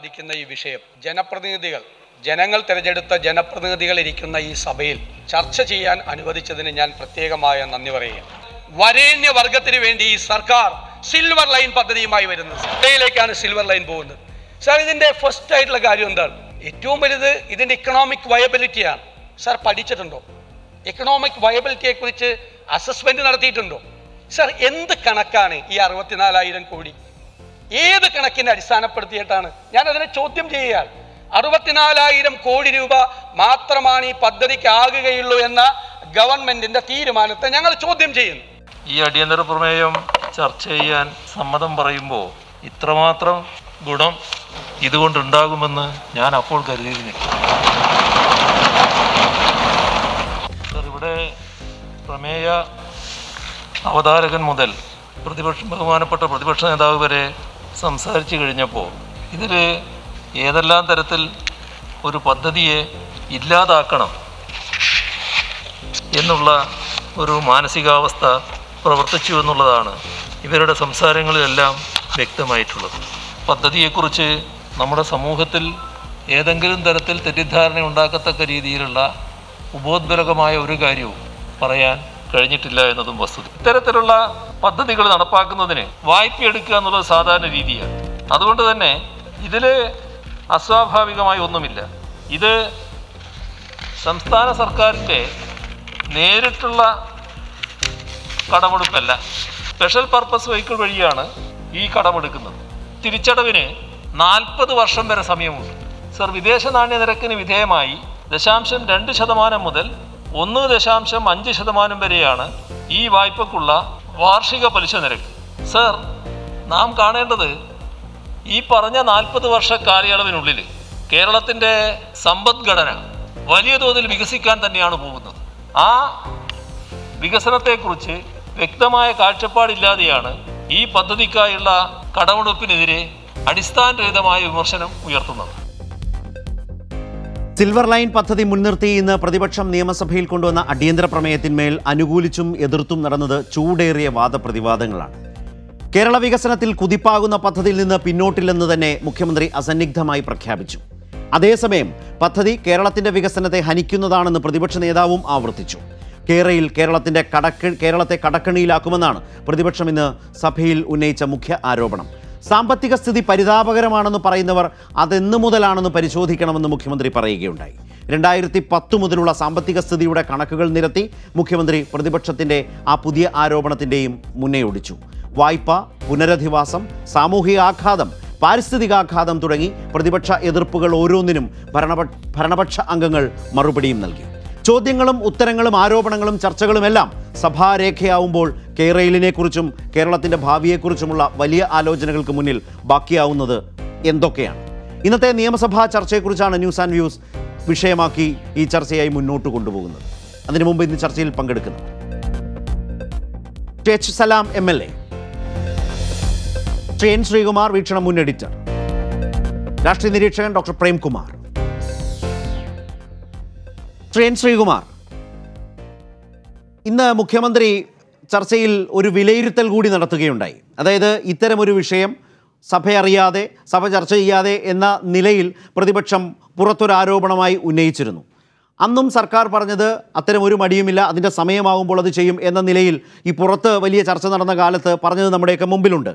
ബാധിക്കുന്ന ഈ വിഷയം. ജനപ്രതിനിധികൾ ജനങ്ങൾ തിരഞ്ഞെടുത്ത ജനപ്രതിനിധികൾ ഇരിക്കുന്ന ഈ സഭയിൽ ചർച്ച ചെയ്യാൻ അനുവദിച്ചതിന് ഞാൻ പ്രത്യേകമായ നന്ദി പറയുകയാണ്. വരേണ്യ വർഗത്തിന് വേണ്ടി ഈ സർക്കാർ സിൽവർ ലൈൻ പദ്ധതിയുമായി വരുന്നത് സഭയിലേക്കാണ് സിൽവർ ലൈൻ പോകുന്നത്. സാർ ഇതിന്റെ ഫസ്റ്റ് ആയിട്ടുള്ള കാര്യം എന്താണ്? ഏറ്റവും വലുത് ഇതിന്റെ ഇക്കണോമിക് വയബിലിറ്റിയാണ് സാർ പഠിച്ചിട്ടുണ്ടോ? ഇക്കണോമിക് വയബിലിറ്റിയെ കുറിച്ച് അസസ്മെന്റ് നടത്തിയിട്ടുണ്ടോ? സാർ എന്ത് കണക്കാണ് ഈ അറുപത്തിനാലായിരം കോടി? ഏത് കണക്കിനെ അടിസ്ഥാനപ്പെടുത്തിയിട്ടാണ്? ഞാൻ അതിനെ ചോദ്യം ചെയ്യുകയാണ്. അറുപത്തിനാലായിരം കോടി രൂപ മാത്രമാണ് ഈ പദ്ധതിക്ക് ആകുകയുള്ളൂ എന്ന ഗവൺമെന്റിന്റെ തീരുമാനത്തെ ഞങ്ങൾ ചോദ്യം ചെയ്യുന്നു. ഈ അടിയന്തര പ്രമേയം ചർച്ച ചെയ്യാൻ സമ്മതം പറയുമ്പോൾ ഇത്രമാത്രം ഗുണം ഇതുകൊണ്ടുണ്ടാകുമെന്ന് ഞാൻ അപ്പോൾ കരുതിയിരുന്നില്ല. ഇവിടെ പ്രമേയ അവതാരകൻ മുതൽ പ്രതിപക്ഷ ബഹുമാനപ്പെട്ട പ്രതിപക്ഷ നേതാവ് വരെ സംസാരിച്ചു കഴിഞ്ഞപ്പോൾ ഇതിൽ ഏതെല്ലാം തരത്തിൽ ഒരു പദ്ധതിയെ ഇല്ലാതാക്കണം എന്നുള്ള ഒരു മാനസികാവസ്ഥ പ്രവർത്തിച്ചു എന്നുള്ളതാണ് ഇവരുടെ സംസാരങ്ങളിലെല്ലാം വ്യക്തമായിട്ടുള്ളത്. പദ്ധതിയെക്കുറിച്ച് നമ്മുടെ സമൂഹത്തിൽ ഏതെങ്കിലും തരത്തിൽ തെറ്റിദ്ധാരണ ഉണ്ടാക്കത്തക്ക രീതിയിലുള്ള ഉപോദ്ബലകമായ ഒരു കാര്യവും പറയാൻ കഴിഞ്ഞിട്ടില്ല എന്നതും വസ്തുത. ഇത്തരത്തിലുള്ള പദ്ധതികൾ നടപ്പാക്കുന്നതിന് വായ്പ എടുക്കുക എന്നുള്ളത് സാധാരണ രീതിയാണ്. അതുകൊണ്ട് തന്നെ ഇതിൽ അസ്വാഭാവികമായി ഒന്നുമില്ല. ഇത് സംസ്ഥാന സർക്കാരിന്റെ നേരിട്ടുള്ള കടമെടുപ്പല്ല. സ്പെഷ്യൽ പർപ്പസ് വെഹിക്കിൾ വഴിയാണ് ഈ കടമെടുക്കുന്നത്. തിരിച്ചടവിന് നാൽപ്പത് വർഷം വരെ സമയമുണ്ട്. സർ വിദേശ നാണ്യ നിരക്കിന് വിധേയമായി ദശാംശം രണ്ട് ശതമാനം മുതൽ ഒന്ന് ദശാംശം അഞ്ച് ശതമാനം വരെയാണ് ഈ വായ്പക്കുള്ള വാർഷിക പലിശ നിരക്ക്. സർ നാം കാണേണ്ടത് ഈ പറഞ്ഞ നാൽപ്പത് വർഷ കാലയളവിനുള്ളിൽ കേരളത്തിന്റെ സമ്പദ്ഘടന വലിയ തോതിൽ വികസിക്കാൻ തന്നെയാണ് പോകുന്നത്. ആ വികസനത്തെക്കുറിച്ച് വ്യക്തമായ കാഴ്ചപ്പാടില്ലാതെയാണ് ഈ പദ്ധതിക്കായുള്ള കടമെടുപ്പിനെതിരെ അടിസ്ഥാനരഹിതമായ വിമർശനം ഉയർത്തുന്നത്. സിൽവർ ലൈൻ പദ്ധതി മുൻനിർത്തി ഇന്ന് പ്രതിപക്ഷം നിയമസഭയിൽ കൊണ്ടുവന്ന അടിയന്തര പ്രമേയത്തിന്മേൽ അനുകൂലിച്ചും എതിർത്തും നടന്നത് ചൂടേറിയ വാദപ്രതിവാദങ്ങളാണ്. കേരള വികസനത്തിൽ കുതിപ്പാകുന്ന പദ്ധതിയിൽ നിന്ന് പിന്നോട്ടില്ലെന്ന് തന്നെ മുഖ്യമന്ത്രി അസന്നിഗ്ധമായി പ്രഖ്യാപിച്ചു. അതേസമയം പദ്ധതി കേരളത്തിന്റെ വികസനത്തെ ഹനിക്കുന്നതാണെന്ന് പ്രതിപക്ഷ നേതാവും ആവർത്തിച്ചു. കേരയിൽ കേരളത്തിന്റെ കടക്ക് കേരളത്തെ കടക്കണിയിലാക്കുമെന്നാണ് പ്രതിപക്ഷം ഇന്ന് സഭയിൽ ഉന്നയിച്ച മുഖ്യ ആരോപണം. സാമ്പത്തിക സ്ഥിതി പരിതാപകരമാണെന്ന് പറയുന്നവർ അതെന്നു മുതലാണെന്ന് പരിശോധിക്കണമെന്ന് മുഖ്യമന്ത്രി പറയുകയുണ്ടായി. രണ്ടായിരത്തി പത്ത് മുതലുള്ള സാമ്പത്തിക സ്ഥിതിയുടെ കണക്കുകൾ നിരത്തി മുഖ്യമന്ത്രി പ്രതിപക്ഷത്തിന്റെ ആ പുതിയ ആരോപണത്തിന്റെയും മുന്നേ ഒടിച്ചു. വായ്പ പുനരധിവാസം സാമൂഹിക ആഘാതം പാരിസ്ഥിതികാഘാതം തുടങ്ങി പ്രതിപക്ഷ എതിർപ്പുകൾ ഓരോന്നിനും ഭരണപക്ഷ ഭരണപക്ഷ അംഗങ്ങൾ മറുപടിയും നൽകി. ചോദ്യങ്ങളും ഉത്തരങ്ങളും ആരോപണങ്ങളും ചർച്ചകളുമെല്ലാം സഭാരേഖയാവുമ്പോൾ കേരളിനെക്കുറിച്ചും കേരളത്തിന്റെ ഭാവിയെക്കുറിച്ചുമുള്ള വലിയ ആലോചനകൾക്ക് മുന്നിൽ ബാക്കിയാവുന്നത് എന്തൊക്കെയാണ്? ഇന്നത്തെ നിയമസഭാ ചർച്ചയെക്കുറിച്ചാണ് ന്യൂസ് ആൻഡ് വ്യൂസ് വിഷയമാക്കി ഈ ചർച്ചയായി മുന്നോട്ട് കൊണ്ടുപോകുന്നത്. അതിനു മുമ്പ് ഇന്ന് ചർച്ചയിൽ പങ്കെടുക്കുന്നു. H Salam M L A. Shri N Sreekumar Veekshanam മുൻ എഡിറ്റർ. രാഷ്ട്രീയ നിരീക്ഷകൻ ഡോക്ടർ പ്രേംകുമാർ. ശ്രീ എൻ ശ്രീകുമാർ. ഇന്ന് മുഖ്യമന്ത്രി ചർച്ചയിൽ ഒരു വിലയിരുത്തൽ കൂടി നടത്തുകയുണ്ടായി. അതായത് ഇത്തരമൊരു വിഷയം സഭ അറിയാതെ സഭ ചർച്ച ചെയ്യാതെ എന്ന നിലയിൽ പ്രതിപക്ഷം പുറത്തൊരു ആരോപണമായി ഉന്നയിച്ചിരുന്നു. അന്നും സർക്കാർ പറഞ്ഞത് അത്തരം ഒരു മടിയുമില്ല അതിന്റെ സമയമാകുമ്പോൾ അത് ചെയ്യും എന്ന നിലയിൽ ഈ പുറത്ത് വലിയ ചർച്ച നടന്ന കാലത്ത് പറഞ്ഞത് നമ്മുടെയൊക്കെ മുമ്പിലുണ്ട്.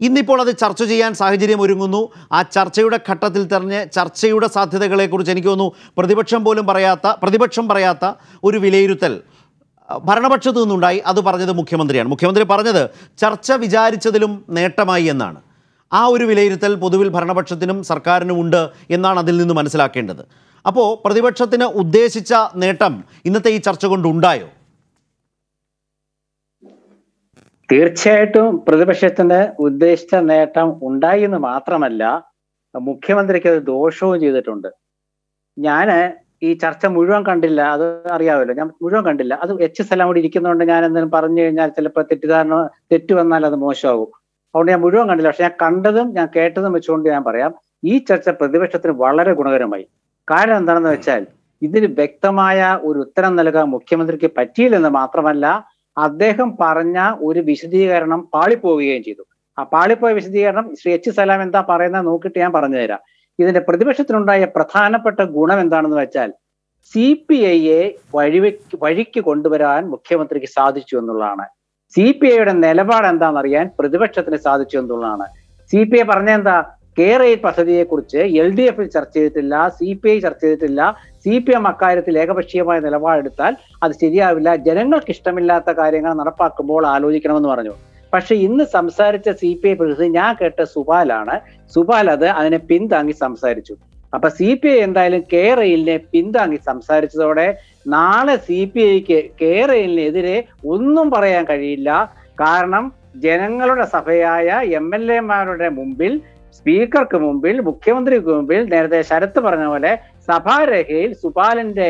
ഇന്നിപ്പോൾ അത് ചർച്ച ചെയ്യാൻ സാഹചര്യം ഒരുങ്ങുന്നു. ആ ചർച്ചയുടെ ഘട്ടത്തിൽ തന്നെ ചർച്ചയുടെ സാധ്യതകളെക്കുറിച്ച് എനിക്ക് തോന്നുന്നു പ്രതിപക്ഷം പോലും പറയാത്ത പ്രതിപക്ഷം പറയാത്ത ഒരു വിലയിരുത്തൽ ഭരണപക്ഷത്തു നിന്നുണ്ടായി. അത് പറഞ്ഞത് മുഖ്യമന്ത്രിയാണ്. മുഖ്യമന്ത്രി പറഞ്ഞത് ചർച്ച വിചാരിച്ചതിലും നേട്ടമായി എന്നാണ്. ആ ഒരു വിലയിരുത്തൽ പൊതുവിൽ ഭരണപക്ഷത്തിനും സർക്കാരിനും ഉണ്ട് എന്നാണ് അതിൽ നിന്ന് മനസ്സിലാക്കേണ്ടത്. അപ്പോൾ പ്രതിപക്ഷത്തിന് ഉദ്ദേശിച്ച നേട്ടം ഇന്നത്തെ ഈ ചർച്ച കൊണ്ട് ഉണ്ടായോ? തീർച്ചയായിട്ടും പ്രതിപക്ഷത്തിന് ഉദ്ദേശിച്ച നേട്ടം ഉണ്ടായി എന്ന് മാത്രമല്ല മുഖ്യമന്ത്രിക്ക് അത് ദോഷവും ചെയ്തിട്ടുണ്ട്. ഞാൻ ഈ ചർച്ച മുഴുവൻ കണ്ടില്ല അത് അറിയാമല്ലോ ഞാൻ മുഴുവൻ കണ്ടില്ല. അത് എച്ച് സ്ഥലം കൂടി ഇരിക്കുന്നതുകൊണ്ട് ഞാൻ എന്തെങ്കിലും പറഞ്ഞു കഴിഞ്ഞാൽ ചിലപ്പോൾ തെറ്റിദ്ധാരണ തെറ്റ് വന്നാൽ അത് മോശമാകും. അതുകൊണ്ട് ഞാൻ മുഴുവൻ കണ്ടില്ല. പക്ഷെ ഞാൻ കണ്ടതും ഞാൻ കേട്ടതും വെച്ചുകൊണ്ട് ഞാൻ പറയാം. ഈ ചർച്ച പ്രതിപക്ഷത്തിന് വളരെ ഗുണകരമായി. കാരണം എന്താണെന്ന് വെച്ചാൽ ഇതിന് വ്യക്തമായ ഒരു ഉത്തരം നൽകാൻ മുഖ്യമന്ത്രിക്ക് പറ്റിയില്ലെന്ന് മാത്രമല്ല അദ്ദേഹം പറഞ്ഞ ഒരു വിശദീകരണം പാളിപ്പോവുകയും ചെയ്തു. ആ പാളിപ്പോയ വിശദീകരണം ശ്രീ എച്ച് സലാം എന്താ പറയുന്നത് നോക്കിയിട്ട് ഞാൻ പറഞ്ഞു തരാം ഇതിന്റെ പ്രതിപക്ഷത്തിനുണ്ടായ പ്രധാനപ്പെട്ട ഗുണം എന്താണെന്ന് വെച്ചാൽ സി പി ഐയെ വഴിവെക്ക് വഴിക്ക് കൊണ്ടുവരാൻ മുഖ്യമന്ത്രിക്ക് സാധിച്ചു എന്നുള്ളതാണ്. സി പി ഐയുടെ നിലപാട് എന്താണെന്നറിയാൻ പ്രതിപക്ഷത്തിന് സാധിച്ചു എന്നുള്ളതാണ്. സി പി ഐ പറഞ്ഞ എന്താ? എയ്ഡ് പദ്ധതിയെ കുറിച്ച് എൽ ഡി എഫിൽ ചർച്ച ചെയ്തിട്ടില്ല സി പി ഐ ചർച്ച ചെയ്തിട്ടില്ല സി പി എം അക്കാര്യത്തിൽ ഏകപക്ഷീയമായ നിലപാടെടുത്താൽ അത് ശരിയാവില്ല ജനങ്ങൾക്ക് ഇഷ്ടമില്ലാത്ത കാര്യങ്ങൾ നടപ്പാക്കുമ്പോൾ ആലോചിക്കണമെന്ന് പറഞ്ഞു. പക്ഷെ ഇന്ന് സംസാരിച്ച സി പി ഐ പ്രതിനിധി ഞാൻ കേട്ട സുബാലാണ്. സുബാൽ അത് അതിനെ പിന്താങ്ങി സംസാരിച്ചു. അപ്പൊ സി പി ഐ എന്തായാലും കേരളിനെ പിന്താങ്ങി സംസാരിച്ചതോടെ നാളെ സി പി ഐക്ക് കേരളിനെതിരെ ഒന്നും പറയാൻ കഴിയില്ല. കാരണം ജനങ്ങളുടെ സഭയായ എം എൽ എമാരുടെ മുമ്പിൽ സ്പീക്കർക്ക് മുമ്പിൽ മുഖ്യമന്ത്രിക്ക് മുമ്പിൽ നേരത്തെ ശരത്ത് പറഞ്ഞ പോലെ സഭാരേഖയിൽ സുബാലന്റെ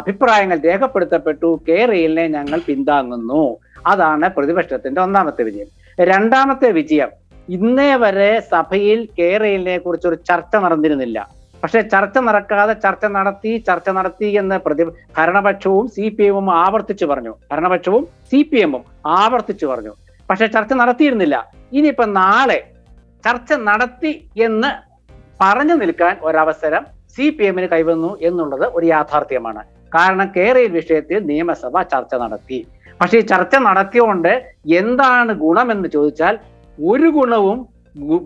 അഭിപ്രായങ്ങൾ രേഖപ്പെടുത്തപ്പെട്ടു. കേരളിനെ ഞങ്ങൾ പിന്താങ്ങുന്നു. അതാണ് പ്രതിപക്ഷത്തിന്റെ ഒന്നാമത്തെ വിജയം. രണ്ടാമത്തെ വിജയം ഇന്നേ വരെ സഭയിൽ കേരളിനെ കുറിച്ച് ഒരു ചർച്ച നടന്നിരുന്നില്ല. പക്ഷെ ചർച്ച നടക്കാതെ ചർച്ച നടത്തി ചർച്ച നടത്തി എന്ന് പ്രതി ഭരണപക്ഷവും സി പി എമ്മും ആവർത്തിച്ചു പറഞ്ഞു. ഭരണപക്ഷവും സി പി എമ്മും ആവർത്തിച്ചു പറഞ്ഞു. പക്ഷെ ചർച്ച നടത്തിയിരുന്നില്ല. ഇനിയിപ്പോ നാളെ ചർച്ച നടത്തി എന്ന് പറഞ്ഞു നിൽക്കാൻ ഒരവസരം സി പി എമ്മിന് കൈവന്നു എന്നുള്ളത് ഒരു യാഥാർത്ഥ്യമാണ്. കാരണം കേരള വിഷയത്തിൽ നിയമസഭ ചർച്ച നടത്തി. പക്ഷേ ഈ ചർച്ച നടത്തിയോണ്ട് എന്താണ് ഗുണമെന്ന് ചോദിച്ചാൽ ഒരു ഗുണവും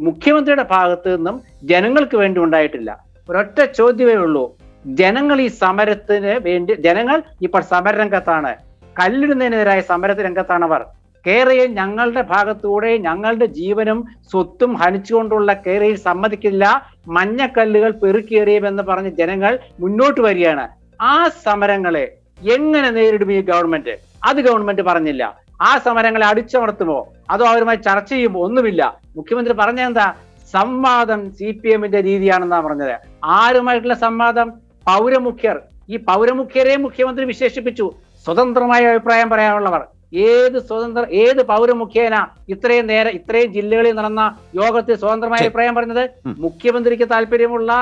മുഖ്യമന്ത്രിയുടെ ഭാഗത്തു നിന്നും ജനങ്ങൾക്ക് വേണ്ടി ഉണ്ടായിട്ടില്ല. ഒരൊറ്റ ചോദ്യമേ ഉള്ളൂ. ജനങ്ങൾ ഈ സമരത്തിന് വേണ്ടി ജനങ്ങൾ ഇപ്പോൾ സമരരംഗത്താണ്. കല്ലിടുന്നതിനെതിരായ സമര രംഗത്താണ് അവർ. കേരളയിൽ ഞങ്ങളുടെ ഭാഗത്തൂടെ ഞങ്ങളുടെ ജീവനും സ്വത്തും ഹനിച്ചുകൊണ്ടുള്ള കേരളയിൽ സമ്മതിക്കില്ല. മഞ്ഞക്കല്ലുകൾ പെറുക്കിയെറിയുമെന്ന് പറഞ്ഞ് ജനങ്ങൾ മുന്നോട്ട് വരികയാണ്. ആ സമരങ്ങളെ എങ്ങനെ നേരിടും ഈ ഗവൺമെന്റ്? അത് ഗവൺമെന്റ് പറഞ്ഞില്ല. ആ സമരങ്ങളെ അടിച്ചമർത്തുമോ? അതോ അവരുമായി ചർച്ച ചെയ്യുമോ? ഒന്നുമില്ല. മുഖ്യമന്ത്രി പറഞ്ഞ എന്താ സംവാദം സി പി എമ്മിന്റെ രീതിയാണെന്നാണ് പറഞ്ഞത്. ആരുമായിട്ടുള്ള സംവാദം? പൗരമുഖ്യർ. ഈ പൗരമുഖ്യരെ മുഖ്യമന്ത്രി വിശേഷിപ്പിച്ചു. സ്വതന്ത്രമായ അഭിപ്രായം പറയാനുള്ളവർ. ഏത് സ്വതന്ത്ര ഏത് പൗരമുഖ്യേന ഇത്രയും നേരം ഇത്രയും ജില്ലകളിൽ നടന്ന യോഗത്തിൽ സ്വതന്ത്രമായ അഭിപ്രായം പറഞ്ഞത്. മുഖ്യമന്ത്രിക്ക് താല്പര്യമുള്ള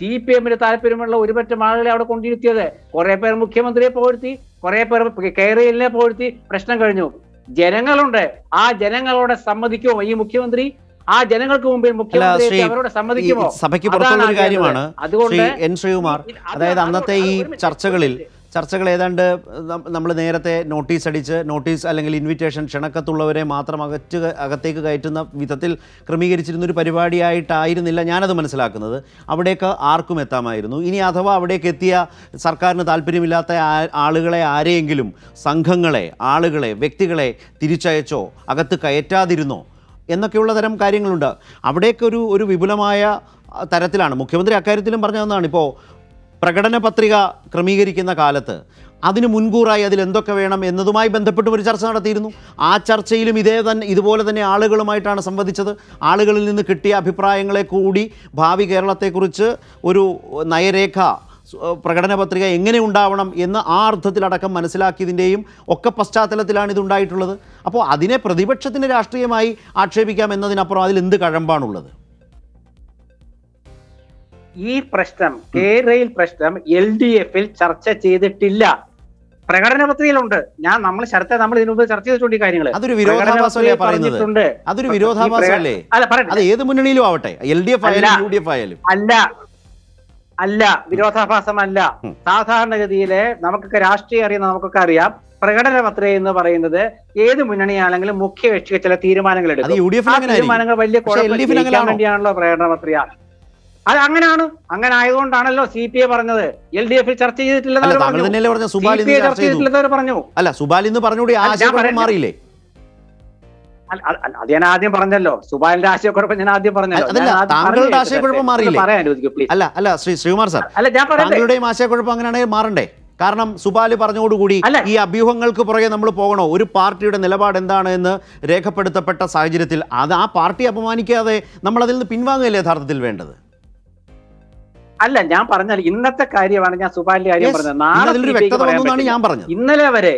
സി പി എമ്മിന് താല്പര്യമുള്ള ഒരുപറ്റം ആളുകളെ അവിടെ കൊണ്ടിരുത്തിയത്. കുറെ പേർ മുഖ്യമന്ത്രിയെ പോഴ്ത്തി കുറെ പേർ കേരളിനെ പോഴ്ത്തി പ്രശ്നം കഴിഞ്ഞു. ജനങ്ങളുണ്ട്. ആ ജനങ്ങളോടെ സമ്മതിക്കുമോ? ഈ മുഖ്യമന്ത്രി? ആ ജനങ്ങൾക്ക് മുമ്പിൽ മുഖ്യമന്ത്രി അവരോട് സമ്മതിക്കുമോ? സഭയ്ക്ക് പുറത്തുള്ള ഒരു കാര്യമാണ് അതുകൊണ്ട് എൻ ശ്രീകുമാർ. അതായത് അന്നത്തെ ഈ ചർച്ചകളിൽ. ചർച്ചകൾ ഏതാണ്ട് നമ്മൾ നേരത്തെ നോട്ടീസ് അടിച്ച് നോട്ടീസ് അല്ലെങ്കിൽ ഇൻവിറ്റേഷൻ ക്ഷണക്കത്തുള്ളവരെ മാത്രം അകറ്റ് അകത്തേക്ക് കയറ്റുന്ന വിധത്തിൽ ക്രമീകരിച്ചിരുന്ന ഒരു പരിപാടിയായിട്ടായിരുന്നില്ല ഞാനത് മനസ്സിലാക്കുന്നത്. അവിടേക്ക് ആർക്കും എത്താമായിരുന്നു. ഇനി അഥവാ അവിടേക്ക് എത്തിയ സർക്കാരിന് താല്പര്യമില്ലാത്ത ആളുകളെ ആരെയെങ്കിലും സംഘങ്ങളെ ആളുകളെ വ്യക്തികളെ തിരിച്ചയച്ചോ അകത്ത് കയറ്റാതിരുന്നോ എന്നൊക്കെയുള്ള തരം കാര്യങ്ങളുണ്ട്. അവിടേക്കൊരു ഒരു വിപുലമായ തരത്തിലാണ്. മുഖ്യമന്ത്രി അക്കാര്യത്തിലും പറഞ്ഞതെന്നാണ് ഇപ്പോൾ പ്രകടന പത്രിക ക്രമീകരിക്കുന്ന കാലത്ത് അതിന് മുൻകൂറായി അതിൽ എന്തൊക്കെ വേണം എന്നതുമായി ബന്ധപ്പെട്ട് ഒരു ചർച്ച നടത്തിയിരുന്നു. ആ ചർച്ചയിലും ഇതേ തന്നെ ഇതുപോലെ തന്നെ ആളുകളുമായിട്ടാണ് സംവദിച്ചത്. ആളുകളിൽ നിന്ന് കിട്ടിയ അഭിപ്രായങ്ങളെ കൂടി ഭാവി കേരളത്തെക്കുറിച്ച് ഒരു നയരേഖ പ്രകടന പത്രിക എങ്ങനെ ഉണ്ടാവണം എന്ന് ആ അർത്ഥത്തിലടക്കം മനസ്സിലാക്കിയതിന്റെയും ഒക്കെ പശ്ചാത്തലത്തിലാണ് ഇതുണ്ടായിട്ടുള്ളത്. അപ്പോൾ അതിനെ പ്രതിപക്ഷത്തിന് രാഷ്ട്രീയമായി ആക്ഷേപിക്കാം എന്നതിനപ്പുറം അതിൽ എന്ത് കഴമ്പാണുള്ളത്? ഈ പ്രശ്നം കേരളയിൽ പ്രശ്നം എൽ ഡി എഫിൽ ചർച്ച ചെയ്തിട്ടില്ല. പ്രകടന പത്രികയിലുണ്ട്. ഞാൻ നമ്മൾ ശരത്തെ നമ്മൾ ഇതിനു മുമ്പ് ചർച്ച ചെയ്തിട്ടുണ്ട് ഈ കാര്യങ്ങൾ അതൊരു വിരോധാഭാസമല്ലേ പറയുന്നത്? അതൊരു വിരോധാഭാസമല്ലേ? അല്ല അത് ഏത് മുന്നണിയിലും ആവട്ടെ? എൽ ഡി എഫ് ആയാലും അല്ല. യു ഡി എഫ് ആയാലും. അല്ല. അല്ല. വിരോധാഭാസമല്ല. സാധാരണഗതിയിലെ നമുക്കൊക്കെ രാഷ്ട്രീയം അറിയുന്ന നമുക്കൊക്കെ അറിയാം. പ്രകടന പത്രിക എന്ന് പറയുന്നത് ഏത് മുന്നണിയാണെങ്കിലും മുഖ്യ കക്ഷികൾ ചില തീരുമാനങ്ങൾ എടുക്കും. ആ തീരുമാനങ്ങൾ വലിയ കുഴപ്പം വേണ്ടിയാണല്ലോ പ്രകടന പത്രിക. അത് അങ്ങനെയാണ് അങ്ങനെ ആയതുകൊണ്ടാണല്ലോ സി പി ഐ പറഞ്ഞത് എൽ ഡി എഫിൽ ചർച്ച ചെയ്തിട്ടില്ല പറഞ്ഞു. അല്ല പറഞ്ഞ സി സുബാൽ പി ഇന്ന് ഐ ചർച്ച ചർച്ച ചെയ്തു. ചെയ്തിട്ടില്ലെന്നവർ പറഞ്ഞു. അല്ല സുബാൽ ഇന്ന് പറഞ്ഞുകൂടി. മാറിയില്ലേ? അത് ഞാൻ ആദ്യം പറഞ്ഞല്ലോ. സുബാലിന്റെ ആശയക്കുഴപ്പം ഞാൻ ആദ്യം പറഞ്ഞല്ലോ. ആശയക്കുഴപ്പം മാറിയില്ല? പറയാൻ അനുവദിക്കൂ പ്ലീസ് അല്ല അല്ല ശ്രീ ശ്രീകുമാർ സാർ അല്ല ഞാൻ താങ്കളുടെയും ആശയക്കുഴപ്പം അങ്ങനെയാണെങ്കിൽ മാറണ്ടേ? കാരണം സുബാലി പറഞ്ഞോടുകൂടി. ഈ അഭ്യൂഹങ്ങൾക്ക് പുറകെ നമ്മൾ പോകണോ? ഒരു പാർട്ടിയുടെ നിലപാട് എന്താണ് എന്ന് രേഖപ്പെടുത്തപ്പെട്ട സാഹചര്യത്തിൽ അത് ആ പാർട്ടി അപമാനിക്കാതെ നമ്മൾ അതിൽ നിന്ന് പിൻവാങ്ങുകയല്ലേ യഥാർത്ഥത്തിൽ വേണ്ടത്? അല്ല ഞാൻ പറഞ്ഞാൽ ഇന്നത്തെ കാര്യമാണ് ഞാൻ സുബാലിന്റെ കാര്യം പറഞ്ഞത്. നാളെ ഇന്നലെ വരെ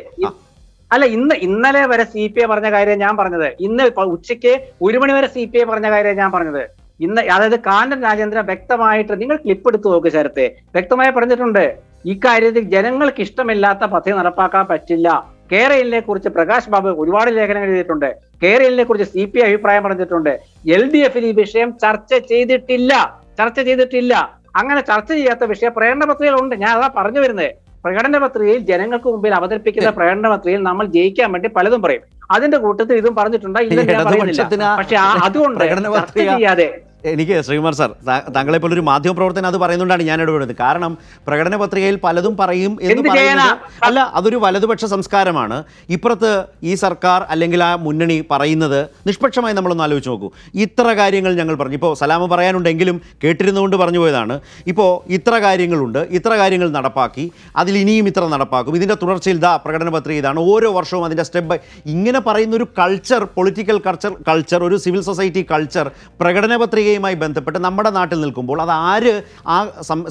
അല്ല ഇന്ന് ഇന്നലെ വരെ സി പി ഐ പറഞ്ഞ കാര്യം ഞാൻ പറഞ്ഞത്. ഇന്ന് ഉച്ചയ്ക്ക് ഒരു മണി വരെ സി പി ഐ പറഞ്ഞ കാര്യം ഞാൻ പറഞ്ഞത്. ഇന്ന് അതായത് കാനൻ രാജേന്ദ്രൻ വ്യക്തമായിട്ട് നിങ്ങൾ ക്ലിപ്പ് എടുത്ത് നോക്ക് ശരത്തെ. വ്യക്തമായി പറഞ്ഞിട്ടുണ്ട്. ഇക്കാര്യത്തിൽ ജനങ്ങൾക്ക് ഇഷ്ടമില്ലാത്ത പദ്ധതി നടപ്പാക്കാൻ പറ്റില്ല. കേരളിനെ കുറിച്ച് പ്രകാശ് ബാബു ഒരുപാട് ലേഖനങ്ങൾ എഴുതിയിട്ടുണ്ട്. കേരളിനെ കുറിച്ച് സി പി ഐ അഭിപ്രായം പറഞ്ഞിട്ടുണ്ട്. എൽ ഡി എഫിൽ ഈ വിഷയം ചർച്ച ചെയ്തിട്ടില്ല. ചർച്ച ചെയ്തിട്ടില്ല. അങ്ങനെ ചർച്ച ചെയ്യാത്ത വിഷയ പ്രകടന പത്രികയിലുണ്ട് ഞാൻ അതാ പറഞ്ഞു വരുന്നത്. പ്രകടന പത്രികയിൽ ജനങ്ങൾക്ക് മുമ്പിൽ അവതരിപ്പിക്കുന്ന പ്രകടന പത്രികയിൽ നമ്മൾ ജയിക്കാൻ വേണ്ടി പലതും പറയും. അതിന്റെ കൂട്ടത്തിൽ ഇതും പറഞ്ഞിട്ടുണ്ട്? ഇല്ലെന്ന് ഞാൻ പറയുന്നില്ല. പക്ഷെ അതുകൊണ്ട് ചർച്ച ചെയ്യാതെ എനിക്ക് ശ്രീകുമാർ സാർ താങ്കളെ പോലെ ഒരു മാധ്യമ പ്രവർത്തനം അത് പറയുന്നുണ്ടാണ് ഞാൻ ഇടപെടുന്നത്. കാരണം പ്രകടന പത്രികയിൽ പലതും പറയും എന്ന് പറയുന്നത് അല്ല അതൊരു വലതുപക്ഷ സംസ്കാരമാണ്. ഇപ്പുറത്ത് ഈ സർക്കാർ അല്ലെങ്കിൽ ആ മുന്നണി പറയുന്നത് നിഷ്പക്ഷമായി നമ്മളൊന്ന് ആലോചിച്ച് നോക്കൂ. ഇത്ര കാര്യങ്ങൾ ഞങ്ങൾ പറഞ്ഞു. ഇപ്പോൾ സലാമ പറയാനുണ്ടെങ്കിലും കേട്ടിരുന്നുകൊണ്ട് പറഞ്ഞു പോയതാണ്. ഇപ്പോൾ ഇത്ര കാര്യങ്ങളുണ്ട്. ഇത്ര കാര്യങ്ങൾ നടപ്പാക്കി. അതിൽ ഇനിയും ഇത്ര നടപ്പാക്കും. ഇതിന്റെ തുടർച്ചയിൽ ദാ പ്രകടന പത്രിക ഇതാണ്. ഓരോ വർഷവും അതിന്റെ സ്റ്റെപ്പ് ബൈ ഇങ്ങനെ പറയുന്ന ഒരു കൾച്ചർ പൊളിറ്റിക്കൽ കൾച്ചർ കൾച്ചർ ഒരു സിവിൽ സൊസൈറ്റി കൾച്ചർ പ്രകടന പത്രികയുമായി ബന്ധപ്പെട്ട് നമ്മുടെ നാട്ടിൽ നിൽക്കുമ്പോൾ അത് ആര് ആ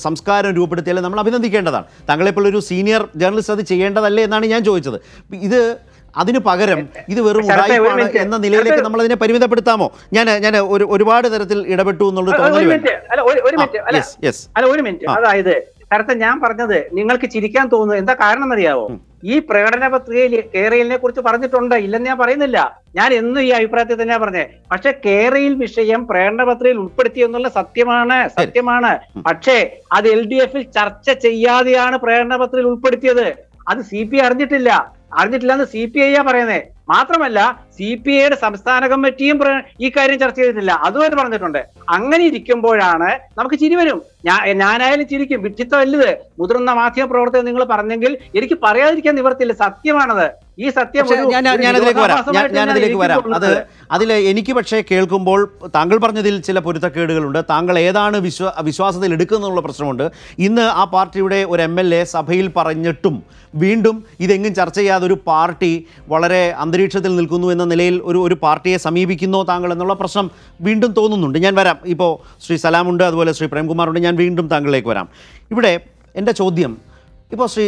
സംസ്കാരം രൂപപ്പെടുത്തിയാലും നമ്മൾ അഭിനന്ദിക്കേണ്ടതാണ്. താങ്കളെപ്പോലൊരു സീനിയർ ജേർണലിസ്റ്റ് അത് ചെയ്യേണ്ടതല്ലേ എന്നാണ് ഞാൻ ചോദിച്ചത്. ഇത് അതിന് പകരം ഇത് വെറും ഉണ്ടായിരുന്നു ഉടായ്പാണ് എന്ന നിലയിലേക്ക് നമ്മൾ അതിനെ പരിമിതപ്പെടുത്താമോ? ഞാൻ ഞാൻ ഒരു ഒരുപാട് തരത്തിൽ ഇടപെട്ടു എന്നുള്ളത് അതായത് ഞാൻ പറഞ്ഞത് നിങ്ങൾക്ക് ചിരിക്കാൻ തോന്നുന്നു എന്താ കാരണം എന്നറിയാവോ? ഈ പ്രകടന പത്രികയിൽ കേരളിനെ കുറിച്ച് പറഞ്ഞിട്ടുണ്ട് ഇല്ലെന്ന് ഞാൻ പറയുന്നില്ല. ഞാൻ എന്നും ഈ അഭിപ്രായത്തിൽ തന്നെയാ പറഞ്ഞേ. പക്ഷെ കേരയിൽ വിഷയം പ്രകടന പത്രികയിൽ ഉൾപ്പെടുത്തി എന്നുള്ള സത്യമാണ് സത്യമാണ്. പക്ഷേ അത് എൽ ഡി എഫിൽ ചർച്ച ചെയ്യാതെയാണ് പ്രകടന പത്രികയിൽ ഉൾപ്പെടുത്തിയത്. അത് സി പി അറിഞ്ഞിട്ടില്ല. അറിഞ്ഞിട്ടില്ല എന്ന് സി പി ഐ പറയുന്നേ. മാത്രമല്ല സി പി ഐയുടെ സംസ്ഥാന കമ്മിറ്റിയും ഈ കാര്യം ചർച്ച ചെയ്തിട്ടില്ല. അതുവരെ പറഞ്ഞിട്ടുണ്ട്. അങ്ങനെ ഇരിക്കുമ്പോഴാണ് നമുക്ക് ചിരി വരും. ഞാനായാലും ചിരിക്കും. വിഡ്ഢിത്തമല്ലത്. മുതിർന്ന മാധ്യമ പ്രവർത്തകർ നിങ്ങൾ പറഞ്ഞെങ്കിൽ എനിക്ക് പറയാതിരിക്കാൻ നിവർത്തില്ല സത്യമാണത്. ഈ സത്യം ഞാനതിലേക്ക് വരാം. ഞാൻ അതിലേക്ക് വരാം. അത് അതിൽ എനിക്ക് പക്ഷേ കേൾക്കുമ്പോൾ താങ്കൾ പറഞ്ഞതിൽ ചില പൊരുത്തക്കേടുകളുണ്ട്. താങ്കൾ ഏതാണ് വിശ്വ വിശ്വാസത്തിൽ എടുക്കുന്നുള്ള പ്രശ്നമുണ്ട്. ഇന്ന് ആ പാർട്ടിയുടെ ഒരു എം എൽ എ സഭയിൽ പറഞ്ഞിട്ടും വീണ്ടും ഇതെങ്ങും ചർച്ച ചെയ്യാതെ ഒരു പാർട്ടി വളരെ അന്തരീക്ഷത്തിൽ നിൽക്കുന്നു എന്ന നിലയിൽ ഒരു ഒരു പാർട്ടിയെ സമീപിക്കുന്നോ താങ്കൾ എന്നുള്ള പ്രശ്നം വീണ്ടും തോന്നുന്നുണ്ട്. ഞാൻ വരാം. ഇപ്പോൾ ശ്രീ സലാമുണ്ട് അതുപോലെ ശ്രീ പ്രേംകുമാറുണ്ട്. ഞാൻ വീണ്ടും താങ്കളിലേക്ക് വരാം. ഇവിടെ എന്റെ ചോദ്യം ഇപ്പോൾ ശ്രീ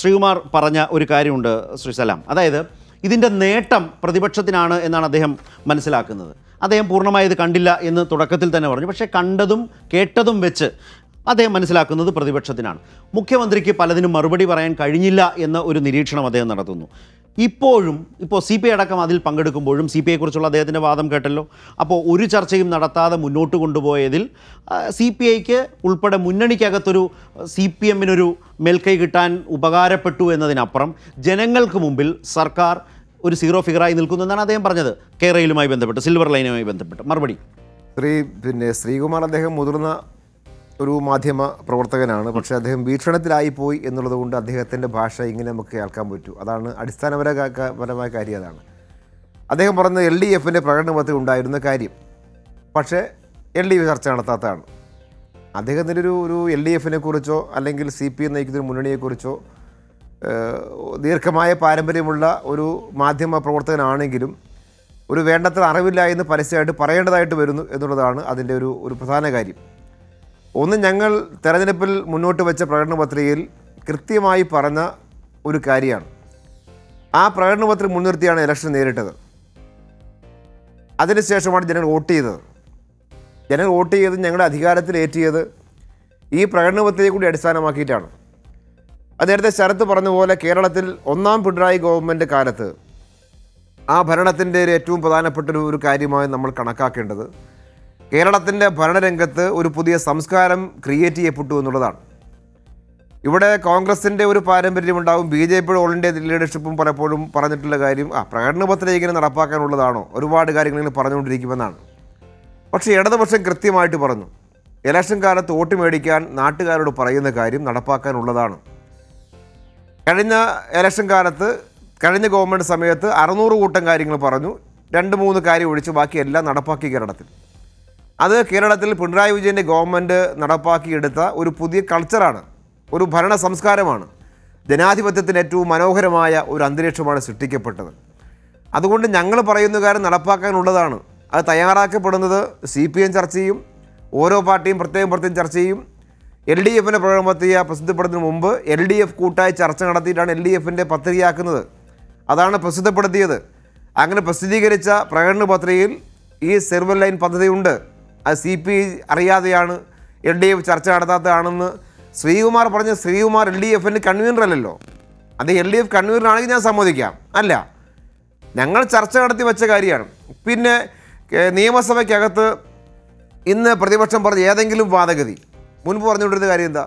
ശ്രീകുമാർ പറഞ്ഞ ഒരു കാര്യമുണ്ട് ശ്രീ സലാം. അതായത് ഇതിന്റെ നേട്ടം പ്രതിപക്ഷത്തിനാണ് എന്നാണ് അദ്ദേഹം മനസ്സിലാക്കുന്നത്. അദ്ദേഹം പൂർണമായി ഇത് കണ്ടില്ല എന്ന് തുടക്കത്തിൽ തന്നെ പറഞ്ഞു. പക്ഷേ കണ്ടതും കേട്ടതും വെച്ച് അദ്ദേഹം മനസ്സിലാക്കുന്നത് പ്രതിപക്ഷത്തിനാണ്. മുഖ്യമന്ത്രിക്ക് പലതിനും മറുപടി പറയാൻ കഴിഞ്ഞില്ല എന്ന ഒരു നിരീക്ഷണം അദ്ദേഹം നടത്തുന്നു. ഇപ്പോഴും ഇപ്പോൾ സി പി ഐ അടക്കം അതിൽ പങ്കെടുക്കുമ്പോഴും സി പി ഐയെക്കുറിച്ചുള്ള അദ്ദേഹത്തിന്റെ വാദം കേട്ടല്ലോ. അപ്പോൾ ഒരു ചർച്ചയും നടത്താതെ മുന്നോട്ട് കൊണ്ടുപോയതിൽ സി പി ഐക്ക് ഉൾപ്പെടെ മുന്നണിക്കകത്തൊരു സി പി എമ്മിനൊരു മേൽക്കൈ കിട്ടാൻ ഉപകാരപ്പെട്ടു എന്നതിനപ്പുറം ജനങ്ങൾക്ക് മുമ്പിൽ സർക്കാർ ഒരു സീറോ ഫിഗറായി നിൽക്കുന്നു എന്നാണ് അദ്ദേഹം പറഞ്ഞത്. കേരളയിലുമായി ബന്ധപ്പെട്ട് സിൽവർ ലൈനുമായി ബന്ധപ്പെട്ട്. മറുപടി. ശ്രീ പിന്നെ ശ്രീകുമാർ അദ്ദേഹം മുതിർന്ന ഒരു മാധ്യമ പ്രവർത്തകനാണ്. പക്ഷെ അദ്ദേഹം വീക്ഷണത്തിലായി പോയി എന്നുള്ളത് കൊണ്ട് അദ്ദേഹത്തിന്റെ ഭാഷ ഇങ്ങനെ നമുക്ക് കേൾക്കാൻ പറ്റൂ. അതാണ് അടിസ്ഥാനപരമായ കാര്യം അതാണ്. അദ്ദേഹം പറഞ്ഞത് എൽ ഡി എഫിന്റെ പ്രകടനപത്തിൽ ഉണ്ടായിരുന്ന കാര്യം. പക്ഷേ എൽ ഡി എഫ് ചർച്ച നടത്താത്തതാണ്. അദ്ദേഹത്തിന്റെ ഒരു ഒരു എൽ ഡി എഫിനെ കുറിച്ചോ അല്ലെങ്കിൽ സി പി എം നയിക്കുന്ന മുന്നണിയെക്കുറിച്ചോ ദീർഘമായ പാരമ്പര്യമുള്ള ഒരു മാധ്യമ പ്രവർത്തകനാണെങ്കിലും ഒരു വേണ്ടത്ര അറിവില്ല എന്ന് പരസ്യമായിട്ട് പറയേണ്ടതായിട്ട് വരുന്നു എന്നുള്ളതാണ് അതിന്റെ ഒരു ഒരു പ്രധാന കാര്യം. ഒന്ന് ഞങ്ങൾ തെരഞ്ഞെടുപ്പിൽ മുന്നോട്ട് വെച്ച പ്രകടന പത്രികയിൽ കൃത്യമായി പറഞ്ഞ ഒരു കാര്യമാണ്. ആ പ്രകടന പത്രിക മുൻനിർത്തിയാണ് ഇലക്ഷൻ നേരിട്ടത്. അതിനുശേഷമാണ് ജനങ്ങൾ വോട്ട് ചെയ്തത്. ജനങ്ങൾ വോട്ട് ചെയ്ത് ഞങ്ങളുടെ അധികാരത്തിൽ അധികാരത്തിലേറ്റിയത് ഈ പ്രകടന പത്രികയെ കൂടി അടിസ്ഥാനമാക്കിയിട്ടാണ്. അത് നേരത്തെ ശരത്ത് പറഞ്ഞ പോലെ കേരളത്തിൽ ഒന്നാം പിണറായി ഗവൺമെന്റ് കാലത്ത് ആ ഭരണത്തിന്റെ ഏറ്റവും പ്രധാനപ്പെട്ട ഒരു കാര്യമായി നമ്മൾ കണക്കാക്കേണ്ടത് കേരളത്തിന്റെ ഭരണരംഗത്ത് ഒരു പുതിയ സംസ്കാരം ക്രിയേറ്റ് ചെയ്യപ്പെട്ടു എന്നുള്ളതാണ്. ഇവിടെ കോൺഗ്രസിന്റെ ഒരു പാരമ്പര്യമുണ്ടാവും ബി ജെ പിയുടെ ഓൾ ഇന്ത്യ ലീഡർഷിപ്പും പലപ്പോഴും പറഞ്ഞിട്ടുള്ള കാര്യം ആ പ്രകടന പത്രിക ഇങ്ങനെ നടപ്പാക്കാനുള്ളതാണോ? ഒരുപാട് കാര്യങ്ങൾ ഇങ്ങനെ പറഞ്ഞുകൊണ്ടിരിക്കുമെന്നാണ്. പക്ഷേ ഇടതുപക്ഷം കൃത്യമായിട്ട് പറഞ്ഞു ഇലക്ഷൻ കാലത്ത് വോട്ട് മേടിക്കാൻ നാട്ടുകാരോട് പറയുന്ന കാര്യം നടപ്പാക്കാനുള്ളതാണ്. കഴിഞ്ഞ ഇലക്ഷൻ കാലത്ത് കഴിഞ്ഞ ഗവൺമെന്റ് സമയത്ത് അറുന്നൂറ് കൂട്ടം കാര്യങ്ങൾ പറഞ്ഞു രണ്ട് മൂന്ന് കാര്യം ഒഴിച്ച് ബാക്കി എല്ലാം നടപ്പാക്കി കേരളത്തിൽ. അത് കേരളത്തിൽ പിണറായി വിജയന്റെ ഗവൺമെന്റ് നടപ്പാക്കിയെടുത്ത ഒരു പുതിയ കൾച്ചറാണ് ഒരു ഭരണ സംസ്കാരമാണ്. ജനാധിപത്യത്തിന് ഏറ്റവും മനോഹരമായ ഒരു അന്തരീക്ഷമാണ് സൃഷ്ടിക്കപ്പെട്ടത്. അതുകൊണ്ട് ഞങ്ങൾ പറയുന്ന കാര്യം നടപ്പാക്കാനുള്ളതാണ്. അത് തയ്യാറാക്കപ്പെടുന്നത് സി പി എം ചർച്ച ചെയ്യും ഓരോ പാർട്ടിയും പ്രത്യേകം പ്രത്യേകം ചർച്ച ചെയ്യും. എൽ ഡി എഫിന്റെ പ്രകടനത്തിയ പ്രസിദ്ധപ്പെടുന്നതിന് മുമ്പ് എൽ ഡി എഫ് കൂട്ടായി ചർച്ച നടത്തിയിട്ടാണ് എൽ ഡി എഫിന്റെ പത്രികയാക്കുന്നത്. അതാണ് പ്രസിദ്ധപ്പെടുത്തിയത്. അങ്ങനെ പ്രസിദ്ധീകരിച്ച പ്രകടന പത്രികയിൽ ഈ സെർവൽ ലൈൻ പദ്ധതിയുണ്ട്. അത് സി പി ഐ അറിയാതെയാണ് എൽ ഡി എഫ് ചർച്ച നടത്താത്തതാണെന്ന് ശ്രീകുമാർ പറഞ്ഞ ശ്രീകുമാർ എൽ ഡി എഫിന്റെ കൺവീനർ അല്ലല്ലോ. അത് എൽ ഡി എഫ് കൺവീനറാണെങ്കിൽ ഞാൻ സമ്മതിക്കാം. അല്ല ഞങ്ങൾ ചർച്ച നടത്തി വെച്ച കാര്യമാണ്. പിന്നെ നിയമസഭയ്ക്കകത്ത് ഇന്ന് പ്രതിപക്ഷം പറഞ്ഞ ഏതെങ്കിലും വാദഗതി മുൻപ് പറഞ്ഞുകൊണ്ടിരുന്ന കാര്യം എന്താ?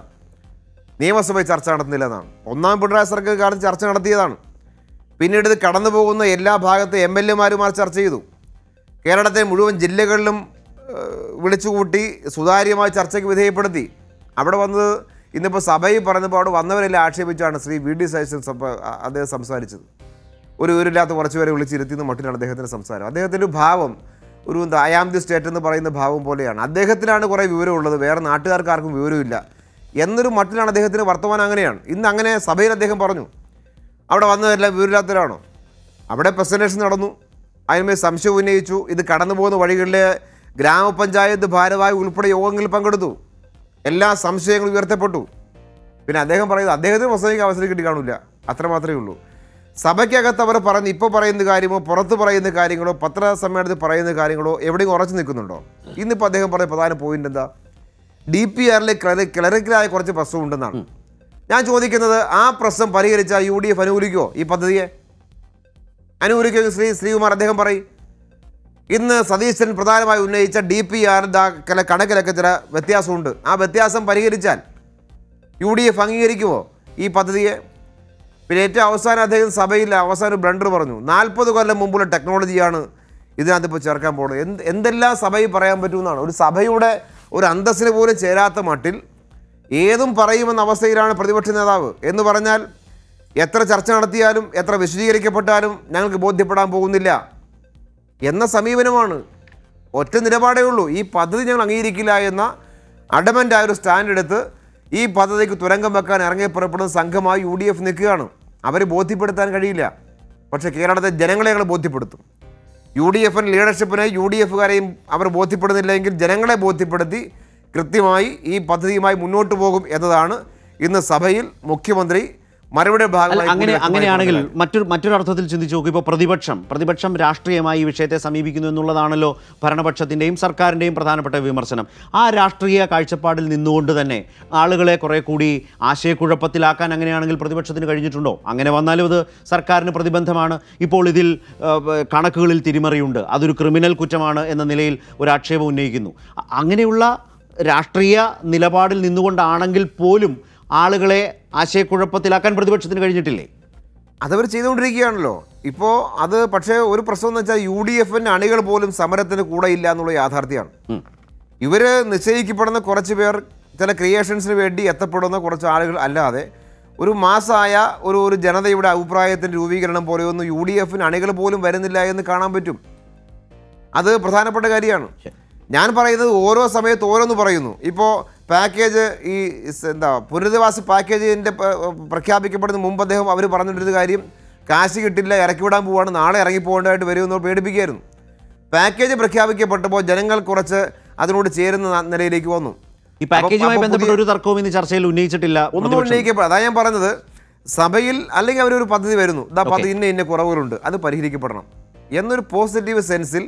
നിയമസഭയിൽ ചർച്ച നടത്തുന്നില്ല എന്നാണ്. ഒന്നാം പിണറായി സർക്കാർ കാലത്ത് ചർച്ച നടത്തിയതാണ്. പിന്നീട് ഇത് കടന്നു പോകുന്ന എല്ലാ ഭാഗത്തെ എം എൽ എമാരുമാർ ചർച്ച ചെയ്തു. കേരളത്തെ മുഴുവൻ ജില്ലകളിലും വിളിച്ചുകൂട്ടി സുതാര്യമായി ചർച്ചയ്ക്ക് വിധേയപ്പെടുത്തി. അവിടെ വന്നത് ഇന്നിപ്പോൾ സഭയിൽ പറഞ്ഞപ്പോൾ അവിടെ വന്നവരെല്ലാം ആക്ഷേപിച്ചാണ് ശ്രീ വി ഡി അ- അദ്ദേഹം സംസാരിച്ചത്. ഒരു ഊരില്ലാത്ത കുറച്ച് പേരെ വിളിച്ചിരുത്തിയെന്ന് മട്ടിലാണ് അദ്ദേഹത്തിന്റെ സംസാരം. അദ്ദേഹത്തിന്റെ ഭാവം ഒരു എന്താ ആം ദി സ്റ്റേറ്റ് എന്ന് പറയുന്ന ഭാവം പോലെയാണ്. അദ്ദേഹത്തിനാണ് കുറേ വിവരമുള്ളത് വേറെ നാട്ടുകാർക്ക് ആർക്കും വിവരമില്ല എന്നൊരു മട്ടിലാണ് അദ്ദേഹത്തിന്റെ വർത്തമാനം അങ്ങനെയാണ്. ഇന്ന് അങ്ങനെ സഭയിൽ അദ്ദേഹം പറഞ്ഞു. അവിടെ വന്നതെല്ലാം വിവരമില്ലാത്തവരാണോ? അവിടെ പ്രസന്റേഷൻ നടന്നു. അതിന്മേൽ സംശയം ഉന്നയിച്ചു. ഇത് കടന്നു പോകുന്ന വഴികളിലെ ഗ്രാമപഞ്ചായത്ത് ഭാരവാഹി ഉൾപ്പെടെ യോഗങ്ങളിൽ പങ്കെടുത്തു. എല്ലാ സംശയങ്ങളും ഉയർത്തപ്പെട്ടു. പിന്നെ അദ്ദേഹം പറയുന്നത് അദ്ദേഹത്തിന് പ്രസംഗിക്കാൻ അവസരം കിട്ടി കാണില്ല അത്ര മാത്രമേ ഉള്ളൂ. സഭയ്ക്കകത്ത് അവർ പറഞ്ഞ് ഇപ്പോൾ പറയുന്ന കാര്യമോ പുറത്ത് പറയുന്ന കാര്യങ്ങളോ പത്രസമ്മേളനത്തിൽ പറയുന്ന കാര്യങ്ങളോ എവിടെയും ഉറച്ചു നിൽക്കുന്നുണ്ടോ? ഇന്നിപ്പോൾ അദ്ദേഹം പറഞ്ഞ പ്രധാന പോയിന്റ് എന്താ? ഡി പി ആറിലെ ക്ലറിക്കലായ കുറച്ച് പ്രശ്നമുണ്ടെന്നാണ് ഞാൻ ചോദിക്കുന്നത് ആ പ്രശ്നം പരിഹരിച്ചാൽ യു ഡി എഫ് അനുകൂലിക്കുമോ ഈ പദ്ധതിയെ? അനുകൂലിക്കുമെങ്കിൽ ശ്രീ ശ്രീകുമാർ അദ്ദേഹം പറയും. ഇന്ന് സതീശൻ പ്രധാനമായി ഉന്നയിച്ച ഡി പി ആർ കണക്കിലൊക്കെ ചില വ്യത്യാസമുണ്ട്. ആ വ്യത്യാസം പരിഹരിച്ചാൽ യു ഡി എഫ് അംഗീകരിക്കുമോ ഈ പദ്ധതിയെ? പിന്നെ ഏറ്റവും അവസാനം അദ്ദേഹം സഭയിൽ അവസാനം ബ്ലണ്ടർ പറഞ്ഞു നാൽപ്പത് കൊല്ലം മുമ്പുള്ള ടെക്നോളജിയാണ് ഇതിനകത്ത് ഇപ്പോൾ ചേർക്കാൻ പോകുന്നത്. എന്ത് എന്തെല്ലാം സഭയിൽ പറയാൻ പറ്റുമെന്നാണ്. ഒരു സഭയുടെ ഒരു അന്തസ്സിന് പോലും ചേരാത്ത മട്ടിൽ ഏതും പറയുമെന്ന അവസ്ഥയിലാണ് പ്രതിപക്ഷ നേതാവ് എന്ന് പറഞ്ഞാൽ എത്ര ചർച്ച നടത്തിയാലും എത്ര വിശദീകരിക്കപ്പെട്ടാലും ഞങ്ങൾക്ക് ബോധ്യപ്പെടാൻ പോകുന്നില്ല. എന്ന സമീപനമാണ്. ഒറ്റ നിലപാടേ ഉള്ളൂ. ഈ പദ്ധതി ഞങ്ങൾ അംഗീകരിക്കില്ല എന്ന അഡമന്റായ ഒരു സ്റ്റാൻഡ് എടുത്ത് ഈ പദ്ധതിക്ക് തുരങ്കം വെക്കാൻ ഇറങ്ങി പുറപ്പെടുന്ന സംഘമായി യു ഡി എഫ് നിൽക്കുകയാണ്. അവർ ബോധ്യപ്പെടുത്താൻ കഴിയില്ല. പക്ഷേ കേരളത്തെ ജനങ്ങളെ ഞങ്ങൾ ബോധ്യപ്പെടുത്തും. യു ഡി എഫിന് ലീഡർഷിപ്പിനെ യു ഡി എഫുകാരെയും അവർ ബോധ്യപ്പെടുന്നില്ലെങ്കിൽ ജനങ്ങളെ ബോധ്യപ്പെടുത്തി കൃത്യമായി ഈ പദ്ധതിയുമായി മുന്നോട്ട് പോകും എന്നതാണ് ഇന്ന് സഭയിൽ മുഖ്യമന്ത്രി മറുപടി അങ്ങനെ അങ്ങനെയാണെങ്കിൽ മറ്റൊരു മറ്റൊരു അർത്ഥത്തിൽ ചിന്തിച്ചു നോക്കും. ഇപ്പോൾ പ്രതിപക്ഷം പ്രതിപക്ഷം രാഷ്ട്രീയമായി ഈ വിഷയത്തെ സമീപിക്കുന്നു എന്നുള്ളതാണല്ലോ ഭരണപക്ഷത്തിന്റെയും സർക്കാരിന്റെയും പ്രധാനപ്പെട്ട വിമർശനം. ആ രാഷ്ട്രീയ കാഴ്ചപ്പാടിൽ നിന്നുകൊണ്ട് തന്നെ ആളുകളെ കുറെ കൂടി ആശയക്കുഴപ്പത്തിലാക്കാൻ അങ്ങനെയാണെങ്കിൽ പ്രതിപക്ഷത്തിന് കഴിഞ്ഞിട്ടുണ്ടോ? അങ്ങനെ വന്നാലും അത് സർക്കാരിന് പ്രതിബന്ധമാണ്. ഇപ്പോൾ ഇതിൽ കണക്കുകളിൽ തിരിമറിയുണ്ട്. അതൊരു ക്രിമിനൽ കുറ്റമാണ് എന്ന നിലയിൽ ഒരു ആക്ഷേപം ഉന്നയിക്കുന്നു അങ്ങനെയുള്ള രാഷ്ട്രീയ നിലപാടിൽ നിന്നുകൊണ്ടാണെങ്കിൽ പോലും ആളുകളെ ആശയക്കുഴപ്പത്തിലാക്കാൻ പ്രതിപക്ഷത്തിന് കഴിഞ്ഞിട്ടില്ലേ? അതവർ ചെയ്തുകൊണ്ടിരിക്കുകയാണല്ലോ. ഇപ്പോൾ അത് പക്ഷേ ഒരു പ്രശ്നം എന്ന് വെച്ചാൽ യു ഡി എഫിന്റെ അണികൾ പോലും സമരത്തിന് കൂടെ ഇല്ല എന്നുള്ള യാഥാർത്ഥ്യമാണ്. ഇവർ നിശ്ചയിക്കപ്പെടുന്ന കുറച്ച് പേർ ചില ക്രിയേഷൻസിന് വേണ്ടി എത്തപ്പെടുന്ന കുറച്ച് ആളുകൾ അല്ലാതെ ഒരു മാസമായ ഒരു ഒരു ജനതയുടെ അഭിപ്രായത്തിന്റെ രൂപീകരണം പോലെയൊന്നും യു ഡി എഫിന് അണികൾ പോലും വരുന്നില്ല എന്ന് കാണാൻ പറ്റും. അത് പ്രധാനപ്പെട്ട കാര്യമാണ്. ഞാൻ പറയുന്നത് ഓരോ സമയത്ത് ഓരോന്ന് പറയുന്നു. ഇപ്പോൾ പാക്കേജ് ഈ എന്താ പുനരധിവാസ പാക്കേജിന്റെ പ്രഖ്യാപിക്കപ്പെടുന്ന മുമ്പ് അദ്ദേഹം അവർ പറഞ്ഞിട്ടൊരു കാര്യം കാശ് കിട്ടില്ല ഇറക്കി വിടാൻ പോവാണ് നാളെ ഇറങ്ങി പോകേണ്ടതായിട്ട് വരുമെന്ന് പേടിപ്പിക്കുകയായിരുന്നു. പാക്കേജ് പ്രഖ്യാപിക്കപ്പെട്ടപ്പോൾ ജനങ്ങൾ കുറച്ച് അതിനോട് ചേരുന്ന നിലയിലേക്ക് വന്നു. ഈ പാക്കേജുമായി ബന്ധപ്പെട്ട ഒരു തർക്കവും ഇന്ന് ചർച്ചയിൽ ഉന്നയിച്ചിട്ടില്ല ഒന്നും. ഉന്നയിക്കപ്പെടും. അതാ ഞാൻ പറഞ്ഞത് സഭയിൽ അല്ലെങ്കിൽ അവരൊരു പദ്ധതി വരുന്നു. ഇതാ പദ്ധതി ഇന്ന ഇന്ന കുറവുകളുണ്ട് അത് പരിഹരിക്കപ്പെടണം. എന്നൊരു പോസിറ്റീവ് സെൻസിൽ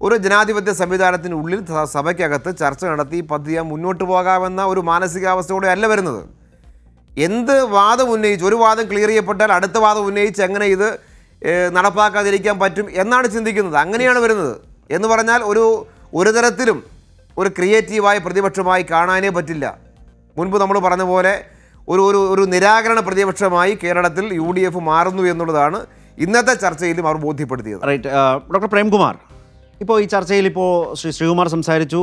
ഒരു ജനാധിപത്യ സംവിധാനത്തിനുള്ളിൽ സഭയ്ക്കകത്ത് ചർച്ച നടത്തി പദ്ധതി മുന്നോട്ട് പോകാമെന്ന ഒരു മാനസികാവസ്ഥയോടെ അല്ല വരുന്നത്. എന്ത് വാദം ഉന്നയിച്ച് ഒരു വാദം ക്ലിയർ ചെയ്യപ്പെട്ടാൽ അടുത്ത വാദം ഉന്നയിച്ച് എങ്ങനെ ഇത് നടപ്പാക്കാതിരിക്കാൻ പറ്റും എന്നാണ് ചിന്തിക്കുന്നത്. അങ്ങനെയാണ് വരുന്നത്. എന്ന് പറഞ്ഞാൽ ഒരു ഒരു തരത്തിലും ഒരു ക്രിയേറ്റീവായ പ്രതിപക്ഷമായി കാണാനേ പറ്റില്ല. മുൻപ് നമ്മൾ പറഞ്ഞ പോലെ ഒരു ഒരു ഒരു നിരാകരണ പ്രതിപക്ഷമായി കേരളത്തിൽ യു ഡി എഫ് മാറുന്നു എന്നുള്ളതാണ് ഇന്നത്തെ ചർച്ചയിലും അവർ ബോധ്യപ്പെടുത്തിയത്. റൈറ്റ് ഡോക്ടർ പ്രേംകുമാർ ഇപ്പോൾ ഈ ചർച്ചയിൽ ഇപ്പോൾ ശ്രീ ശ്രീകുമാർ സംസാരിച്ചു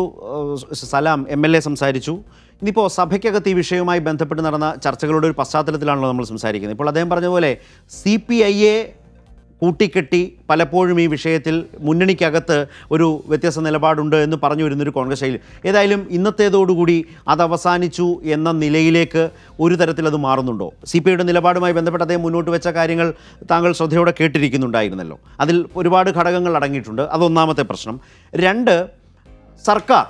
സലാം എം എൽ എ സംസാരിച്ചു. ഇനിയിപ്പോൾ സഭയ്ക്കകത്ത് ഈ വിഷയവുമായി ബന്ധപ്പെട്ട് നടന്ന ചർച്ചകളുടെ ഒരു പശ്ചാത്തലത്തിലാണല്ലോ നമ്മൾ സംസാരിക്കുന്നത്. ഇപ്പോൾ അദ്ദേഹം പറഞ്ഞ പോലെ സി പി ഐയെ കൂട്ടിക്കെട്ടി പലപ്പോഴും ഈ വിഷയത്തിൽ മുന്നണിക്കകത്ത് ഒരു വ്യത്യസ്ത നിലപാടുണ്ട് എന്ന് പറഞ്ഞു വരുന്നൊരു കോൺഗ്രസ് ശൈലി. ഏതായാലും ഇന്നത്തേതോടുകൂടി അത് അവസാനിച്ചു എന്ന നിലയിലേക്ക് ഒരു തരത്തിൽ അത് മാറുന്നുണ്ടോ? സി പി ഐയുടെ നിലപാടുമായി ബന്ധപ്പെട്ട് അദ്ദേഹം മുന്നോട്ട് വെച്ച കാര്യങ്ങൾ താങ്കൾ ശ്രദ്ധയോടെ കേട്ടിരിക്കുന്നുണ്ടായിരുന്നല്ലോ. അതിൽ ഒരുപാട് ഘടകങ്ങൾ അടങ്ങിയിട്ടുണ്ട്. അതൊന്നാമത്തെ പ്രശ്നം. രണ്ട് സർക്കാർ.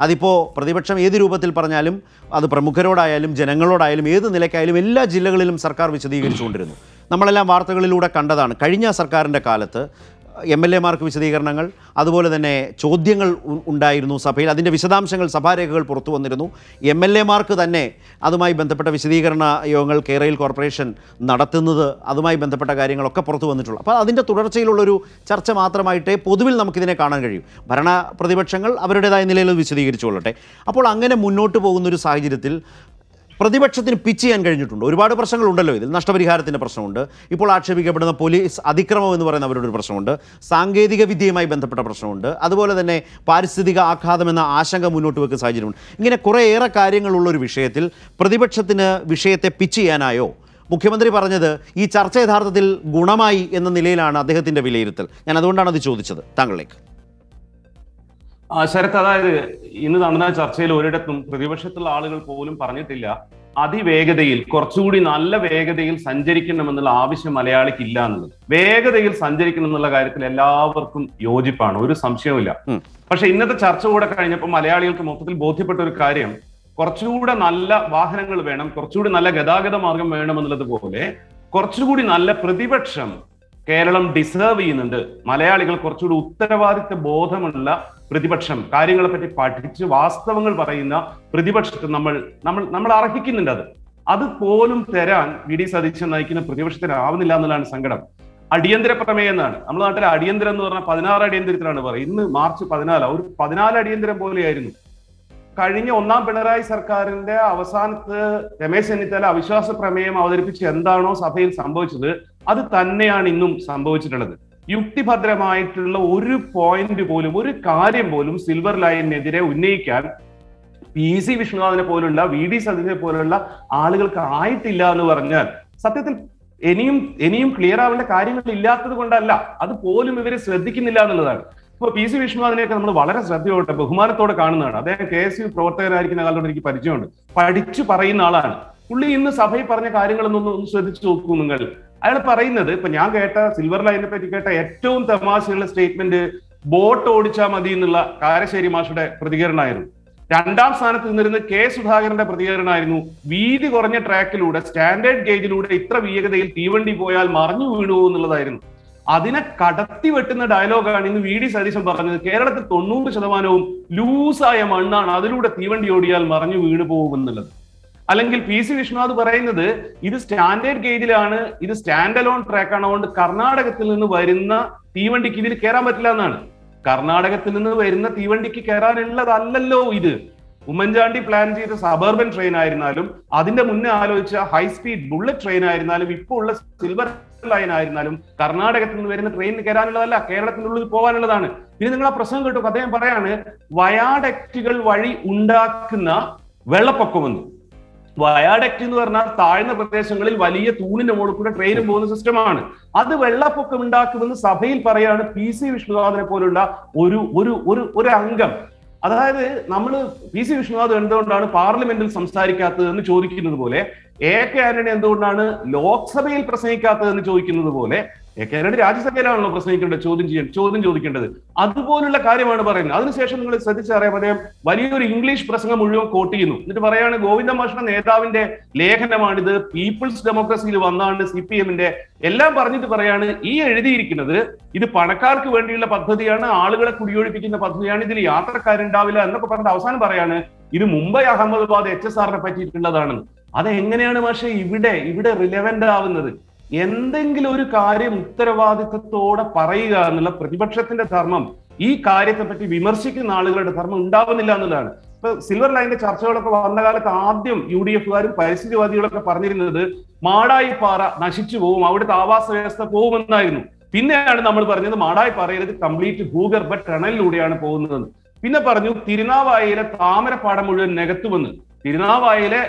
അതിപ്പോൾ പ്രതിപക്ഷം ഏത് രൂപത്തിൽ പറഞ്ഞാലും അത് പ്രമുഖരോടായാലും ജനങ്ങളോടായാലും ഏത് നിലയ്ക്കായാലും എല്ലാ ജില്ലകളിലും സർക്കാർ വിശദീകരിച്ചുകൊണ്ടിരുന്നു. നമ്മളെല്ലാം വാർത്തകളിലൂടെ കണ്ടതാണ്. കഴിഞ്ഞ സർക്കാരിന്റെ കാലത്ത് എം എൽ എമാർക്ക് വിശദീകരണങ്ങൾ അതുപോലെ തന്നെ ചോദ്യങ്ങൾ ഉണ്ടായിരുന്നു സഭയിൽ. അതിന്റെ വിശദാംശങ്ങൾ സഭാരേഖകൾ പുറത്തു വന്നിരുന്നു. എം എൽ എമാർക്ക് തന്നെ അതുമായി ബന്ധപ്പെട്ട വിശദീകരണ യോഗങ്ങൾ കേരളയിൽ കോർപ്പറേഷൻ നടത്തുന്നത് അതുമായി ബന്ധപ്പെട്ട കാര്യങ്ങളൊക്കെ പുറത്തു വന്നിട്ടുള്ളൂ. അപ്പോൾ അതിന്റെ തുടർച്ചയിലുള്ളൊരു ചർച്ച മാത്രമായിട്ടേ പൊതുവിൽ നമുക്കിതിനെ കാണാൻ കഴിയും. ഭരണ പ്രതിപക്ഷങ്ങൾ അവരുടേതായ നിലയിൽ വിശദീകരിച്ചുകൊള്ളട്ടെ വിശദീകരിച്ചു കൊള്ളട്ടെ. അപ്പോൾ അങ്ങനെ മുന്നോട്ട് പോകുന്നൊരു സാഹചര്യത്തിൽ പ്രതിപക്ഷത്തിന് പിച്ച് ചെയ്യാൻ കഴിഞ്ഞിട്ടുണ്ട്. ഒരുപാട് പ്രശ്നങ്ങളുണ്ടല്ലോ ഇതിൽ. നഷ്ടപരിഹാരത്തിന്റെ പ്രശ്നമുണ്ട്. ഇപ്പോൾ ആക്ഷേപിക്കപ്പെടുന്ന പോലീസ് അതിക്രമം എന്ന് പറയുന്ന അവരുടെ ഒരു പ്രശ്നമുണ്ട്. സാങ്കേതിക വിദ്യയുമായി ബന്ധപ്പെട്ട പ്രശ്നമുണ്ട്. അതുപോലെ തന്നെ പാരിസ്ഥിതിക ആഘാതം എന്ന ആശങ്ക മുന്നോട്ട് വെക്കുന്ന സാഹചര്യമുണ്ട്. ഇങ്ങനെ കുറേയേറെ കാര്യങ്ങളുള്ള ഒരു വിഷയത്തിൽ പ്രതിപക്ഷത്തിന് വിഷയത്തെ പിച്ച് ചെയ്യാനായോ? മുഖ്യമന്ത്രി പറഞ്ഞത് ഈ ചർച്ച യഥാർത്ഥത്തിൽ ഗുണമായി എന്ന നിലയിലാണ് അദ്ദേഹത്തിന്റെ വിലയിരുത്തൽ. ഞാൻ അതുകൊണ്ടാണ് അത് ചോദിച്ചത്. താങ്കളിലേക്ക്. ആ, ശരത്ത് അതായത് ഇന്ന് നടന്ന ചർച്ചയിൽ ഒരിടത്തും പ്രതിപക്ഷത്തുള്ള ആളുകൾ പോലും പറഞ്ഞിട്ടില്ല. അതിവേഗതയിൽ കുറച്ചുകൂടി നല്ല വേഗതയിൽ സഞ്ചരിക്കണമെന്നുള്ള ആവശ്യം മലയാളിക്ക് ഇല്ല എന്നുള്ളത്. വേഗതയിൽ സഞ്ചരിക്കണം എന്നുള്ള കാര്യത്തിൽ എല്ലാവർക്കും യോജിപ്പാണ്. ഒരു സംശയവുമില്ല. പക്ഷെ ഇന്നത്തെ ചർച്ച കൂടെ കഴിഞ്ഞപ്പോൾ മലയാളികൾക്ക് മൊത്തത്തിൽ ബോധ്യപ്പെട്ട ഒരു കാര്യം കുറച്ചുകൂടെ നല്ല വാഹനങ്ങൾ വേണം കുറച്ചുകൂടി നല്ല ഗതാഗത മാർഗം വേണം എന്നുള്ളത് പോലെ കുറച്ചുകൂടി നല്ല പ്രതിപക്ഷം കേരളം ഡിസേർവ് ചെയ്യുന്നുണ്ട്. മലയാളികൾ കുറച്ചുകൂടി ഉത്തരവാദിത്വ ബോധമുള്ള പ്രതിപക്ഷം കാര്യങ്ങളെ പറ്റി പഠിച്ച് വാസ്തവങ്ങൾ പറയുന്ന പ്രതിപക്ഷത്തെ നമ്മൾ നമ്മൾ നമ്മൾ അർഹിക്കുന്നുണ്ട് അത്. അത് പോലും തരാൻ വി ഡി സതീശൻ നയിക്കുന്ന പ്രതിപക്ഷത്തിന് ആവുന്നില്ല എന്നുള്ളതാണ് സങ്കടം. അടിയന്തര പ്രമേയം എന്നാണ്. നമ്മുടെ നാട്ടിലെ അടിയന്തരം എന്ന് പറഞ്ഞാൽ പതിനാറ് അടിയന്തരത്തിലാണ് പറയുക. ഇന്ന് മാർച്ച് പതിനാല് ഒരു പതിനാല് അടിയന്തരം പോലെയായിരുന്നു. കഴിഞ്ഞ ഒന്നാം പിണറായി സർക്കാരിന്റെ അവസാനത്ത് രമേശ് ചെന്നിത്തല അവിശ്വാസ പ്രമേയം അവതരിപ്പിച്ച് എന്താണോ സഭയിൽ സംഭവിച്ചത് അത് തന്നെയാണ് ഇന്നും സംഭവിച്ചിട്ടുള്ളത്. യുക്തിഭദ്രമായിട്ടുള്ള ഒരു പോയിന്റ് പോലും ഒരു കാര്യം പോലും സിൽവർ ലൈനിനെതിരെ ഉന്നയിക്കാൻ പി സി വിഷ്ണുനാഥിനെ പോലുള്ള വി ഡി സതീശനെ പോലുള്ള ആളുകൾക്ക് ആയിട്ടില്ല എന്ന് പറഞ്ഞാൽ സത്യത്തിൽ ഇനിയും ഇനിയും ക്ലിയർ ആവേണ്ട കാര്യങ്ങൾ ഇല്ലാത്തത് കൊണ്ടല്ല. അത് പോലും ഇവർ ശ്രദ്ധിക്കുന്നില്ല എന്നുള്ളതാണ്. ഇപ്പൊ പി സി വിഷ്ണുനാഥിനെയൊക്കെ നമ്മൾ വളരെ ശ്രദ്ധയോടെ ബഹുമാനത്തോടെ കാണുന്നതാണ്. അദ്ദേഹം കെ എസ് യു പ്രവർത്തകനായിരിക്കുന്ന കാലത്തോട് എനിക്ക് പരിചയമുണ്ട്. പഠിച്ചു പറയുന്ന ആളാണ്. പുള്ളി ഇന്ന് സഭയിൽ പറഞ്ഞ കാര്യങ്ങളൊന്നും ഒന്ന് ഒന്ന് ശ്രദ്ധിച്ചു നോക്കൂ നിങ്ങൾ. അയാൾ പറയുന്നത് ഇപ്പൊ ഞാൻ കേട്ട സിൽവർ ലൈനെ പറ്റി കേട്ട ഏറ്റവും തമാശയുള്ള സ്റ്റേറ്റ്മെന്റ് ബോട്ട് ഓടിച്ചാൽ മതി എന്നുള്ള കാരശ്ശേരി മാഷയുടെ പ്രതികരണമായിരുന്നു. രണ്ടാം സ്ഥാനത്ത് നിന്നിരുന്ന കെ സുധാകരന്റെ പ്രതികരണമായിരുന്നു. വീതി കുറഞ്ഞ ട്രാക്കിലൂടെ സ്റ്റാൻഡേർഡ് ഗേജിലൂടെ ഇത്ര വേഗതയിൽ തീവണ്ടി പോയാൽ മറിഞ്ഞു വീണു എന്നുള്ളതായിരുന്നു. അതിനെ കടത്തി വെട്ടുന്ന ഡയലോഗാണ് ഇന്ന് വി ഡി സതീശൻ പറഞ്ഞത്. കേരളത്തിൽ തൊണ്ണൂറ് ശതമാനവും ലൂസായ മണ്ണാണ് അതിലൂടെ തീവണ്ടി ഓടിയാൽ മറിഞ്ഞു വീണു പോകും എന്നുള്ളത്. അല്ലെങ്കിൽ പി സി വിശ്വനാഥ് പറയുന്നത് ഇത് സ്റ്റാൻഡേർഡ് ഗേജിലാണ് ഇത് സ്റ്റാൻഡ് അലോൺ ട്രാക്ക് ആണ് അതുകൊണ്ട് കർണാടകത്തിൽ നിന്ന് വരുന്ന തീവണ്ടിക്ക് ഇതിൽ കയറാൻ പറ്റില്ല എന്നാണ്. കർണാടകത്തിൽ നിന്ന് വരുന്ന തീവണ്ടിക്ക് കയറാനുള്ളതല്ലല്ലോ ഇത്. ഉമ്മൻചാണ്ടി പ്ലാൻ ചെയ്ത സബർബൻ ട്രെയിൻ ആയിരുന്നാലും അതിന്റെ മുന്നേ ആലോചിച്ച ഹൈ സ്പീഡ് ബുള്ളറ്റ് ട്രെയിൻ ആയിരുന്നാലും ഇപ്പോൾ ഉള്ള സിൽവർ ലൈൻ ആയിരുന്നാലും കർണാടകത്തിൽ നിന്ന് വരുന്ന ട്രെയിനിന് കയറാനുള്ളതല്ല കേരളത്തിനുള്ളിൽ പോകാനുള്ളതാണ് പിന്നെ നിങ്ങൾ ആ പ്രശ്നം കേട്ടു അദ്ദേഹം പറയാണ് വയാഡക്റ്റുകൾ വഴി ഉണ്ടാക്കുന്ന വെള്ളപ്പൊക്കമെന്ന്. വയാഡക്റ്റ് എന്ന് പറഞ്ഞാൽ താഴ്ന്ന പ്രദേശങ്ങളിൽ വലിയ തൂണിന്റെ മുകളിൽ കൂടെ ട്രെയിനും പോകുന്ന സിസ്റ്റമാണ് അത് വെള്ളപ്പൊക്കം ഉണ്ടാക്കുമെന്ന് സഭയിൽ പറയാണ് പി സി വിഷ്ണുനാഥിനെ പോലുള്ള ഒരു ഒരു ഒരു ഒരു അംഗം. അതായത് നമ്മൾ പി സി വിഷ്ണുനാഥ് എന്തുകൊണ്ടാണ് പാർലമെന്റിൽ സംസാരിക്കാത്തത് എന്ന് ചോദിക്കുന്നത് പോലെ എ കെ ആന്റണി എന്തുകൊണ്ടാണ് ലോക്സഭയിൽ പ്രസംഗിക്കാത്തത് എന്ന് ചോദിക്കുന്നത് പോലെ ആന്റണി രാജ്യസഭയിലാണല്ലോ പ്രസംഗിക്കേണ്ടത് ചോദ്യം ചെയ്യാൻ ചോദ്യം ചോദിക്കേണ്ടത്. അതുപോലുള്ള കാര്യമാണ് പറയുന്നത്. അതിനുശേഷം നിങ്ങൾ ശ്രദ്ധിച്ചറിയാം അദ്ദേഹം വലിയൊരു ഇംഗ്ലീഷ് പ്രസംഗം മുഴുവൻ കോട്ട് ചെയ്യുന്നു. എന്നിട്ട് പറയാണ് ഗോവിന്ദ മാഷ്ട നേതാവിന്റെ ലേഖനമാണിത്. പീപ്പിൾസ് ഡെമോക്രസിയിൽ വന്നാണ് സി പി എമ്മിന്റെ. എല്ലാം പറഞ്ഞിട്ട് പറയാണ് ഈ എഴുതിയിരിക്കുന്നത് ഇത് പണക്കാർക്ക് വേണ്ടിയുള്ള പദ്ധതിയാണ് ആളുകളെ കുടിയൊഴിപ്പിക്കുന്ന പദ്ധതിയാണ് ഇതിൽ യാത്രക്കാരുണ്ടാവില്ല എന്നൊക്കെ പറഞ്ഞിട്ട് അവസാനം പറയാണ് ഇത് മുംബൈ അഹമ്മദാബാദ് എച്ച് എസ് ആറിനെ പറ്റിയിട്ടുള്ളതാണ്. അതെങ്ങനെയാണ് പക്ഷേ ഇവിടെ ഇവിടെ റിലവന്റ് ആവുന്നത്? എന്തെങ്കിലും ഒരു കാര്യം ഉത്തരവാദിത്തത്തോടെ പറയുക എന്നുള്ള പ്രതിപക്ഷത്തിന്റെ ധർമ്മം ഈ കാര്യത്തെ പറ്റി വിമർശിക്കുന്ന ആളുകളുടെ ധർമ്മം ഉണ്ടാവുന്നില്ല എന്നുള്ളതാണ്. ഇപ്പൊ സിൽവർ ലൈനിന്റെ ചർച്ചകളൊക്കെ വന്ന കാലത്ത് ആദ്യം യു ഡി എഫുകാരും പരിസ്ഥിതിവാദികളൊക്കെ പറഞ്ഞിരുന്നത് മാടായി പാറ നശിച്ചു പോകും അവിടുത്തെ ആവാസ വ്യവസ്ഥ പോകുമെന്നായിരുന്നു. പിന്നെയാണ് നമ്മൾ പറഞ്ഞത് മാടായി പാറയിൽ കംപ്ലീറ്റ് ഭൂഗർഭ ടണലിലൂടെയാണ് പോകുന്നതെന്ന്. പിന്നെ പറഞ്ഞു തിരുനാവായയിലെ താമരപ്പാടം മുഴുവൻ നികത്തുമെന്ന്. തിരുനാവായയിലെ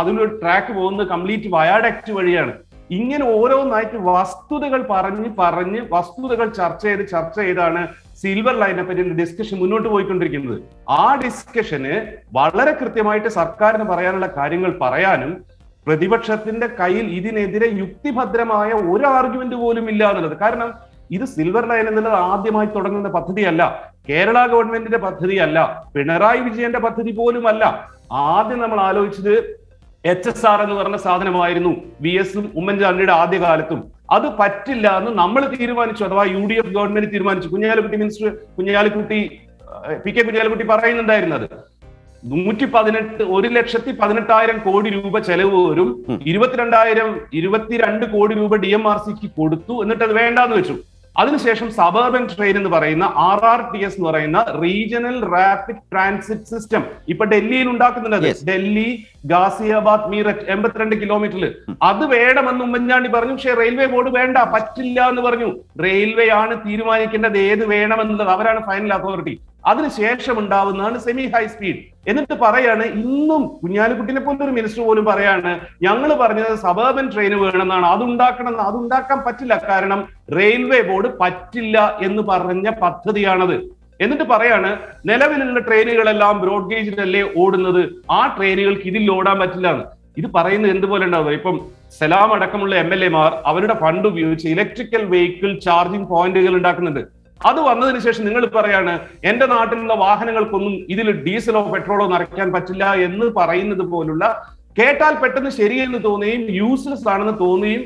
അതിനൊരു ട്രാക്ക് പോകുന്നത് കംപ്ലീറ്റ് വയാഡക്ട് വഴിയാണ്. ഇങ്ങനെ ഓരോന്നായിട്ട് വസ്തുതകൾ പറഞ്ഞ് പറഞ്ഞ് വസ്തുതകൾ ചർച്ച ചെയ്ത് ചർച്ച ചെയ്താണ് സിൽവർ ലൈനെ പറ്റി ഡിസ്കഷൻ മുന്നോട്ട് പോയിക്കൊണ്ടിരിക്കുന്നത്. ആ ഡിസ്കഷന് വളരെ കൃത്യമായിട്ട് സർക്കാരിന് പറയാനുള്ള കാര്യങ്ങൾ പറയാനും പ്രതിപക്ഷത്തിന്റെ കയ്യിൽ ഇതിനെതിരെ യുക്തിഭദ്രമായ ഒരു ആർഗ്യുമെന്റ് പോലും ഇല്ല എന്നുള്ളത്. കാരണം ഇത് സിൽവർ ലൈൻ എന്നുള്ളത് ആദ്യമായി തുടങ്ങുന്ന പദ്ധതിയല്ല. കേരള ഗവൺമെന്റിന്റെ പദ്ധതിയല്ല. പിണറായി വിജയന്റെ പദ്ധതി പോലുമല്ല. ആദ്യം നമ്മൾ ആലോചിച്ചത് എച്ച് എസ് ആർ എന്ന് പറഞ്ഞ സാധനമായിരുന്നു വി എസും ഉമ്മൻചാണ്ടിയുടെ ആദ്യകാലത്തും. അത് പറ്റില്ല എന്ന് നമ്മൾ തീരുമാനിച്ചു അഥവാ യു ഡി എഫ് ഗവൺമെന്റ് തീരുമാനിച്ചു. Kunhalikutty minister Kunhalikutty P K Kunhalikutty പറയുന്നുണ്ടായിരുന്നത് നൂറ്റി പതിനെട്ട് ഒരു ലക്ഷത്തി പതിനെട്ടായിരം കോടി രൂപ ചെലവ് വരും. ഇരുപത്തിരണ്ടായിരം ഇരുപത്തിരണ്ട് കോടി രൂപ ഡി എം ആർ സിക്ക് കൊടുത്തു. എന്നിട്ട് അത് വേണ്ടാന്ന് വെച്ചു. അതിനുശേഷം സബർബൻ ട്രെയിൻ എന്ന് പറയുന്ന ആർ ആർ ടി എസ് എന്ന് പറയുന്ന റീജിയണൽ റാപ്പിഡ് ട്രാൻസിറ്റ് സിസ്റ്റം ഇപ്പൊ ഡൽഹിയിൽ ഉണ്ടാക്കുന്നുണ്ട് ഡൽഹി ഗാസിയാബാദ് മീററ്റ് എൺപത്തിരണ്ട് കിലോമീറ്ററിൽ അത് വേണമെന്ന് ഉമ്മൻചാണ്ടി പറഞ്ഞു. പക്ഷേ റെയിൽവേ ബോർഡ് വേണ്ട പറ്റില്ല എന്ന് പറഞ്ഞു. റെയിൽവേ ആണ് തീരുമാനിക്കേണ്ടത്. ഏത് വേണമെന്നുള്ളത് അവരാണ് ഫൈനൽ അതോറിറ്റി അതിനുശേഷം ഉണ്ടാവുന്നതാണ് സെമി ഹൈ സ്പീഡ് എന്നിട്ട് പറയാണ് ഇന്നും കുഞ്ഞാലിക്കുട്ടിനെ പോലെ ഒരു മിനിസ്റ്റർ പോലും പറയാണ് ഞങ്ങൾ പറഞ്ഞത് സബർബൻ ട്രെയിൻ വേണമെന്നാണ്. അതുണ്ടാക്കണം അതുണ്ടാക്കാൻ പറ്റില്ല. കാരണം റെയിൽവേ ബോർഡ് പറ്റില്ല എന്ന് പറഞ്ഞ പദ്ധതിയാണത്. എന്നിട്ട് പറയാണ് നിലവിലുള്ള ട്രെയിനുകളെല്ലാം ബ്രോഡ് ഗേജിലല്ലേ ഓടുന്നത്? ആ ട്രെയിനുകൾക്ക് ഇതിൽ ഓടാൻ പറ്റില്ല എന്ന്. ഇത് പറയുന്നത് എന്തുപോലെ ഉണ്ടാവുക? ഇപ്പം സലാം അടക്കമുള്ള എം എൽ എമാർ അവരുടെ ഫണ്ട് ഉപയോഗിച്ച് ഇലക്ട്രിക്കൽ വെഹിക്കിൾ ചാർജിങ് പോയിന്റുകൾ ഉണ്ടാക്കുന്നുണ്ട്. അത് വന്നതിന് ശേഷം നിങ്ങൾ പറയാണ് എന്റെ നാട്ടിലുള്ള വാഹനങ്ങൾക്കൊന്നും ഇതിൽ ഡീസലോ പെട്രോളോ നിറയ്ക്കാൻ പറ്റില്ല എന്ന് പറയുന്നത് പോലുള്ള കേട്ടാൽ പെട്ടെന്ന് ശരിയെന്ന് തോന്നുകയും യൂസ്ലെസ് ആണെന്ന് തോന്നുകയും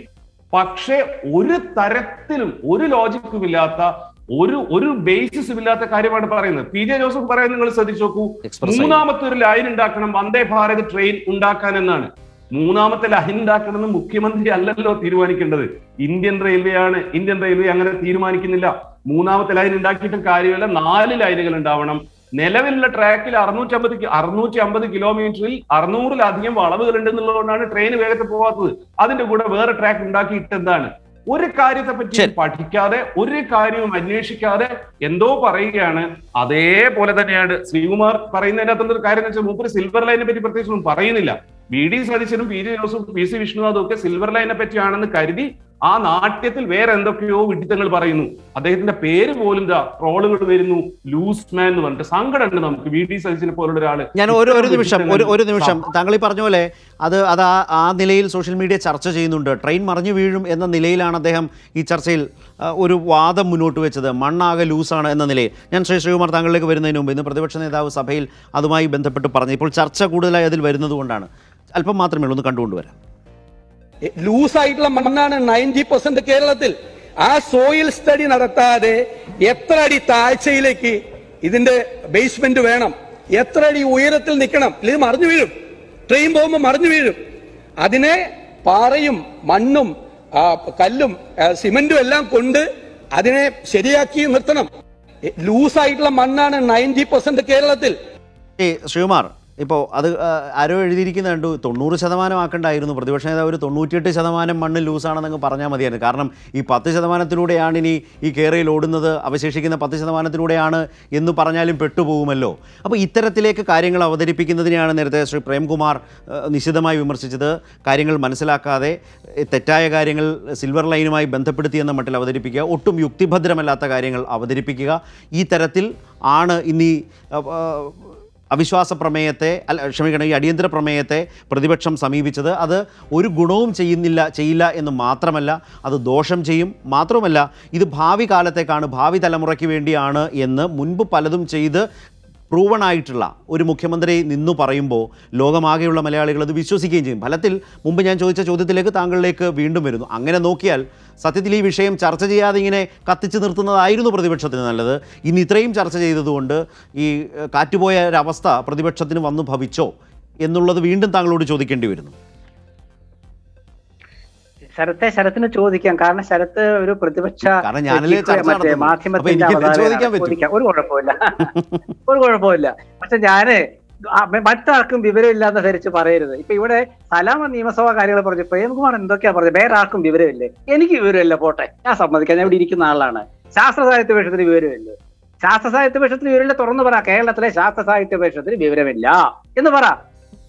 പക്ഷേ ഒരു തരത്തിലും ഒരു ലോജിക്കും ഇല്ലാത്ത ഒരു ഒരു ബേസിസും ഇല്ലാത്ത കാര്യമാണ് പറയുന്നത്. പി. ജെ. ജോസഫ് പറയുന്നത് നിങ്ങൾ ശ്രദ്ധിച്ചു നോക്കൂ. മൂന്നാമത്തെ ഒരു ലൈൻ ഉണ്ടാക്കണം വന്ദേ ഭാരത് ട്രെയിൻ ഉണ്ടാക്കാൻ എന്നാണ്. മൂന്നാമത്തെ ലൈൻ ഉണ്ടാക്കണമെന്ന് മുഖ്യമന്ത്രി അല്ലല്ലോ തീരുമാനിക്കേണ്ടത്. ഇന്ത്യൻ റെയിൽവേ ആണ്. ഇന്ത്യൻ റെയിൽവേ അങ്ങനെ തീരുമാനിക്കുന്നില്ല. മൂന്നാമത്തെ ലൈൻ ഉണ്ടാക്കിയിട്ടും കാര്യമില്ല. നാല് ലൈനുകൾ ഉണ്ടാവണം. നിലവിലുള്ള ട്രാക്കിൽ അറുന്നൂറ്റമ്പത് അറുന്നൂറ്റി അമ്പത് കിലോമീറ്ററിൽ അറുന്നൂറിലധികം വളവുകൾ ഉണ്ടെന്നുള്ളതുകൊണ്ടാണ് ട്രെയിൻ വേഗത്തിൽ പോകാത്തത്. അതിന്റെ കൂടെ വേറെ ട്രാക്ക് ഉണ്ടാക്കിയിട്ട് എന്താണ്? ഒരു കാര്യത്തെ പറ്റി പഠിക്കാതെ ഒരു കാര്യവും അന്വേഷിക്കാതെ എന്തോ പറയുകയാണ്. അതേപോലെ തന്നെയാണ് ശ്രീകുമാർ പറയുന്നതിന്റെ അകത്തുള്ള ഒരു കാര്യം എന്ന് വെച്ചാൽ മൂപ്പര് സിൽവർ ലൈനെ പറ്റി പ്രത്യേകിച്ച് ഒന്നും പറയുന്നില്ല. വി ഡി സതീശനും പി ജെ ജോസും പി സി വിഷ്ണുനാഥും ഒക്കെ സിൽവർ ലൈനെ പറ്റിയാണെന്ന് കരുതി ആ നാട്യത്തിൽ വേറെ എന്തൊക്കെയോ വിഡിത്തങ്ങൾ പറയുന്നു. അദ്ദേഹത്തിന്റെ പേര് പോലും ട്രോളുകൾ വരുന്നു ലൂസ് മാൻ എന്ന് പറഞ്ഞിട്ട് സങ്കടമുണ്ട് നമുക്ക്. വി ഡി സതീശനെ പോലുള്ള ഒരാൾ ഞാൻ ഒരു ഒരു നിമിഷം ഒരു ഒരു നിമിഷം. താങ്കൾ ഈ പറഞ്ഞ പോലെ അത് അത് ആ ആ നിലയിൽ സോഷ്യൽ മീഡിയ ചർച്ച ചെയ്യുന്നുണ്ട്. ട്രെയിൻ മറിഞ്ഞു വീഴും എന്ന നിലയിലാണ് അദ്ദേഹം ഈ ചർച്ചയിൽ ഒരു വാദം മുന്നോട്ട് വെച്ചത്. മണ്ണാകെ ലൂസാണ് എന്ന നിലയിൽ. ഞാൻ ശ്രീ ശ്രീകുമാർ താങ്കളിലേക്ക് വരുന്നതിന് മുമ്പ് ഇന്ന് പ്രതിപക്ഷ നേതാവ് സഭയിൽ അതുമായി ബന്ധപ്പെട്ട് പറഞ്ഞു. ഇപ്പോൾ ചർച്ച കൂടുതലായി അതിൽ വരുന്നത് കൊണ്ടാണ്. അല്പം മാത്രമേ ഉള്ളൂ ഒന്ന് കണ്ടുകൊണ്ടുവരാം ലൂസായിട്ടുള്ള മണ്ണാണ് നയന്റി പെർസെന്റ് കേരളത്തിൽ. ആ സോയിൽ സ്റ്റഡി നടത്താതെ എത്ര അടി താഴ്ചയിലേക്ക് ഇതിന്റെ ബേസ്മെന്റ് വേണം? എത്ര അടി ഉയരത്തിൽ നിൽക്കണം? ഇത് മറിഞ്ഞു വീഴും. ട്രെയിൻ പോകുമ്പോൾ മറിഞ്ഞു വീഴും. അതിനെ പാറയും മണ്ണും കല്ലും സിമെന്റും എല്ലാം കൊണ്ട് അതിനെ ശരിയാക്കി നിർത്തണം. ലൂസായിട്ടുള്ള മണ്ണാണ് നയന്റി പെർസെന്റ് കേരളത്തിൽ. ശ്രീകുമാർ ഇപ്പോൾ അത് ആരോ എഴുതിയിരിക്കുന്ന കണ്ടു. തൊണ്ണൂറ് ശതമാനം ആക്കണ്ടായിരുന്നു. പ്രതിപക്ഷ നേതാവ് ഒരു തൊണ്ണൂറ്റിയെട്ട് ശതമാനം മണ്ണ് ലൂസാണെന്നങ്ങ് പറഞ്ഞാൽ മതിയായിരുന്നു. കാരണം ഈ പത്ത് ശതമാനത്തിലൂടെയാണ് ഇനി ഈ കേരയിൽ ഓടുന്നത്. അവശേഷിക്കുന്ന പത്ത് ശതമാനത്തിലൂടെയാണ് എന്ന് പറഞ്ഞാലും പെട്ടുപോകുമല്ലോ. അപ്പോൾ ഇത്തരത്തിലേക്ക് കാര്യങ്ങൾ അവതരിപ്പിക്കുന്നതിനെയാണ് നേരത്തെ ശ്രീ പ്രേംകുമാർ നിശിതമായി വിമർശിച്ചത്. കാര്യങ്ങൾ മനസ്സിലാക്കാതെ തെറ്റായ കാര്യങ്ങൾ സിൽവർ ലൈനുമായി ബന്ധപ്പെടുത്തി എന്ന മട്ടിൽ അവതരിപ്പിക്കുക. ഒട്ടും യുക്തിഭദ്രമല്ലാത്ത കാര്യങ്ങൾ അവതരിപ്പിക്കുക. ഈ തരത്തിൽ ആണ് ആ, അവിശ്വാസ പ്രമേയത്തെ അല്ല ക്ഷമിക്കണം ഈ അടിയന്തര പ്രമേയത്തെ പ്രതിപക്ഷം സമീപിച്ചത് അത് ഒരു ഗുണവും ചെയ്യുന്നില്ല ചെയ്യില്ല എന്ന് മാത്രമല്ല അത് ദോഷം ചെയ്യും. മാത്രമല്ല ഇത് ഭാവി കാലത്തേക്കാണ് ഭാവി തലമുറയ്ക്ക് വേണ്ടിയാണ് എന്ന് മുൻപ് പലതും ചെയ്ത് പ്രൂവൺ ആയിട്ടുള്ള ഒരു മുഖ്യമന്ത്രി നിന്നു പറയുമ്പോൾ ലോകമാകെയുള്ള മലയാളികൾ അത് വിശ്വസിക്കുകയും ചെയ്യും. ഫലത്തിൽ മുമ്പ് ഞാൻ ചോദിച്ച ചോദ്യത്തിലേക്ക് താങ്കളിലേക്ക് വീണ്ടും വരുന്നു. അങ്ങനെ നോക്കിയാൽ സത്യത്തിൽ ഈ വിഷയം ചർച്ച ചെയ്യാതെ ഇങ്ങനെ കത്തിച്ചു നിർത്തുന്നതായിരുന്നു പ്രതിപക്ഷത്തിന് നല്ലത്. ഇന്ന് ഇത്രയും ചർച്ച ചെയ്തതുകൊണ്ട് ഈ കാറ്റുപോയ ഒരവസ്ഥ പ്രതിപക്ഷത്തിന് വന്നു ഭവിച്ചോ എന്നുള്ളത് വീണ്ടും താങ്കളോട് ചോദിക്കേണ്ടി വരുന്നു. ശരത്തെ ശരത്തിന് ചോദിക്കാം. കാരണം ശരത്ത് ഒരു പ്രതിപക്ഷ മാധ്യമത്തിന്റെ ഒരു കുഴപ്പമില്ല. ഒരു കുഴപ്പമില്ല. പക്ഷെ ഞാൻ മറ്റാർക്കും വിവരമില്ലാന്ന് ധരിച്ച് പറയരുത്. ഇപ്പൊ ഇവിടെ സലാമ നിയമസഭാ കാര്യങ്ങൾ പറഞ്ഞു പ്രേംകുമാർ എന്തൊക്കെയാ പറഞ്ഞത്? വേറെ ആർക്കും വിവരമില്ലേ? എനിക്ക് വിവരമില്ല പോട്ടെ. ഞാൻ സമ്മതിക്കാം. ഞാൻ ഇവിടെ ഇരിക്കുന്ന ആളാണ്. ശാസ്ത്ര സാഹിത്യ വിഷയത്തിന് വിവരമില്ലേ? ശാസ്ത്ര സാഹിത്യ വിഷയത്തിന് വിവരമില്ല തുറന്നു പറ. കേരളത്തിലെ ശാസ്ത്ര സാഹിത്യ വിഷയത്തിന് വിവരമില്ല. എന്ന് പറ.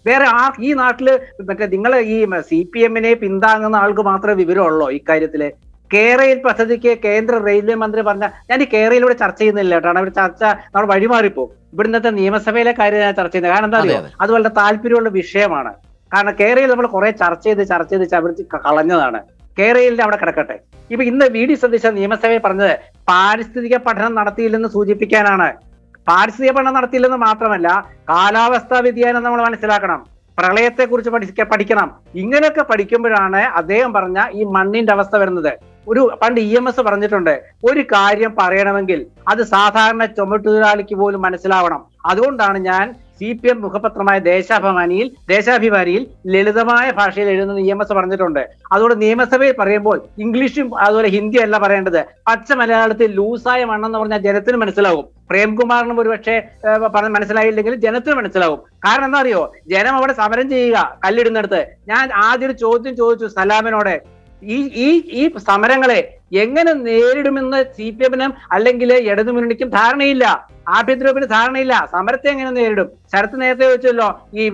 വേറെ ആ ഈ നാട്ടിൽ മറ്റേ നിങ്ങൾ ഈ സി പി എമ്മിനെ പിന്താങ്ങുന്ന ആൾക്ക് മാത്രമേ വിവരമുള്ളൂ ഇക്കാര്യത്തിൽ? കേരയിൽ പദ്ധതിക്ക് കേന്ദ്ര റെയിൽവേ മന്ത്രി പറഞ്ഞ ഞാൻ ഈ കേരളയിലൂടെ ചർച്ച ചെയ്യുന്നില്ല കേട്ടോ. ഇവിടെ ചർച്ച നമ്മൾ വഴിമാറിപ്പോകും ഇവിടുന്നത്തെ നിയമസഭയിലെ കാര്യം ഞാൻ ചർച്ച ചെയ്യുന്നത് കാരണം എന്താ പറയുക അതെ, വളരെ താല്പര്യമുള്ള വിഷയമാണ്. കാരണം കേരളയിൽ നമ്മൾ കുറെ ചർച്ച ചെയ്ത് ചർച്ച ചെയ്ത് അവർ കളഞ്ഞതാണ്. കേരളയിൽ അവിടെ കിടക്കട്ടെ. ഇപ്പൊ ഇന്ന് വി ഡി സതീശൻ നിയമസഭയിൽ പറഞ്ഞത് പാരിസ്ഥിതിക പഠനം നടത്തിയില്ലെന്ന് സൂചിപ്പിക്കാനാണ്. പാരിസ്ഥിതിക പഠനം നടത്തിയില്ലെന്ന് മാത്രമല്ല കാലാവസ്ഥാ വ്യതിയാനം നമ്മൾ മനസ്സിലാക്കണം. പ്രളയത്തെ കുറിച്ച് പഠിക്ക പഠിക്കണം. ഇങ്ങനെയൊക്കെ പഠിക്കുമ്പോഴാണ് അദ്ദേഹം പറഞ്ഞ ഈ മണ്ണിന്റെ അവസ്ഥ വരുന്നത്. ഒരു പണ്ട് ഇ എം എസ് പറഞ്ഞിട്ടുണ്ട് ഒരു കാര്യം പറയണമെങ്കിൽ അത് സാധാരണ ചുമട്ടുതൊഴിലാളിക്ക് പോലും മനസ്സിലാവണം. അതുകൊണ്ടാണ് ഞാൻ സി പി എം മുഖപത്രമായ ദേശാഭിമാനിയിൽ ദേശാഭിമാനിയിൽ ലളിതമായ ഭാഷയിൽ എഴുതുന്ന നിയമസഭ പറഞ്ഞിട്ടുണ്ട്. അതുകൊണ്ട് നിയമസഭയിൽ പറയുമ്പോൾ ഇംഗ്ലീഷും അതുപോലെ ഹിന്ദി അല്ല പറയേണ്ടത്. പച്ച മലയാളത്തിൽ ലൂസായ മണ്ണെന്ന് പറഞ്ഞാൽ ജനത്തിന് മനസ്സിലാവും. പ്രേംകുമാറിനും ഒരു പക്ഷേ പറഞ്ഞ് മനസ്സിലായില്ലെങ്കിൽ ജനത്തിന് മനസ്സിലാവും. കാരണം എന്താ അറിയോ? ജനം അവിടെ സമരം ചെയ്യുക കല്ലിടുന്നിടത്ത്. ഞാൻ ആദ്യം ചോദ്യം ചോദിച്ചു സലാമിനോട്. ഈ ഈ ഈ സമരങ്ങളെ എങ്ങനെ നേരിടുമെന്ന് സി പി എമ്മിനും അല്ലെങ്കിൽ ഇടതുമുന്നണിക്കും ധാരണയില്ല. ആഭ്യന്തര വകുപ്പിന് ധാരണയില്ല. സമരത്തെ എങ്ങനെ നേരിടും? ശരത്ത് നേരത്തെ വെച്ചല്ലോ ഈ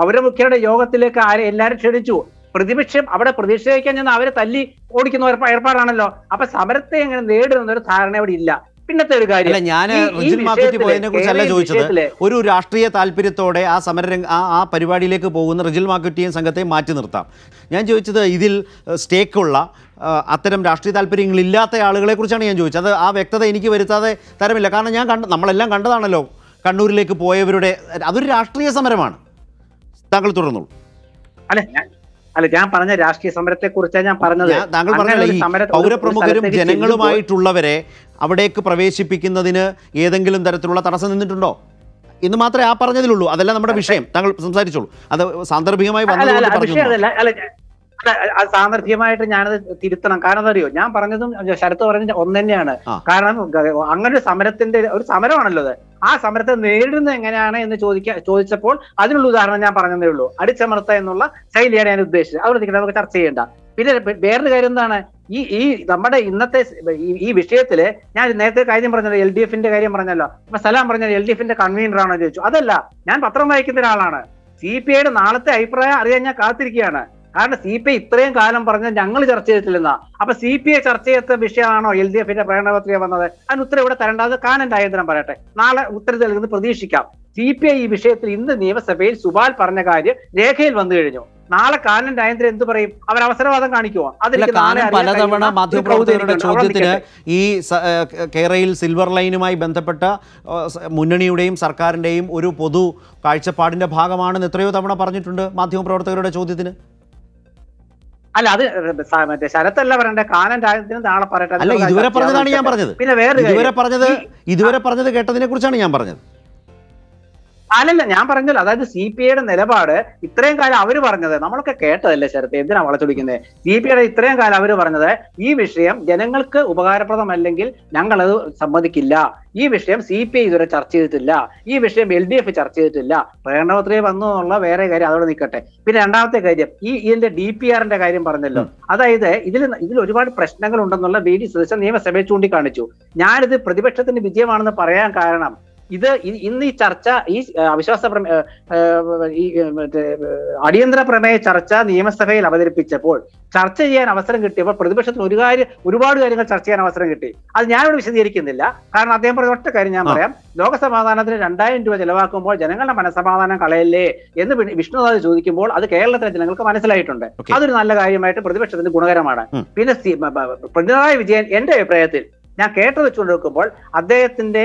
പൗരമുഖ്യരുടെ യോഗത്തിലേക്ക് ആരെ എല്ലാരും ക്ഷണിച്ചു? പ്രതിപക്ഷം അവിടെ പ്രതിഷേധിക്കാൻ ചെന്ന് അവരെ തല്ലി ഓടിക്കുന്ന ഏർപ്പാടാണല്ലോ. അപ്പൊ സമരത്തെ എങ്ങനെ നേരിടുമെന്നൊരു ധാരണ അവിടെ ഇല്ല. പിന്നത്തെ ഒരു കാര്യം. ഞാൻ മാക്കുറ്റി വിഷയത്തിൽ, പോയതിനെ കുറിച്ചല്ല ചോദിച്ചത്. ഒരു രാഷ്ട്രീയ താല്പര്യത്തോടെ ആ സമരരംഗ ആ ആ പരിപാടിയിലേക്ക് പോകുന്ന റിജിൽ മാക്കുറ്റിയും സംഘത്തെയും മാറ്റി നിർത്താം. ഞാൻ ചോദിച്ചത് ഇതിൽ സ്റ്റേക്കുള്ള അത്തരം രാഷ്ട്രീയ താല്പര്യങ്ങളില്ലാത്ത ആളുകളെ കുറിച്ചാണ് ഞാൻ ചോദിച്ചത്. അത് ആ വ്യക്തത എനിക്ക് വരുത്താതെ തരമില്ല. കാരണം ഞാൻ കണ്ട നമ്മളെല്ലാം കണ്ടതാണല്ലോ കണ്ണൂരിലേക്ക് പോയവരുടെ അതൊരു രാഷ്ട്രീയ സമരമാണ്. താങ്കൾ തുടർന്നുള്ളൂ അല്ലെ അല്ല ഞാൻ പറഞ്ഞ രാഷ്ട്രീയ സമരത്തെ കുറിച്ചാണ് ഞാൻ പറഞ്ഞത് താങ്കൾ ഒരു പൗരപ്രമുഖരും ജനങ്ങളുമായിട്ടുള്ളവരെ അവിടേക്ക് പ്രവേശിപ്പിക്കുന്നതിന് ഏതെങ്കിലും തരത്തിലുള്ള തടസ്സം നിന്നിട്ടുണ്ടോ? ഇന്ന് മാത്രമേ ആ പറഞ്ഞതിലുള്ളൂ. അതല്ല നമ്മുടെ വിഷയം. താങ്കൾ സംസാരിച്ചോളൂ. അത് സാന്ദർഭികമായി സാന്ദർഭികമായിട്ട് ഞാനത് തിരുത്തണം. കാരണം അറിയോ? ഞാൻ പറഞ്ഞതും ശരത്ത് പറഞ്ഞ ഒന്ന് തന്നെയാണ്. കാരണം അങ്ങനെ ഒരു സമരത്തിന്റെ ഒരു സമരമാണല്ലോ അത്. ആ സമരത്തെ നേരിടുന്നത് എങ്ങനെയാണ് എന്ന് ചോദിക്കാൻ ചോദിച്ചപ്പോൾ അതിനുള്ള ഉദാഹരണം ഞാൻ പറഞ്ഞതേ ഉള്ളൂ. അടിച്ചമർത്ത എന്നുള്ള ശൈലിയാണ് ഞാൻ ഉദ്ദേശിച്ചത്. അവിടെ നമുക്ക് ചർച്ച ചെയ്യേണ്ട. പിന്നെ വേറൊരു കാര്യം എന്താണ്? ഈ ഈ നമ്മുടെ ഇന്നത്തെ ഈ- വിഷയത്തിൽ ഞാൻ നേരത്തെ കാര്യം പറഞ്ഞല്ലോ എൽ ഡി എഫിന്റെ കാര്യം പറഞ്ഞല്ലോ. അപ്പൊ സലാം പറഞ്ഞത് എൽ ഡി എഫിന്റെ കൺവീനർ ആണോ ചോദിച്ചു. അതല്ല ഞാൻ പത്രം വായിക്കുന്ന ഒരാളാണ്. സി പി ഐയുടെ നാളത്തെ അഭിപ്രായം അറിയാൻ ഞാൻ കാത്തിരിക്കുകയാണ്. കാരണം സി പി ഐ ഇത്രയും കാലം പറഞ്ഞ ഞങ്ങൾ ചർച്ച ചെയ്തിട്ടില്ലെന്നാ. അപ്പൊ സി പി ഐ ചർച്ച ചെയ്ത വിഷയമാണോ എൽ ഡി എഫിന്റെ പ്രകടനപത്രിക വന്നത്? അതിന് ഉത്തരം ഇവിടെ തരേണ്ടത് കാനൻ രാജേന്ദ്രൻ പറയട്ടെ. നാളെ ഉത്തരം നൽകുന്നത് പ്രതീക്ഷിക്കാം. സി പി ഐ ഈ വിഷയത്തിൽ ഇന്ന് നിയമസഭയിൽ സുബാൽ പറഞ്ഞ കാര്യം രേഖയിൽ വന്നു കഴിഞ്ഞു. നാളെ കാനൻ രാജേന്ദ്രൻ എന്ത് പറയും? അവർ അവസരവാദം കാണിക്കുമോ അതിൽ പലതവണ മാധ്യമപ്രവർത്തകരുടെ. ചോദ്യത്തിന് ഈ കേരളയിൽ സിൽവർ ലൈനുമായി ബന്ധപ്പെട്ട മുന്നണിയുടെയും സർക്കാരിന്റെയും ഒരു പൊതു കാഴ്ചപ്പാടിന്റെ ഭാഗമാണെന്ന് എത്രയോ തവണ പറഞ്ഞിട്ടുണ്ട് മാധ്യമപ്രവർത്തകരുടെ ചോദ്യത്തിന്. അല്ല അത് മറ്റേ ശരത്തല്ല പറയണ്ടേ? കാനൻ രാജ്യത്തിന് നാളെ പറയട്ടെ? അല്ല ഇതുവരെ പറഞ്ഞതാണ് ഞാൻ പറഞ്ഞത്. പിന്നെ വേറെ ഇതുവരെ പറഞ്ഞത് ഇതുവരെ പറഞ്ഞത് കേട്ടതിനെ കുറിച്ചാണ് ഞാൻ പറഞ്ഞത്. അല്ലല്ല ഞാൻ പറഞ്ഞല്ലോ അതായത് സി പി ഐയുടെ നിലപാട് ഇത്രയും കാലം അവർ പറഞ്ഞത് നമ്മളൊക്കെ കേട്ടതല്ലേ ശരത്ത് എന്തിനാ വളച്ചൊടിക്കുന്നത് സി പി ഐയുടെ ഇത്രയും കാലം അവർ പറഞ്ഞത് ഈ വിഷയം ജനങ്ങൾക്ക് ഉപകാരപ്രദമല്ലെങ്കിൽ ഞങ്ങളത് സമ്മതിക്കില്ല. ഈ വിഷയം സി പി ഐ ഇതുവരെ ചർച്ച ചെയ്തിട്ടില്ല. ഈ വിഷയം എൽ ഡി എഫ് ചർച്ച ചെയ്തിട്ടില്ല. പ്രകടനപത്രിക വന്നു എന്നുള്ള വേറെ കാര്യം അതോടെ നിൽക്കട്ടെ. പിന്നെ രണ്ടാമത്തെ കാര്യം ഈ ഇതിന്റെ ഡി പി ആറിന്റെ കാര്യം പറഞ്ഞല്ലോ. അതായത് ഇതിൽ ഇതിൽ ഒരുപാട് പ്രശ്നങ്ങൾ ഉണ്ടെന്നുള്ള ബി ഡി സതീശൻ നിയമസഭയെ ചൂണ്ടിക്കാണിച്ചു. ഞാനിത് പ്രതിപക്ഷത്തിന്റെ വിജയമാണെന്ന് പറയാൻ കാരണം ഇത് ഇന്ന് ഈ ചർച്ച ഈ അവിശ്വാസ ഈ അടിയന്തര പ്രമേയ ചർച്ച നിയമസഭയിൽ അവതരിപ്പിച്ചപ്പോൾ ചർച്ച ചെയ്യാൻ അവസരം കിട്ടിയപ്പോൾ പ്രതിപക്ഷത്തിന് ഒരു കാര്യം ഒരുപാട് കാര്യങ്ങൾ ചർച്ച ചെയ്യാൻ അവസരം കിട്ടി. അത് ഞാനിവിടെ വിശദീകരിക്കുന്നില്ല. കാരണം അദ്ദേഹം പറഞ്ഞ ഒറ്റ കാര്യം ഞാൻ പറയാം. ലോകസമാധാനത്തിന് രണ്ടായിരം രൂപ ചെലവാക്കുമ്പോൾ ജനങ്ങളുടെ മനസമാധാനം കളയല്ലേ എന്ന് വിഷ്ണുനാഥ് ചോദിക്കുമ്പോൾ അത് കേരളത്തിലെ ജനങ്ങൾക്ക് മനസ്സിലായിട്ടുണ്ട്. അതൊരു നല്ല കാര്യമായിട്ട് പ്രതിപക്ഷത്തിന് ഗുണകരമാണ്. പിന്നെ പിണറായി വിജയൻ എന്റെ അഭിപ്രായത്തിൽ ഞാൻ കേട്ടു വെച്ചുകൊണ്ട് നോക്കുമ്പോൾ അദ്ദേഹത്തിന്റെ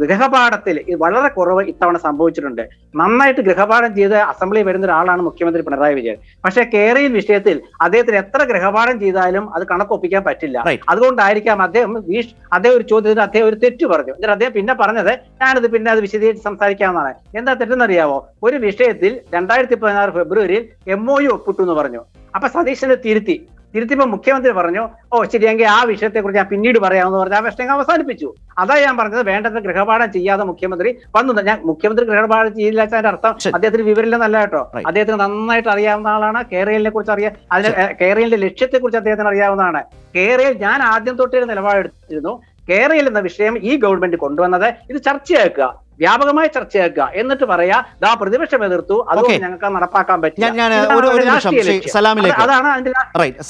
ഗൃഹപാഠത്തിൽ വളരെ കുറവ് ഇത്തവണ സംഭവിച്ചിട്ടുണ്ട്. നന്നായിട്ട് ഗൃഹപാഠം ചെയ്ത് അസംബ്ലി വരുന്ന ഒരാളാണ് മുഖ്യമന്ത്രി പിണറായി വിജയൻ. പക്ഷെ കേരളീയ വിഷയത്തിൽ അദ്ദേഹത്തിന് എത്ര ഗൃഹപാഠം ചെയ്താലും അത് കണക്കൊപ്പിക്കാൻ പറ്റില്ല. അതുകൊണ്ടായിരിക്കാം അദ്ദേഹം വീഷ് അദ്ദേഹം ഒരു ചോദ്യത്തിന് അദ്ദേഹം ഒരു തെറ്റ് പറഞ്ഞു. എന്നിട്ട് അദ്ദേഹം പിന്നെ പറഞ്ഞത് ഞാനിത് പിന്നെ അത് വിശദീകരിച്ച് സംസാരിക്കാവുന്നതാണ്. എന്താ തെറ്റെന്നറിയാവോ? ഒരു വിഷയത്തിൽ രണ്ടായിരത്തി പതിനാറ് ഫെബ്രുവരിയിൽ എം ഒ യു ഒപ്പിട്ടു എന്ന് പറഞ്ഞു. അപ്പൊ സതീശനെ തിരുത്തി. തിരുത്തിയപ്പോ മുഖ്യമന്ത്രി പറഞ്ഞു ഓ ശരിയെങ്കിൽ ആ വിഷയത്തെ കുറിച്ച് ഞാൻ പിന്നീട് പറയാമെന്ന് പറഞ്ഞ് ആ വിഷയം അവസാനിപ്പിച്ചു. അതാ ഞാൻ പറഞ്ഞത് വേണ്ടത്ര ഗൃഹപാഠം ചെയ്യാതെ മുഖ്യമന്ത്രി വന്നു. ഞാൻ മുഖ്യമന്ത്രി ഗൃഹപാഠം ചെയ്തില്ല അതിന്റെ അർത്ഥം അദ്ദേഹത്തിന് വിവരമില്ല നല്ല കേട്ടോ. അദ്ദേഹത്തിന് നന്നായിട്ട് അറിയാവുന്ന ആളാണ്. കേരളിനെ കുറിച്ച് അറിയാം അതിന് കേരളിന്റെ ലക്ഷ്യത്തെ കുറിച്ച് അദ്ദേഹത്തിന് അറിയാവുന്നതാണ്. കേരളയിൽ ഞാൻ ആദ്യം തൊട്ടേ നിലപാടെടുത്തിരുന്നു. കേരളയിൽ എന്ന വിഷയം ഈ ഗവൺമെന്റ് കൊണ്ടുവന്നത് ഇത് ചർച്ചയാക്കുക. വ്യാപകമായി ചർച്ചയാക്കുക. എന്നിട്ട് പറയാ ദാ പ്രതിപക്ഷം എതിർത്തു അതുകൊണ്ട്. ഞങ്ങൾക്ക് നടപ്പാക്കാൻ പറ്റില്ല. അതാണ് അതിന്റെ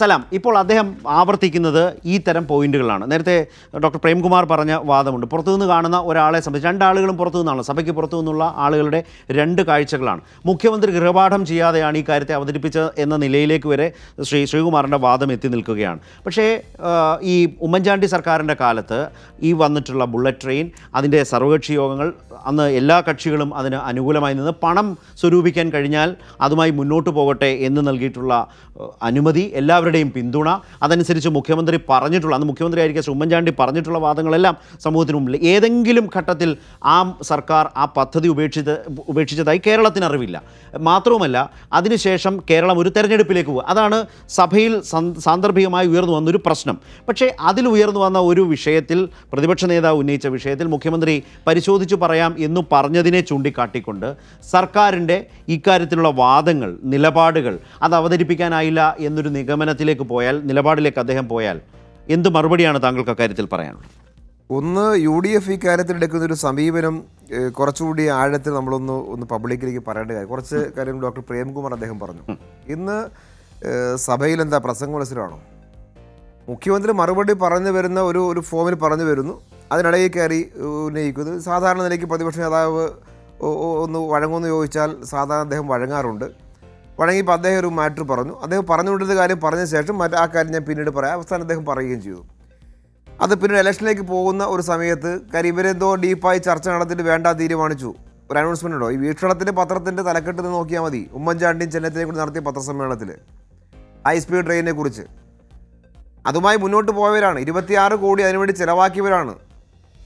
സലാം. ഇപ്പോൾ അദ്ദേഹം ആവർത്തിക്കുന്നത് ഈ തരം പോയിന്റുകളാണ്. നേരത്തെ ഡോക്ടർ പ്രേംകുമാർ പറഞ്ഞ വാദമുണ്ട്. പുറത്തുനിന്ന് കാണുന്ന ഒരാളെ സംബന്ധിച്ച് രണ്ടാളുകളും പുറത്തു നിന്നാണ് സഭയ്ക്ക് പുറത്തു നിന്നുള്ള ആളുകളുടെ രണ്ട് കാഴ്ചകളാണ്. മുഖ്യമന്ത്രി ഗൃഹപാഠം ചെയ്യാതെയാണ് ഈ കാര്യത്തെ അവതരിപ്പിച്ചത് എന്ന നിലയിലേക്ക് വരെ ശ്രീ ശ്രീകുമാറിന്റെ വാദം എത്തി നിൽക്കുകയാണ്. പക്ഷേ ഈ ഉമ്മൻചാണ്ടി സർക്കാരിന്റെ കാലത്ത് ഈ വന്നിട്ടുള്ള ബുള്ളറ്റ് ട്രെയിൻ അതിന്റെ സർവകക്ഷി യോഗങ്ങൾ അന്ന് എല്ലാ കക്ഷികളും അതിന് അനുകൂലമായി നിന്ന് പണം സ്വരൂപിക്കാൻ കഴിഞ്ഞാൽ അതുമായി മുന്നോട്ട് പോകട്ടെ എന്ന് നൽകിയിട്ടുള്ള അനുമതി എല്ലാവരുടെയും പിന്തുണ. അതനുസരിച്ച് മുഖ്യമന്ത്രി പറഞ്ഞിട്ടുള്ള അന്ന് മുഖ്യമന്ത്രി ആയിരിക്കും ഉമ്മൻചാണ്ടി പറഞ്ഞിട്ടുള്ള വാദങ്ങളെല്ലാം സമൂഹത്തിന് മുമ്പിൽ ഏതെങ്കിലും ഘട്ടത്തിൽ ആ സർക്കാർ ആ പദ്ധതി ഉപേക്ഷിച്ച് ഉപേക്ഷിച്ചതായി കേരളത്തിന് അറിവില്ല. മാത്രവുമല്ല അതിനുശേഷം കേരളം ഒരു തെരഞ്ഞെടുപ്പിലേക്ക് പോകുക അതാണ് സഭയിൽ സാന്ദർഭികമായി ഉയർന്നു വന്നൊരു പ്രശ്നം. പക്ഷേ അതിൽ ഉയർന്നു വന്ന ഒരു വിഷയത്തിൽ പ്രതിപക്ഷ നേതാവ് ഉന്നയിച്ച വിഷയത്തിൽ മുഖ്യമന്ത്രി പരിശോധിച്ചു പറയാം എന്ന് പറഞ്ഞതിനെ ചൂണ്ടിക്കാട്ടിക്കൊണ്ട് സർക്കാരിന്റെ ഇക്കാര്യത്തിലുള്ള വാദങ്ങൾ നിലപാടുകൾ അത് അവതരിപ്പിക്കാനായില്ല എന്നൊരു നിഗമനത്തിലേക്ക് പോയാൽ നിലപാടിലേക്ക് അദ്ദേഹം പോയാൽ എന്ത് മറുപടിയാണ് താങ്കൾക്ക് അക്കാര്യത്തിൽ പറയാനുള്ളത്? ഒന്ന് യു ഡി എഫ് ഇക്കാര്യത്തിൽ എടുക്കുന്ന ഒരു സമീപനം കുറച്ചുകൂടി ആഴത്തിൽ നമ്മളൊന്ന് ഒന്ന് പബ്ലിക്കിലേക്ക് പറയേണ്ട കാര്യം. കുറച്ച് കാര്യം ഡോക്ടർ പ്രേംകുമാർ അദ്ദേഹം പറഞ്ഞു. ഇന്ന് സഭയിൽ എന്താ പ്രസംഗ മത്സരമാണോ? മുഖ്യമന്ത്രി മറുപടി പറഞ്ഞു വരുന്ന ഒരു ഒരു ഫോമിൽ പറഞ്ഞു വരുന്നു. അതിനിടയിൽ കയറി ഉന്നയിക്കുന്നു. സാധാരണ നിലയ്ക്ക് പ്രതിപക്ഷ നേതാവ് ഒന്ന് വഴങ്ങുമെന്ന് ചോദിച്ചാൽ സാധാരണ അദ്ദേഹം വഴങ്ങാറുണ്ട്. വഴങ്ങിയപ്പോൾ അദ്ദേഹം ഒരു മാറ്റർ പറഞ്ഞു. അദ്ദേഹം പറഞ്ഞുകൊണ്ടിരുന്ന കാര്യം പറഞ്ഞ ശേഷം മറ്റേ ആ കാര്യം ഞാൻ പിന്നീട് പറയാം. അവസാനം അദ്ദേഹം പറയുകയും ചെയ്തു. അത് പിന്നീട് ഇലക്ഷനിലേക്ക് പോകുന്ന ഒരു സമയത്ത് കാര്യം ഇവരെന്തോ ഡീപ്പായി ചർച്ച നടത്തിയിട്ട് വേണ്ട തീരുമാനിച്ചു. ഒരു അനൗൺസ്മെന്റ് ഉണ്ടോ? ഈ വീക്ഷണത്തിന്റെ പത്രത്തിന്റെ തലക്കെട്ട് നോക്കിയാൽ മതി. ഉമ്മൻചാണ്ടിയും ചെന്നൈത്തിനെ കൂടി നടത്തിയ പത്രസമ്മേളനത്തിൽ. ഹൈ സ്പീഡ് ട്രെയിനിനെ കുറിച്ച് അതുമായി മുന്നോട്ട് പോയവരാണ്. ഇരുപത്തിയാറ് കോടി അതിനുവേണ്ടി ചിലവാക്കിയവരാണ്.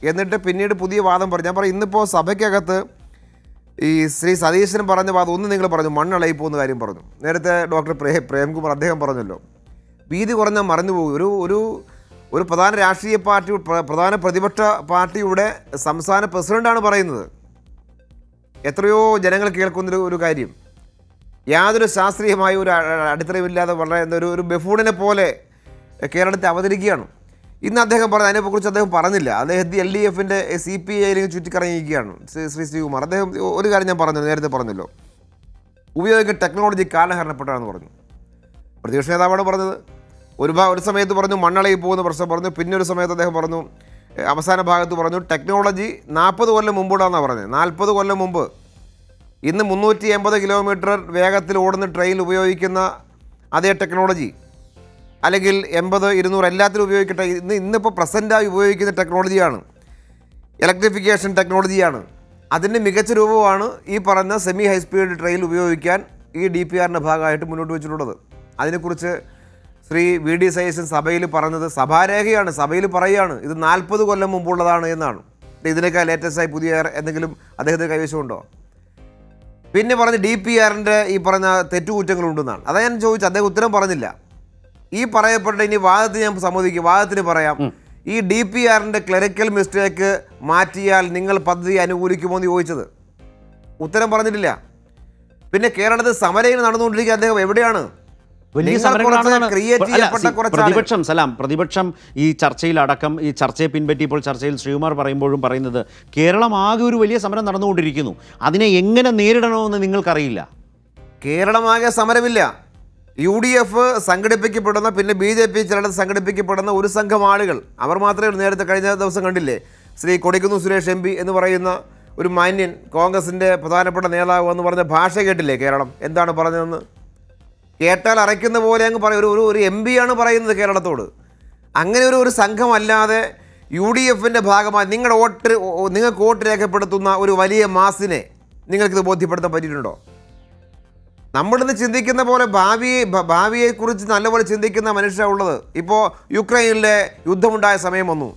എന്നിട്ട് പിന്നീട് പുതിയ വാദം പറഞ്ഞു. ഞാൻ പറയും ഇന്നിപ്പോൾ സഭയ്ക്കകത്ത് ഈ ശ്രീ സതീശൻ പറഞ്ഞ വാദം ഒന്ന് നിങ്ങൾ പറഞ്ഞു മണ്ണിളകി പോകുന്ന കാര്യം പറഞ്ഞു. നേരത്തെ ഡോക്ടർ പ്രേ പ്രേംകുമാർ അദ്ദേഹം പറഞ്ഞല്ലോ. വീതി കുറഞ്ഞാൽ മറന്നു പോകും. ഒരു ഒരു ഒരു പ്രധാന രാഷ്ട്രീയ പാർട്ടി പ്ര- പ്രധാന പ്രതിപക്ഷ പാർട്ടിയുടെ സംസ്ഥാന പ്രസിഡന്റാണ് പറയുന്നത്. എത്രയോ ജനങ്ങൾ കേൾക്കുന്നൊരു ഒരു കാര്യം. യാതൊരു ശാസ്ത്രീയമായ ഒരു അടിത്തറയുമില്ലാതെ വളരെ എന്തൊരു ഒരു ബഫൂണിനെ പോലെ കേരളത്തെ അവതരിക്കുകയാണ്. ഇന്ന് അദ്ദേഹം പറഞ്ഞ അതിനെക്കുറിച്ച് അദ്ദേഹം പറഞ്ഞില്ല. അദ്ദേഹം എൽ ഡി എഫിന്റെ സി പി ഐയിലേക്ക് ചുറ്റിക്കറങ്ങിയിരിക്കുകയാണ് ശ്രീ ശ്രീ ശ്രീകുമാർ. അദ്ദേഹം ഒരു കാര്യം ഞാൻ പറഞ്ഞു നേരത്തെ പറഞ്ഞല്ലോ. ഉപയോഗിക്കുന്ന ടെക്നോളജി കാലഹരണപ്പെട്ടാണെന്ന് പറഞ്ഞു. പ്രതിപക്ഷ നേതാവാണ് പറഞ്ഞത്. ഒരു ഭാഗം ഒരു സമയത്ത് പറഞ്ഞു മണ്ണളയിൽ പോകുന്ന പ്രശ്നം പറഞ്ഞു പിന്നെ ഒരു സമയത്ത് അദ്ദേഹം പറഞ്ഞു അവസാന ഭാഗത്ത് പറഞ്ഞു ടെക്നോളജി നാൽപ്പത് കൊല്ലം മുമ്പൂടാന്നാണ് പറഞ്ഞത്. നാൽപ്പത് കൊല്ലം മുമ്പ്. ഇന്ന് മുന്നൂറ്റി എൺപത് കിലോമീറ്റർ വേഗത്തിൽ ഓടുന്ന ട്രെയിൻ ഉപയോഗിക്കുന്ന അതേ ടെക്നോളജി അല്ലെങ്കിൽ എൺപത് ഇരുന്നൂറ് എല്ലാത്തിലും ഉപയോഗിക്കട്ടെ. ഇന്ന് ഇന്നിപ്പോൾ പ്രസന്റായി ഉപയോഗിക്കുന്ന ടെക്നോളജിയാണ് ഇലക്ട്രിഫിക്കേഷൻ ടെക്നോളജിയാണ് അതിന്റെ മികച്ച രൂപമാണ് ഈ പറഞ്ഞ സെമി ഹൈ സ്പീഡ് ട്രെയിൻ ഉപയോഗിക്കാൻ ഈ ഡി പി ആറിന്റെ ഭാഗമായിട്ട് മുന്നോട്ട് വെച്ചിട്ടുള്ളത്. അതിനെക്കുറിച്ച് ശ്രീ വി ഡി സൈസൻ സഭയിൽ പറഞ്ഞത് സഭാരേഖയാണ്. സഭയിൽ പറയുകയാണ് ഇത് നാൽപ്പത് കൊല്ലം മുമ്പുള്ളതാണ് എന്നാണ്. ഇതിനേക്കാൾ ലേറ്റസ്റ്റായി പുതിയ എന്തെങ്കിലും അദ്ദേഹത്തിന് കൈവശമുണ്ടോ? പിന്നെ പറഞ്ഞ് ഡി പി ആറിന്റെ ഈ പറഞ്ഞ തെറ്റുകുറ്റങ്ങളുണ്ടെന്നാണ്. അതാ ഞാൻ ചോദിച്ചത് അദ്ദേഹം ഉത്തരം പറഞ്ഞില്ല. ഈ പറയപ്പെട്ട ഇനി വാദത്തിന് ഞാൻ സമ്മതിക്കും വാദത്തിന് പറയാം. ഈ ഡി പി ആറിന്റെ ക്ലറിക്കൽ മിസ്റ്റേക്ക് മാറ്റിയാൽ നിങ്ങൾ പദ്ധതി അനുകൂലിക്കുമോ എന്ന് ചോദിച്ചത്. ഉത്തരം പറഞ്ഞിട്ടില്ല. പിന്നെ കേരളത്തിൽ സമരം നടന്നുകൊണ്ടിരിക്കുക അദ്ദേഹം എവിടെയാണ്? പ്രതിപക്ഷം സലാം പ്രതിപക്ഷം ഈ ചർച്ചയിൽ അടക്കം ഈ ചർച്ചയെ പിൻപറ്റി ഇപ്പോൾ ചർച്ചയിൽ ശ്രീകുമാർ പറയുമ്പോഴും പറയുന്നത് കേരളം ആകെ ഒരു വലിയ സമരം നടന്നുകൊണ്ടിരിക്കുന്നു. അതിനെ എങ്ങനെ നേരിടണമെന്ന് നിങ്ങൾക്കറിയില്ല? കേരളമാകെ സമരമില്ല. യു ഡി എഫ് സംഘടിപ്പിക്കപ്പെടുന്ന പിന്നെ ബി ജെ പി ചിലടത്ത് സംഘടിപ്പിക്കപ്പെടുന്ന ഒരു സംഘം ആളുകൾ. അവർ മാത്രമേ നേരത്തെ കഴിഞ്ഞ ദിവസം കണ്ടില്ലേ? ശ്രീ കൊടിക്കുന്ന് സുരേഷ് എം എന്ന് പറയുന്ന ഒരു മാന്യൻ കോൺഗ്രസിന്റെ പ്രധാനപ്പെട്ട നേതാവ് എന്ന് പറഞ്ഞ ഭാഷ കേട്ടില്ലേ കേരളം? എന്താണ് പറഞ്ഞതെന്ന്? കേട്ടാൽ അറയ്ക്കുന്ന പോലെ അങ്ങ് പറയും. ഒരു ഒരു എം ആണ് പറയുന്നത് കേരളത്തോട്. അങ്ങനെ ഒരു ഒരു സംഘമല്ലാതെ യു ഡി എഫിന്റെ ഭാഗമായി നിങ്ങളുടെ വോട്ട് നിങ്ങൾക്ക് വോട്ട് രേഖപ്പെടുത്തുന്ന ഒരു വലിയ മാസിനെ നിങ്ങൾക്കിത് ബോധ്യപ്പെടുത്താൻ പറ്റിയിട്ടുണ്ടോ? നമ്മളിന്ന് ചിന്തിക്കുന്ന പോലെ ഭാവിയെ ഭാവിയെക്കുറിച്ച് നല്ലപോലെ ചിന്തിക്കുന്ന മനുഷ്യരാണ് ഉള്ളത്. ഇപ്പോൾ യുക്രൈനിലെ യുദ്ധമുണ്ടായ സമയം വന്നു.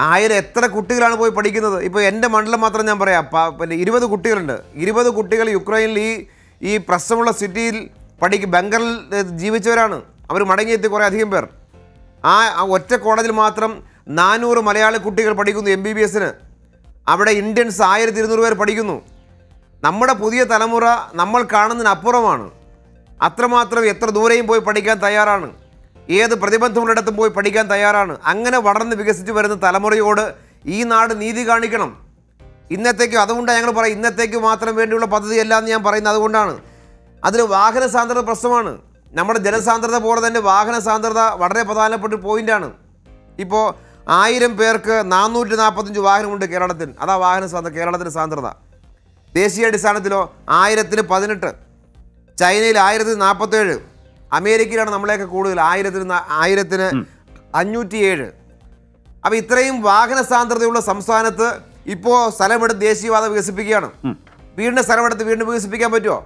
ആയിരം എത്ര കുട്ടികളാണ് പോയി പഠിക്കുന്നത്? ഇപ്പോൾ എന്റെ മണ്ഡലം മാത്രം ഞാൻ പറയാം. പിന്നെ ഇരുപത് കുട്ടികളുണ്ട്. ഇരുപത് കുട്ടികൾ യുക്രൈനിൽ ഈ ഈ പ്രശ്നമുള്ള സിറ്റിയിൽ പഠിക്കും ബംഗറിൽ ജീവിച്ചവരാണ്. അവർ മടങ്ങിയെത്തി കുറേ അധികം പേർ. ആ ഒറ്റ കോളേജിൽ മാത്രം നാനൂറ് മലയാളി കുട്ടികൾ പഠിക്കുന്നു എം ബി ബി എസിന്. അവിടെ ഇന്ത്യൻസ് ആയിരത്തി ഇരുന്നൂറ് പേർ പഠിക്കുന്നു. നമ്മുടെ പുതിയ തലമുറ നമ്മൾ കാണുന്നതിനപ്പുറമാണ്. അത്രമാത്രം എത്ര ദൂരെയും പോയി പഠിക്കാൻ തയ്യാറാണ്. ഏത് പ്രതിബന്ധമുള്ളിടത്തും പോയി പഠിക്കാൻ തയ്യാറാണ്. അങ്ങനെ വളർന്ന് വികസിച്ച് വരുന്ന തലമുറയോട് ഈ നാട് നീതി കാണിക്കണം. ഇന്നത്തേക്ക് അതുകൊണ്ടാണ് ഞങ്ങൾ പറയും ഇന്നത്തേക്ക് മാത്രം വേണ്ടിയുള്ള പദ്ധതിയല്ല എന്ന് ഞാൻ പറയുന്നത് അതുകൊണ്ടാണ്. അതിൽ വാഹന സാന്ദ്രത പ്രശ്നമാണ്. നമ്മുടെ ജനസാന്ദ്രത പോലെ തന്നെ വാഹന സാന്ദ്രത വളരെ പ്രധാനപ്പെട്ട പോയിന്റാണ് ഇപ്പോൾ ആയിരം പേർക്ക് നാനൂറ്റി നാൽപ്പത്തഞ്ച് വാഹനമുണ്ട് കേരളത്തിൽ. അതാ വാഹന സാന്ദ്രത കേരളത്തിന്റെ സാന്ദ്രത. ദേശീയ അടിസ്ഥാനത്തിലോ ആയിരത്തിന് പതിനെട്ട്. ചൈനയിൽ ആയിരത്തി നാൽപ്പത്തേഴ് അമേരിക്കയിലാണ് നമ്മളെയൊക്കെ കൂടുതൽ ആയിരത്തിന് ആയിരത്തിന് അഞ്ഞൂറ്റി ഏഴ് അപ്പോൾ ഇത്രയും വാഹന സാന്ദ്രതയുള്ള സംസ്ഥാനത്ത് ഇപ്പോൾ സ്ഥലമെടുത്ത് ദേശീയവാദം വികസിപ്പിക്കുകയാണ്. വീണ്ടും സ്ഥലമെടുത്ത് വീണ്ടും വികസിപ്പിക്കാൻ പറ്റുമോ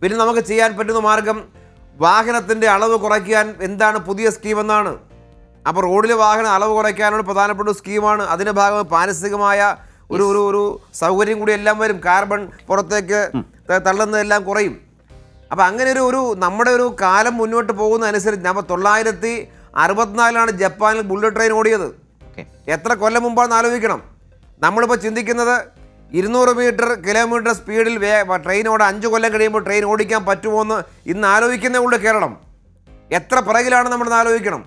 പിന്നെ നമുക്ക് ചെയ്യാൻ പറ്റുന്ന മാർഗം വാഹനത്തിന്റെ അളവ് കുറയ്ക്കാൻ എന്താണ് പുതിയ സ്കീമെന്നാണ്. അപ്പോൾ റോഡിലെ വാഹന അളവ് കുറയ്ക്കാനുള്ള പ്രധാനപ്പെട്ട സ്കീമാണ്. അതിന്റെ ഭാഗം പാരിസ്ഥിതികമായ ഒരു ഒരു ഒരു സൗകര്യം കൂടി എല്ലാം വരും. കാർബൺ പുറത്തേക്ക് തള്ളുന്നതെല്ലാം കുറയും. അപ്പം അങ്ങനെ ഒരു ഒരു നമ്മുടെ ഒരു കാലം മുന്നോട്ട് പോകുന്നതനുസരിച്ച് നമ്മൾ തൊള്ളായിരത്തി അറുപത്തിനാലിലാണ് ജപ്പാനിൽ ബുള്ളറ്റ് ട്രെയിൻ ഓടിയത്. എത്ര കൊല്ലം മുമ്പാണെന്ന് ആലോചിക്കണം. നമ്മളിപ്പോൾ ചിന്തിക്കുന്നത് ഇരുന്നൂറ് മീറ്റർ കിലോമീറ്റർ സ്പീഡിൽ വേ ട്രെയിൻ ഓടാൻ അഞ്ച് കൊല്ലം കഴിയുമ്പോൾ ട്രെയിൻ ഓടിക്കാൻ പറ്റുമോ എന്ന് ഇന്ന് ആലോചിക്കുന്നേ ഉള്ളൂ കേരളം. എത്ര പിറകിലാണ് നമ്മൾ ആലോചിക്കണം.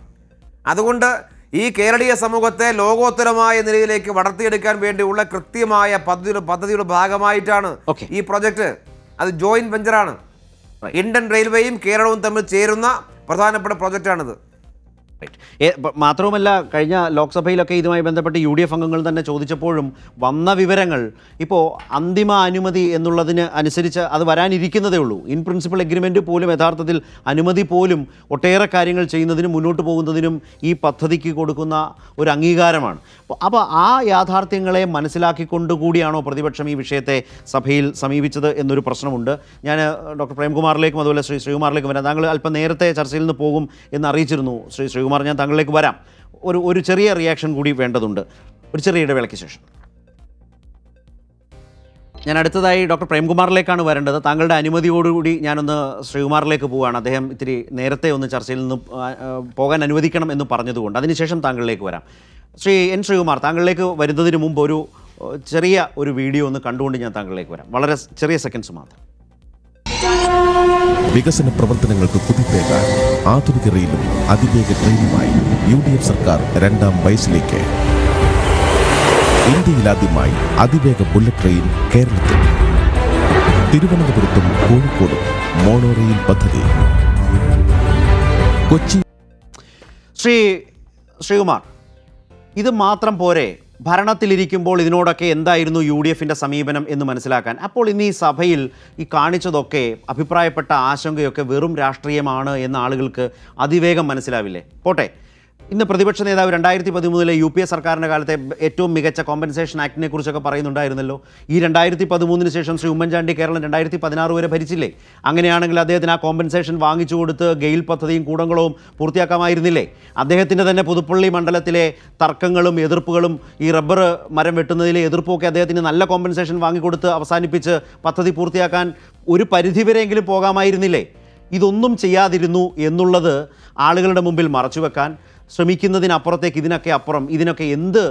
അതുകൊണ്ട് ഈ കേരളീയ സമൂഹത്തെ ലോകോത്തരമായ നിലയിലേക്ക് വളർത്തിയെടുക്കാൻ വേണ്ടിയുള്ള കൃത്യമായ പദ്ധതിയുടെ പദ്ധതിയുടെ ഭാഗമായിട്ടാണ് ഈ പ്രൊജക്ട്. അത് ജോയിന്റ് വെഞ്ചറാണ്. ഇന്ത്യൻ റെയിൽവേയും കേരളവും തമ്മിൽ ചേരുന്ന പ്രധാനപ്പെട്ട പ്രൊജക്റ്റാണിത്. മാത്രവുമല്ല കഴിഞ്ഞ ലോക്സഭയിലൊക്കെ ഇതുമായി ബന്ധപ്പെട്ട് യു ഡി എഫ് അംഗങ്ങൾ തന്നെ ചോദിച്ചപ്പോഴും വന്ന വിവരങ്ങൾ ഇപ്പോൾ അന്തിമ അനുമതി എന്നുള്ളതിന് അനുസരിച്ച് അത് വരാനിരിക്കുന്നതേ ഉള്ളൂ. ഇൻ പ്രിൻസിപ്പൽ എഗ്രിമെന്റ് പോലും യഥാർത്ഥത്തിൽ അനുമതി പോലും ഒട്ടേറെ കാര്യങ്ങൾ ചെയ്യുന്നതിനും മുന്നോട്ട് പോകുന്നതിനും ഈ പദ്ധതിക്ക് കൊടുക്കുന്ന ഒരു അംഗീകാരമാണ്. അപ്പോൾ ആ യാഥാർത്ഥ്യങ്ങളെ മനസ്സിലാക്കിക്കൊണ്ടുകൂടിയാണോ പ്രതിപക്ഷം ഈ വിഷയത്തെ സഭയിൽ സമീപിച്ചത് എന്നൊരു പ്രശ്നമുണ്ട്. ഞാൻ ഡോക്ടർ പ്രേംകുമാറിലേക്കും അതുപോലെ ശ്രീ ശ്രീകുമാറിലേക്കും വരാം. താങ്കൾ അല്പം നേരത്തെ ചർച്ചയിൽ നിന്ന് പോകും എന്ന് അറിയിച്ചിരുന്നു ശ്രീ ശ്രീകുമാർ ഞാൻ താങ്കളിലേക്ക് വരാം. ഒരു ഒരു ചെറിയ റിയാക്ഷൻ കൂടി വേണ്ടതുണ്ട്. ഒരു ചെറിയ ഇടവേളയ്ക്ക് ശേഷം. ഞാൻ അടുത്തതായി ഡോക്ടർ പ്രേംകുമാറിലേക്കാണ് വരേണ്ടത്. താങ്കളുടെ അനുമതിയോടുകൂടി ഞാനൊന്ന് ശ്രീകുമാറിലേക്ക് പോവുകയാണ്. അദ്ദേഹം ഇത്തിരി നേരത്തെ ഒന്ന് ചർച്ചയിൽ നിന്ന് പോകാൻ അനുവദിക്കണം എന്ന് പറഞ്ഞതുകൊണ്ട് അതിനുശേഷം താങ്കളിലേക്ക് വരാം. ശ്രീ എൻ ശ്രീകുമാർ താങ്കളിലേക്ക് വരുന്നതിന് മുമ്പ് ഒരു ചെറിയ ഒരു വീഡിയോ ഒന്ന് കണ്ടുകൊണ്ട് ഞാൻ താങ്കളിലേക്ക് വരാം. വളരെ ചെറിയ സെക്കൻഡ്സ് മാത്രം. വികസന പ്രവർത്തനങ്ങൾക്ക് കുതിപ്പേകാൻ ആധുനിക റെയിലും അതിവേഗ ട്രെയിനുമായി യു ഡി എഫ് സർക്കാർ രണ്ടാം വയസ്സിലേക്ക്. ഇന്ത്യയിലാദ്യമായി അതിവേഗ ബുള്ളറ്റ് ട്രെയിൻ കേരളത്തിൽ. തിരുവനന്തപുരത്തും കോഴിക്കോടും മോണോ റെയിൽ പദ്ധതി. കൊച്ചി ശ്രീ ശ്രീകുമാർ ഇത് മാത്രം പോരെ. ഭരണത്തിലിരിക്കുമ്പോൾ ഇതിനോടൊക്കെ എന്തായിരുന്നു യു ഡി എഫിന്റെ സമീപനം എന്ന് മനസ്സിലാക്കാൻ? അപ്പോൾ ഇന്ന് ഈ സഭയിൽ ഈ കാണിച്ചതൊക്കെ അഭിപ്രായപ്പെട്ട ആശങ്കയൊക്കെ വെറും രാഷ്ട്രീയമാണ് എന്ന ആളുകൾക്ക് അതിവേഗം മനസ്സിലാവില്ലേ? പോട്ടെ. ഇന്ന് പ്രതിപക്ഷ നേതാവ് രണ്ടായിരത്തി പതിമൂന്നിലെ യു പി എ സർക്കാരിന്റെ കാലത്തെ ഏറ്റവും മികച്ച കോമ്പൻസേഷൻ ആക്ടിനെ കുറിച്ചൊക്കെ പറയുന്നുണ്ടായിരുന്നല്ലോ. ഈ രണ്ടായിരത്തി പതിമൂന്നിന് ശേഷം ശ്രീ ഉമ്മൻചാണ്ടി കേരളം രണ്ടായിരത്തി പതിനാറ് വരെ ഭരിച്ചില്ലേ? അങ്ങനെയാണെങ്കിൽ അദ്ദേഹത്തിന് ആ കോമ്പൻസേഷൻ വാങ്ങിച്ചു കൊടുത്ത് ഗെയിൽ പദ്ധതിയും കൂടങ്ങളും പൂർത്തിയാക്കാമായിരുന്നില്ലേ? അദ്ദേഹത്തിന്റെ തന്നെ പുതുപ്പള്ളി മണ്ഡലത്തിലെ തർക്കങ്ങളും എതിർപ്പുകളും ഈ റബ്ബർ മരം വെട്ടുന്നതിലെ എതിർപ്പുമൊക്കെ അദ്ദേഹത്തിന് നല്ല കോമ്പൻസേഷൻ വാങ്ങിക്കൊടുത്ത് അവസാനിപ്പിച്ച് പദ്ധതി പൂർത്തിയാക്കാൻ ഒരു പരിധിവരെയെങ്കിലും പോകാമായിരുന്നില്ലേ? ഇതൊന്നും ചെയ്യാതിരുന്നു എന്നുള്ളത് ആളുകളുടെ മുമ്പിൽ മറച്ചുവെക്കാൻ ശ്രമിക്കുന്നതിനപ്പുറത്തേക്ക് ഇതിനൊക്കെ അപ്പുറം ഇതിനൊക്കെ എന്ത്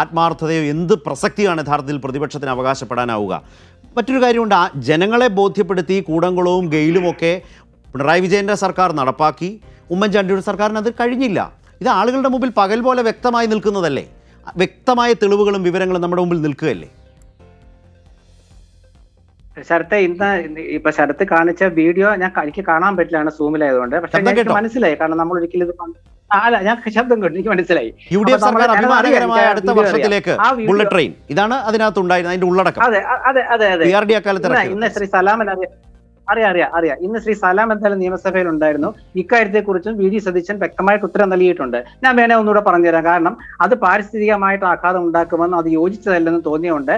ആത്മാർത്ഥതയോ എന്ത് പ്രസക്തിയാണ് യഥാർത്ഥത്തിൽ പ്രതിപക്ഷത്തിന് അവകാശപ്പെടാനാവുക? മറ്റൊരു കാര്യമുണ്ട് ആ ജനങ്ങളെ ബോധ്യപ്പെടുത്തി കൂടംകുളവും ഗെയിലുമൊക്കെ പിണറായി വിജയന്റെ സർക്കാർ നടപ്പാക്കി ഉമ്മൻചാണ്ടിയുടെ സർക്കാരിന് അത് കഴിഞ്ഞില്ല. ഇത് ആളുകളുടെ മുമ്പിൽ പകൽ പോലെ വ്യക്തമായി നിൽക്കുന്നതല്ലേ? വ്യക്തമായ തെളിവുകളും വിവരങ്ങളും നമ്മുടെ മുമ്പിൽ നിൽക്കുകയല്ലേ? ശരത്തെ ഇന്ന് ഇപ്പൊ ശരത്ത് കാണിച്ച വീഡിയോ ഞാൻ എനിക്ക് കാണാൻ പറ്റില്ലാണ് സൂമിലായതുകൊണ്ട്. പക്ഷെ എനിക്ക് മനസ്സിലായി കാരണം നമ്മൾ ഒരിക്കലും ഇത് അല്ല ഞാൻ ശബ്ദം കേട്ടു. എനിക്ക് മനസ്സിലായി. യു ഡി എഫ് സർക്കാർ നമ്മൾ ഞാനത് അറിയാം, അഭിമാനകരമായ അടുത്ത വർഷത്തിലേക്ക് ബുള്ളറ്റ് ട്രെയിൻ. ഇതാണ് അതിനകത്ത് ഉണ്ടായിരുന്നത് അതിന്റെ ഉള്ളടക്കം. അതെ അതെ അതെ അതെ. ഇന്ന്. ശ്രീ സലാമൻ അറിയാം അറിയാം അറിയാം. ഇന്ന് ശ്രീ സലാം എന്തായാലും നിയമസഭയിൽ ഉണ്ടായിരുന്നു. ഇക്കാര്യത്തെ കുറിച്ചും വി ഡി സതീശൻ വ്യക്തമായിട്ട് ഉത്തരം നൽകിയിട്ടുണ്ട്. ഞാൻ വേണേ ഒന്നുകൂടെ പറഞ്ഞുതരാം. കാരണം അത് പാരിസ്ഥിതികമായിട്ട് ആഘാതം ഉണ്ടാക്കുമെന്ന് അത് യോജിച്ചതല്ലെന്ന് തോന്നിയുകൊണ്ട്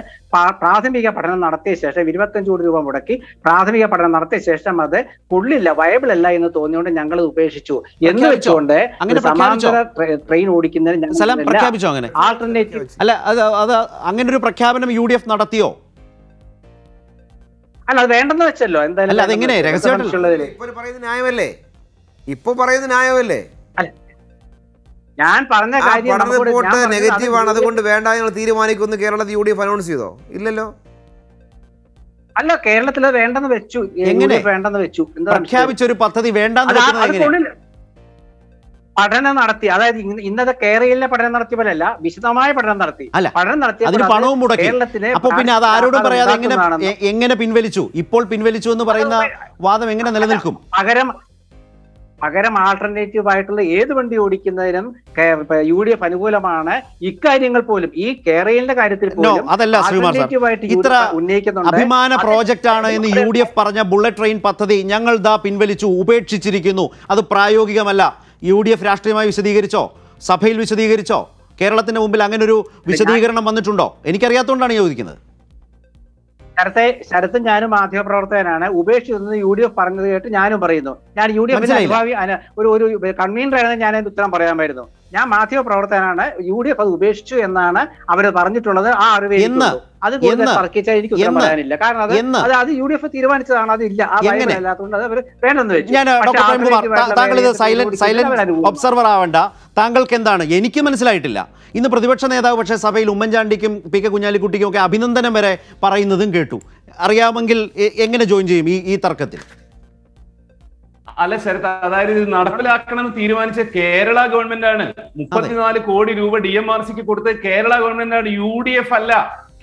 പ്രാഥമിക പഠനം നടത്തിയ ശേഷം ഇരുപത്തഞ്ച് കോടി രൂപ മുടക്കി പ്രാഥമിക പഠനം നടത്തിയ ശേഷം അത് കൊള്ളില്ല വയബിൾ അല്ല എന്ന് തോന്നിയുകൊണ്ട് ഞങ്ങൾ ഉപേക്ഷിച്ചു. എന്ന് വെച്ചുകൊണ്ട് സമാന്തര ട്രെയിൻ ഓടിക്കുന്നതിന് ആൾട്ടർനേറ്റീവ് അല്ല അത് അങ്ങനെ ഒരു പ്രഖ്യാപനം യു ഡി എഫ് നടത്തിയോ? അല്ല അത് വേണ്ടെന്ന് വെച്ചല്ലോ. എന്തായാലും അല്ല, അതെങ്ങനെ? പറയുന്നത് ന്യായമല്ലേ? ഇപ്പൊ പറയുന്നത് ന്യായമല്ലേ? ഞാൻ പറഞ്ഞ കാര്യം റിപ്പോർട്ട് നെഗറ്റീവ് ആണ് അതുകൊണ്ട് വേണ്ട ഞങ്ങൾ തീരുമാനിക്കുന്നു കേരളത്തിൽ യു ഡി എഫ് അനൗൺസ് ചെയ്തോ? ഇല്ലല്ലോ. അല്ല കേരളത്തിൽ വേണ്ടെന്ന് വെച്ചു. എങ്ങനെ? വേണ്ടെന്ന് വെച്ചു. എന്താ സംശയം? പ്രഖ്യാപിച്ച ഒരു പദ്ധതി വേണ്ടാന്ന് പഠനം നടത്തി അതായത് ഇന്നത്തെ കേരളയിലെ പഠനം നടത്തിയ പോലെയല്ല വിശദമായ പഠനം നടത്തി അല്ല, പഠനം നടത്തി അതിന് പണവും മുടക്കി കേരളത്തിലെ അപ്പൊ പിന്നെ അത് ആരോടും പറയാതെ എങ്ങനെ എങ്ങനെ പിൻവലിച്ചു ഇപ്പോൾ പിൻവലിച്ചു എന്ന് പറയുന്ന വാദം എങ്ങനെ നിലനിൽക്കും പകരം പകരം ആൾട്ടർനേറ്റീവ് ആയിട്ടുള്ള ഏത് വണ്ടി ഓടിക്കുന്നതിനും യു ഡി എഫ് അനുകൂലമാണ്. ഇക്കാര്യങ്ങൾ പോലും ഈ കേരളിന്റെ കാര്യത്തിൽ പോലും അതല്ല ഇത്ര അഭിമാന പ്രോജക്റ്റ് ആണ് എന്ന് യു ഡി എഫ് പറഞ്ഞ ബുള്ളറ്റ് ട്രെയിൻ പദ്ധതി ഞങ്ങൾ ദാ പിൻവലിച്ചു ഉപേക്ഷിച്ചിരിക്കുന്നു. അത് പ്രായോഗികമല്ല. യു ഡി എഫ് രാഷ്ട്രീയമായി വിശദീകരിച്ചോ? സഭയിൽ വിശദീകരിച്ചോ? കേരളത്തിന്റെ മുമ്പിൽ അങ്ങനെ ഒരു വിശദീകരണം വന്നിട്ടുണ്ടോ? എനിക്കറിയാത്തതുകൊണ്ടാണ് ചോദിക്കുന്നത്. ശരത്തെ ശരത്തും ഞാനും മാധ്യമപ്രവർത്തകനാണ്. ഉപേക്ഷിച്ചതെന്ന് യു ഡി എഫ് പറഞ്ഞത് കേട്ട് ഞാനും പറയുന്നു. ഞാൻ യു ഡി എഫിന്റെ അനുഭാവി ഒരു ഒരു കൺവീനർ ആയിരുന്നു ഞാൻ അതിന്റെ ഉത്തരം പറയാമായിരുന്നു ഞാൻ മാധ്യമപ്രവർത്തകനാണ്. യു ഡി എഫ് അത് ഉപേക്ഷിച്ചു എന്നാണ് അവർ പറഞ്ഞിട്ടുള്ളത്. ആ അറിവ്. അത് കൂടുതൽ തർക്കിച്ചാൽ എനിക്ക് ഉത്തരം പറയാനില്ല. കാരണം അത് അത് അത് യു ഡി എഫ് തീരുമാനിച്ചതാണ് അതില്ല ആ എങ്ങനെ? ബൈബിൾ അല്ലാത്തതുകൊണ്ട് അത് അവർ വേണ്ടെന്ന് വെച്ചു. താങ്കൾ ഇത് സൈലന്റ് സൈലന്റ് ഒബ്സർവർ ആവണ്ട. താങ്കൾക്ക് എന്താണ്? എനിക്ക് മനസ്സിലായിട്ടില്ല. ഇന്ന് പ്രതിപക്ഷ നേതാവ് പക്ഷേ സഭയിൽ ഉമ്മൻചാണ്ടിക്കും പി കെ കുഞ്ഞാലിക്കുട്ടിക്കും ഒക്കെ അഭിനന്ദനം വരെ പറയുന്നതും കേട്ടു. അറിയാമെങ്കിൽ എങ്ങനെ ജോയിൻ ചെയ്യും ഈ ഈ തർക്കത്തിൽ? അല്ല ശരത് അതായത് ഇത് നടപ്പിലാക്കണം തീരുമാനിച്ച കേരള ഗവൺമെന്റ് ആണ് മുപ്പത്തിനാല് കോടി രൂപ ഡി എം ആർ സിക്ക് കൊടുത്തത് കേരള ഗവൺമെന്റ് ആണ് യു ഡി എഫ് അല്ല.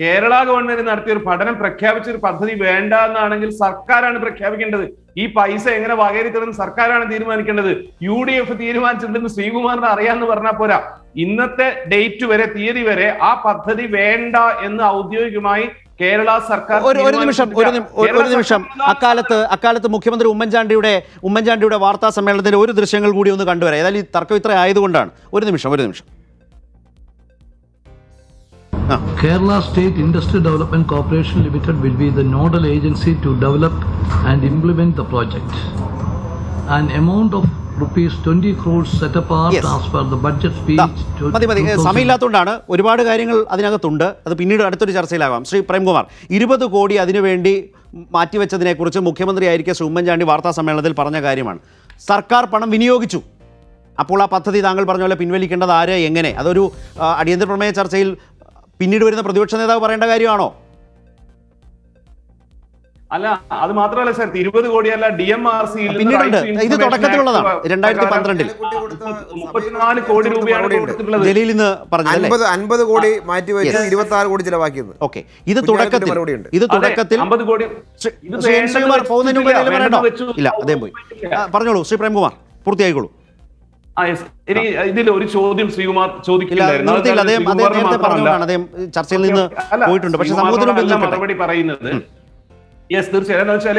കേരള ഗവൺമെന്റ് നടത്തിയ ഒരു പഠനം പ്രഖ്യാപിച്ച ഒരു പദ്ധതി വേണ്ട എന്നാണെങ്കിൽ സർക്കാരാണ് പ്രഖ്യാപിക്കേണ്ടത്. ഈ പൈസ എങ്ങനെ വകയിരുത്തണം സർക്കാരാണ് തീരുമാനിക്കേണ്ടത്. യു ഡി എഫ് തീരുമാനിച്ചിട്ടുണ്ടെന്ന് ശ്രീകുമാറിന് അറിയാന്ന് പറഞ്ഞാൽ പോരാ. ഇന്നത്തെ ഡേറ്റ് വരെ തീയതി വരെ ആ പദ്ധതി വേണ്ട എന്ന് ഔദ്യോഗികമായി കേരള സർക്കാർ ഒരു ഒരു നിമിഷം ഒരു നിമിഷം. അക്കാലത്ത് അക്കാലത്ത് മുഖ്യമന്ത്രി ഉമ്മൻചാണ്ടിയുടെ ഉമ്മൻചാണ്ടിയുടെ വാർത്താ സമ്മേളനത്തിന്റെ ഒരു ദൃശ്യങ്ങൾ കൂടി ഒന്ന് കണ്ടുവരാം. ഏതായാലും ഈ തർക്കം ഇത്ര ആയതുകൊണ്ടാണ്. ഒരു നിമിഷം ഒരു നിമിഷം. Kerala state Industry Development corporation limited will be the nodal agency to develop and implement the project. An amount of rupees 20 crores set apart Yes. as the budget to മതി മതി. സമയമില്ലാത്തതുകൊണ്ടാണ് ഒരുപാട് കാര്യങ്ങൾ അതിനകത്തുണ്ട് അത് പിന്നീട് അടുത്തൊരു ചർച്ചയിലാകാം. ശ്രീ പ്രേംകുമാർ ഇരുപത് കോടി അതിനുവേണ്ടി മാറ്റിവെച്ചതിനെക്കുറിച്ച് മുഖ്യമന്ത്രിയായിരിക്കെ ശ്രീ ഉമ്മൻചാണ്ടി വാർത്താ സമ്മേളനത്തിൽ പറഞ്ഞ കാര്യമാണ്. സർക്കാർ പണം വിനിയോഗിച്ചു. അപ്പോൾ ആ പദ്ധതി താങ്കൾ പറഞ്ഞ പോലെ പിൻവലിക്കേണ്ടത് ആര് എങ്ങനെ? അതൊരു അടിയന്തര പ്രമേയ ചർച്ചയിൽ പിന്നീട് വരുന്ന പ്രതിപക്ഷ നേതാവ് പറയേണ്ട കാര്യമാണോ? അല്ല അത് മാത്രമല്ല സാർ ഇരുപത് കോടിയല്ല ഡി എം ആർ സി. ഇത് തുടക്കത്തിലുള്ളതാണ്. 2012 മുപ്പത്തിനാല് കോടി രൂപയാണ് കൊടുത്തിട്ടുള്ളത്. ജലീൽ ഇന്ന് പറഞ്ഞതല്ലേ? അൻപത് അൻപത് കോടി മാറ്റി വെച്ച്. ഇരുപത്തി ആറ് കോടി ചിലവാക്കിയത്. ഓക്കെ. ഇത് തുടക്കത്തിൽ ഇത് തുടക്കത്തിൽ അമ്പത് കോടി. പോകുന്നതിന് മുമ്പ്. ഇല്ല അതേ പോയി. പറഞ്ഞോളൂ ശ്രീ പ്രേംകുമാർ പൂർത്തിയായിക്കോളൂ. ഇനി ഇതിൽ ഒരു ചോദ്യം ശ്രീകുമാർ ചർച്ചയിൽ നിന്ന് പോയിട്ടുണ്ട്. പക്ഷേ മറുപടി പറയുന്നത്. യെസ് തീർച്ചയായും. എന്ന് വെച്ചാൽ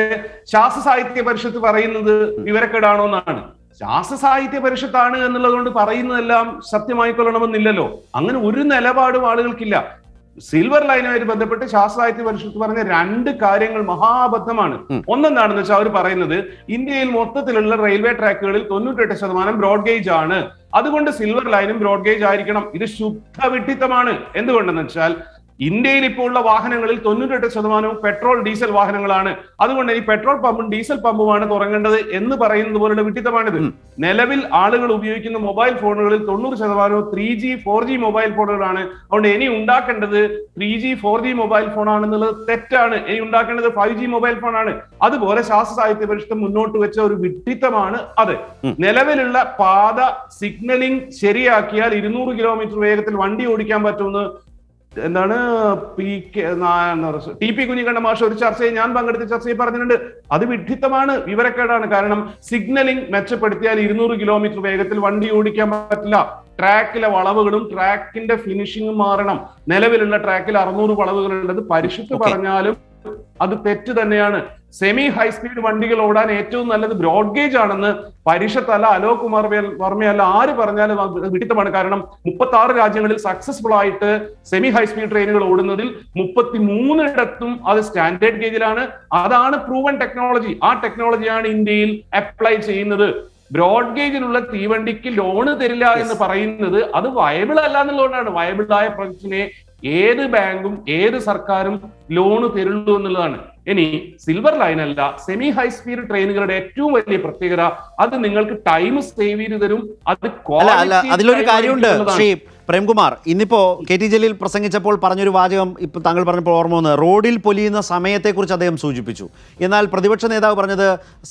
ശാസ്ത്ര സാഹിത്യ പരിഷത്ത് പറയുന്നത് വിവരക്കേടാണോ എന്നാണ്. ശാസ്ത്ര സാഹിത്യ പരിഷത്താണ് എന്നുള്ളത് കൊണ്ട് പറയുന്നതെല്ലാം സത്യമായിക്കൊള്ളണമെന്നില്ലല്ലോ അങ്ങനെ ഒരു നിലപാടും ആളുകൾക്കില്ല. സിൽവർ ലൈനുമായിട്ട് ബന്ധപ്പെട്ട് ശാസ്ത്ര സാഹിത്യ പരിഷത്ത് പറഞ്ഞ രണ്ട് കാര്യങ്ങൾ മഹാബദ്ധമാണ്. ഒന്നെന്താണെന്ന് വെച്ചാൽ അവർ പറയുന്നത് ഇന്ത്യയിൽ മൊത്തത്തിലുള്ള റെയിൽവേ ട്രാക്കുകളിൽ തൊണ്ണൂറ്റെട്ട് ശതമാനം ബ്രോഡ് ഗേജ് ആണ്. അതുകൊണ്ട് സിൽവർ ലൈനും ബ്രോഡ് ഗേജ് ആയിരിക്കണം. ഇത് ശുദ്ധ വിട്ടിത്തമാണ് എന്തുകൊണ്ടെന്ന് വെച്ചാൽ ഇന്ത്യയിൽ ഇപ്പോൾ ഉള്ള വാഹനങ്ങളിൽ തൊണ്ണൂറ്റെട്ട് ശതമാനവും പെട്രോൾ ഡീസൽ വാഹനങ്ങളാണ്. അതുകൊണ്ട് ഈ പെട്രോൾ പമ്പും ഡീസൽ പമ്പുമാണ് തുടങ്ങേണ്ടത് എന്ന് പറയുന്നത് പോലുള്ള വിട്ടിത്തമാണിത് നിലവിൽ ആളുകൾ ഉപയോഗിക്കുന്ന മൊബൈൽ ഫോണുകളിൽ തൊണ്ണൂറ് ശതമാനവും three G four G mobile ഫോണുകളാണ്. അതുകൊണ്ട് ഇനി ഉണ്ടാക്കേണ്ടത് three G four G mobile phone ആണെന്നുള്ളത് തെറ്റാണ്. ഇനി ഉണ്ടാക്കേണ്ടത് ഫൈവ് ജി മൊബൈൽ ഫോൺ ആണ് അതുപോലെ ശാസ്ത്ര സാഹിത്യ പരിഷത്ത് മുന്നോട്ട് വെച്ച ഒരു വിട്ടിത്തമാണ് അത്. നിലവിലുള്ള പാത സിഗ്നലിംഗ് ശരിയാക്കിയാൽ ഇരുന്നൂറ് കിലോമീറ്റർ വേഗത്തിൽ വണ്ടി ഓടിക്കാൻ പറ്റുമെന്ന് എന്താണ് P K T P Kunhikanna മാഷ് ഒരു ചർച്ചയിൽ ഞാൻ പങ്കെടുത്ത ചർച്ചയിൽ പറഞ്ഞിട്ടുണ്ട്. അത് വിഡ്ഢിത്തമാണ് വിവരക്കേടാണ്. കാരണം സിഗ്നലിംഗ് മെച്ചപ്പെടുത്തിയാൽ ഇരുന്നൂറ് കിലോമീറ്റർ വേഗത്തിൽ വണ്ടി ഓടിക്കാൻ പറ്റില്ല. ട്രാക്കിലെ വളവുകളും ട്രാക്കിന്റെ ഫിനിഷിംഗും മാറണം. നിലവിലുള്ള ട്രാക്കിൽ അറുന്നൂറ് വളവുകളുണ്ട്. അത് പരിശുദ്ധ പറഞ്ഞാലും അത് തെറ്റ് തന്നെയാണ്. സെമി ഹൈ സ്പീഡ് വണ്ടികൾ ഓടാൻ ഏറ്റവും നല്ലത് ബ്രോഡ് ഗേജ് ആണെന്ന് പരിഷത്തല്ല അലോക് കുമാർ വർമ്മയല്ല ആര് പറഞ്ഞാലും വിഡിത്തമാണ് കാരണം മുപ്പത്തി ആറ് രാജ്യങ്ങളിൽ സക്സസ്ഫുൾ ആയിട്ട് സെമി ഹൈ സ്പീഡ് ട്രെയിനുകൾ ഓടുന്നതിൽ മുപ്പത്തി മൂന്നിടത്തും അത് സ്റ്റാൻഡേർഡ് ഗേജിലാണ് അതാണ് പ്രൂവൻ ടെക്നോളജി ആ ടെക്നോളജിയാണ് ഇന്ത്യയിൽ അപ്ലൈ ചെയ്യുന്നത്. ബ്രോഡ് ഗേജിലുള്ള തീവണ്ടിക്ക് ലോണ് തരില്ല എന്ന് പറയുന്നത് അത് വയബിൾ അല്ല എന്നുള്ളതുകൊണ്ടാണ്. വയബിൾ ആയ പ്രൊജക്ടിനെ ഏത് ബാങ്കും ഏത് സർക്കാരും ലോണ് തരുള്ളൂ എന്നുള്ളതാണ്. ഇനി സിൽവർ ലൈൻ അല്ല സെമി ഹൈ സ്പീഡ് ട്രെയിനുകളുടെ ഏറ്റവും വലിയ പ്രത്യേകത അത് നിങ്ങൾക്ക് ടൈം സേവ് ചെയ്ത് തരും അത് അതിലൊരു കാര്യമുണ്ട്. ശ്രീ പ്രേംകുമാർ ഇന്നിപ്പോ കെ ടി ജലീൽ പ്രസംഗിച്ചപ്പോൾ പറഞ്ഞൊരു വാചകം ഇപ്പൊ താങ്കൾ പറഞ്ഞപ്പോൾ ഓർമ്മ വന്ന് റോഡിൽ പൊലിയുന്ന സമയത്തെക്കുറിച്ച് അദ്ദേഹം സൂചിപ്പിച്ചു. എന്നാൽ പ്രതിപക്ഷ നേതാവ് പറഞ്ഞത്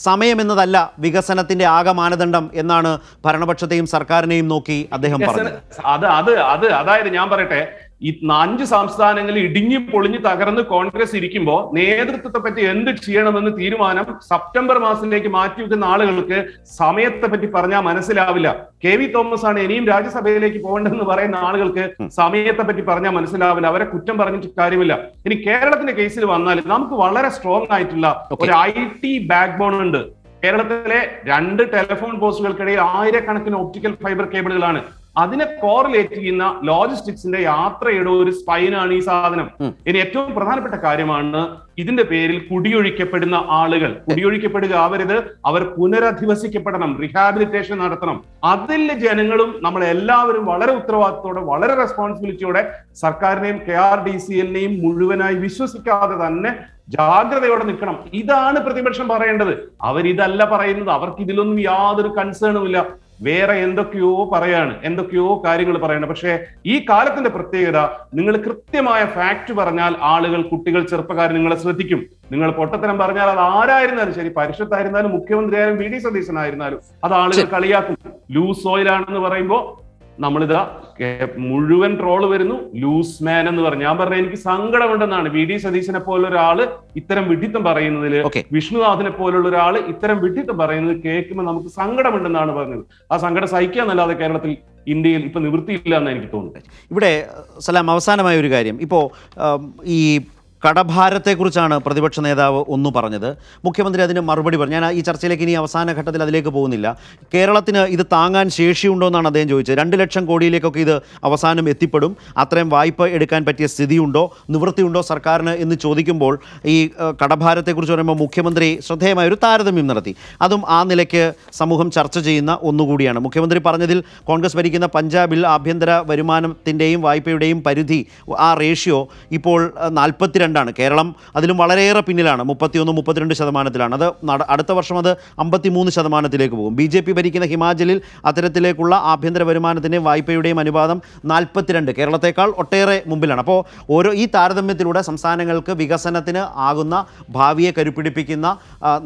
സമയം എന്നതല്ല വികസനത്തിന്റെ ആകെ മാനദണ്ഡം എന്നാണ് ഭരണപക്ഷത്തെയും സർക്കാരിനെയും നോക്കി അദ്ദേഹം പറഞ്ഞത്. അത് അത് അത് അതായത് ഞാൻ പറയട്ടെ ഈ അഞ്ച് സംസ്ഥാനങ്ങൾ ഇടിഞ്ഞു പൊളിഞ്ഞ് തകർന്ന് കോൺഗ്രസ് ഇരിക്കുമ്പോൾ നേതൃത്വത്തെ പറ്റി എന്ത് ചെയ്യണമെന്ന് തീരുമാനം സെപ്റ്റംബർ മാസത്തിലേക്ക് മാറ്റി വെക്കുന്ന ആളുകൾക്ക് സമയത്തെ പറ്റി പറഞ്ഞാൽ മനസ്സിലാവില്ല. കെ വി തോമസ് ആണ് ഇനിയും രാജ്യസഭയിലേക്ക് പോകേണ്ടതെന്ന് പറയുന്ന ആളുകൾക്ക് സമയത്തെ പറ്റി പറഞ്ഞാൽ മനസ്സിലാവില്ല. അവരെ കുറ്റം പറഞ്ഞിട്ട് കാര്യമില്ല. ഇനി കേരളത്തിന്റെ കേസിൽ വന്നാൽ നമുക്ക് വളരെ സ്ട്രോങ് ആയിട്ടുള്ള ഒരു ഐ ടി ബാക്ക്ബോൺ ഉണ്ട്. കേരളത്തിലെ രണ്ട് ടെലിഫോൺ പോസ്റ്റുകൾക്കിടയിൽ ആയിരക്കണക്കിന് ഓപ്റ്റിക്കൽ ഫൈബർ കേബിളുകളാണ് അതിനെ കോറിലേറ്റ് ചെയ്യുന്ന ലോജിസ്റ്റിക്സിന്റെ യാത്രയുടെ ഒരു സ്പൈനാണ് ഈ സാധനം. ഇനി ഏറ്റവും പ്രധാനപ്പെട്ട കാര്യമാണ് ഇതിന്റെ പേരിൽ കുടിയൊഴിക്കപ്പെടുന്ന ആളുകൾ. കുടിയൊഴിക്കപ്പെടുക ആവരുത്. അവർ പുനരധിവസിക്കപ്പെടണം. റിഹാബിലിറ്റേഷൻ നടത്തണം. അതിൽ ജനങ്ങളും നമ്മൾ എല്ലാവരും വളരെ ഉത്തരവാദിത്തോടെ വളരെ റെസ്പോൺസിബിലിറ്റിയോടെ സർക്കാരിനെയും കെ ആർ ഡി സി എല്ലിനെയും മുഴുവനായി വിശ്വസിക്കാതെ തന്നെ ജാഗ്രതയോടെ നിൽക്കണം. ഇതാണ് പ്രതിപക്ഷം പറയേണ്ടത്. അവരിതല്ല പറയുന്നത്. അവർക്ക് ഇതിലൊന്നും യാതൊരു കൺസേണും ഇല്ല. വേറെ എന്തൊക്കെയോ പറയാണ് എന്തൊക്കെയോ കാര്യങ്ങൾ പറയാണ്. പക്ഷേ ഈ കാലത്തിന്റെ പ്രത്യേകത നിങ്ങൾ കൃത്യമായ ഫാക്ട് പറഞ്ഞാൽ ആളുകൾ കുട്ടികൾ ചെറുപ്പക്കാർ നിങ്ങളെ ശ്രദ്ധിക്കും. നിങ്ങൾ പൊട്ടത്തരം പറഞ്ഞാൽ അത് ആരായിരുന്നാലും ശരി പരിഷത്തായിരുന്നാലും മുഖ്യമന്ത്രി ആയാലും വി. ഡി. സതീശനായിരുന്നാലും അത് ആളുകൾ കളിയാക്കും. ലൂസ് ഓയിൽ ആണെന്ന് പറയുമ്പോ നമ്മളിതാ മുഴുവൻ ട്രോൾ വരുന്നു. ലൂസ് മാൻ എന്ന് പറഞ്ഞു. ഞാൻ പറഞ്ഞ എനിക്ക് സങ്കടമുണ്ടെന്നാണ്. വി. ഡി. സതീശനെ പോലെ ഒരാൾ ഇത്തരം വിഡിത്തം പറയുന്നതിൽ. വിഷ്ണുനാഥിനെ പോലുള്ള ഒരാൾ ഇത്തരം വിഡിത്തം പറയുന്നത് കേൾക്കുമ്പോൾ നമുക്ക് സങ്കടമുണ്ടെന്നാണ് പറഞ്ഞത്. ആ സങ്കടം സഹിക്കാന്നല്ലാതെ കേരളത്തിൽ ഇന്ത്യയിൽ ഇപ്പൊ നിവൃത്തിയില്ല എന്ന് എനിക്ക് തോന്നുന്നു ഇവിടെ സലാം അവസാനമായ ഒരു കാര്യം. ഇപ്പോ ഈ കടഭാരത്തെക്കുറിച്ചാണ് പ്രതിപക്ഷ നേതാവ് ഒന്ന് പറഞ്ഞത്. മുഖ്യമന്ത്രി അതിന് മറുപടി പറഞ്ഞു. ഞാൻ ഈ ചർച്ചയിലേക്ക് ഇനി അവസാന ഘട്ടത്തിൽ അതിലേക്ക് പോകുന്നില്ല. കേരളത്തിന് ഇത് താങ്ങാൻ ശേഷിയുണ്ടോ എന്നാണ് അദ്ദേഹം ചോദിച്ചത്. രണ്ട് ലക്ഷം കോടിയിലേക്കൊക്കെ ഇത് അവസാനം എത്തിപ്പെടും. അത്രയും വായ്പ എടുക്കാൻ പറ്റിയ സ്ഥിതിയുണ്ടോ? നിവൃത്തിയുണ്ടോ സർക്കാരിന് എന്ന് ചോദിക്കുമ്പോൾ ഈ കടഭാരത്തെക്കുറിച്ച് പറയുമ്പോൾ മുഖ്യമന്ത്രി ശ്രദ്ധേയമായ ഒരു താരതമ്യം നടത്തി. അതും ആ നിലയ്ക്ക് സമൂഹം ചർച്ച ചെയ്യുന്ന ഒന്നുകൂടിയാണ്. മുഖ്യമന്ത്രി പറഞ്ഞതിൽ കോൺഗ്രസ് ഭരിക്കുന്ന പഞ്ചാബിൽ ആഭ്യന്തര വരുമാനത്തിന്റെയും വായ്പയുടെയും പരിധി ആ റേഷ്യോ ഇപ്പോൾ നാൽപ്പത്തിരണ്ടാണ് കേരളം അതിലും വളരെയേറെ പിന്നിലാണ്. മുപ്പത്തിയൊന്ന് മുപ്പത്തിരണ്ട് ശതമാനത്തിലാണ്. അത് അടുത്ത വർഷം അത് അമ്പത്തിമൂന്ന് ശതമാനത്തിലേക്ക് പോകും. ബി ജെ പി ഭരിക്കുന്ന ഹിമാചലിൽ അത്തരത്തിലേക്കുള്ള ആഭ്യന്തര വരുമാനത്തിന്റെയും വായ്പയുടെയും അനുപാതം നാൽപ്പത്തിരണ്ട് കേരളത്തെക്കാൾ ഒട്ടേറെ മുമ്പിലാണ്. അപ്പോൾ ഓരോ ഈ താരതമ്യത്തിലൂടെ സംസ്ഥാനങ്ങൾക്ക് വികസനത്തിന് ആകുന്ന ഭാവിയെ കരുപ്പിടിപ്പിക്കുന്ന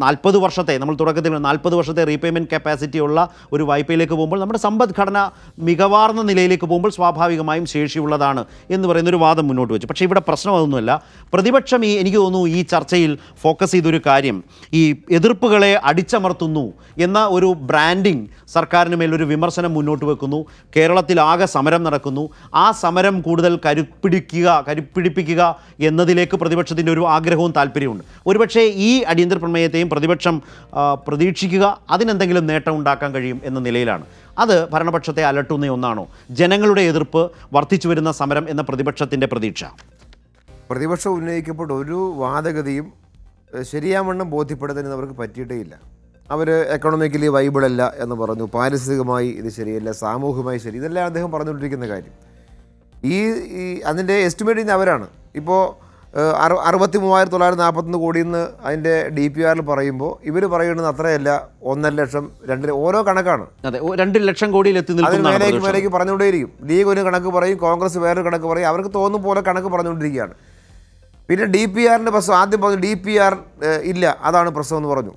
നാൽപ്പത് വർഷത്തെ നമ്മൾ തുടക്കത്തിൽ നാൽപ്പത് വർഷത്തെ റീപേയ്മെന്റ് കപ്പാസിറ്റി ഉള്ള ഒരു വായ്പയിലേക്ക് പോകുമ്പോൾ നമ്മുടെ സമ്പദ്ഘടന മികവാർന്ന നിലയിലേക്ക് പോകുമ്പോൾ സ്വാഭാവികമായും ശേഷിയുള്ളതാണ് എന്ന് പറയുന്നൊരു വാദം മുന്നോട്ട് വെച്ചു. പക്ഷേ ഇവിടെ പ്രശ്നം പ്രതിപക്ഷം ഈ എനിക്ക് തോന്നുന്നു ഈ ചർച്ചയിൽ ഫോക്കസ് ചെയ്തൊരു കാര്യം. ഈ എതിർപ്പുകളെ അടിച്ചമർത്തുന്നു എന്ന ഒരു ബ്രാൻഡിങ് സർക്കാരിന് മേലൊരു വിമർശനം മുന്നോട്ട് വെക്കുന്നു. കേരളത്തിൽ ആകെ സമരം നടക്കുന്നു. ആ സമരം കൂടുതൽ കരുപ്പിടിക്കുക കരുപ്പിടിപ്പിക്കുക എന്നതിലേക്ക് പ്രതിപക്ഷത്തിന്റെ ഒരു ആഗ്രഹവും താല്പര്യമുണ്ട് ഒരുപക്ഷേ ഈ അടിയന്തര പ്രമേയത്തെയും പ്രതിപക്ഷം പ്രതീക്ഷിക്കുക അതിനെന്തെങ്കിലും നേട്ടം ഉണ്ടാക്കാൻ കഴിയും എന്ന നിലയിലാണ്. അത് ഭരണപക്ഷത്തെ അലട്ടുന്ന ഒന്നാണോ ജനങ്ങളുടെ എതിർപ്പ് വർദ്ധിച്ചു വരുന്ന സമരം എന്ന പ്രതിപക്ഷത്തിന്റെ പ്രതീക്ഷ. പ്രതിപക്ഷം ഉന്നയിക്കപ്പെട്ട ഒരു വാദഗതിയും ശരിയാവണ്ണം ബോധ്യപ്പെടുന്നതിന് അവർക്ക് പറ്റിയിട്ടേ ഇല്ല അവർ എക്കണോമിക്കലി വൈബിളല്ല എന്ന് പറഞ്ഞു. പാരിസ്ഥിതികമായി ഇത് ശരിയല്ല സാമൂഹികമായി ശരി ഇതെല്ലാം അദ്ദേഹം പറഞ്ഞുകൊണ്ടിരിക്കുന്ന കാര്യം. ഈ ഈ അതിന്റെ എസ്റ്റിമേറ്റ് ചെയ്യുന്ന അവരാണ്. ഇപ്പോൾ അറു അറുപത്തി മൂവായിരത്തി തൊള്ളായിരത്തി നാൽപ്പത്തൊന്ന് കോടിയിൽ നിന്ന് അതിന്റെ ഡി പി ആറിൽ പറയുമ്പോൾ ഇവർ പറയുന്നത് അത്രയല്ല ഒന്നര ലക്ഷം രണ്ട് ഓരോ കണക്കാണ്. അതെ രണ്ട് ലക്ഷം കോടിയിൽ എത്തി അതിന് മേലേക്ക്. മേലേക്ക് പറഞ്ഞുകൊണ്ടേയിരിക്കും. ലീഗ് ഒരു കണക്ക് പറയും കോൺഗ്രസ് വേറൊരു കണക്ക് പറയും അവർക്ക് തോന്നും പോലെ കണക്ക് പറഞ്ഞുകൊണ്ടിരിക്കുകയാണ്. പിന്നെ ഡി പി ആറിന്റെ പ്രശ്നം. ആദ്യം പറഞ്ഞു ഡി പി ആർ ഇല്ല അതാണ് പ്രശ്നം എന്ന് പറഞ്ഞു.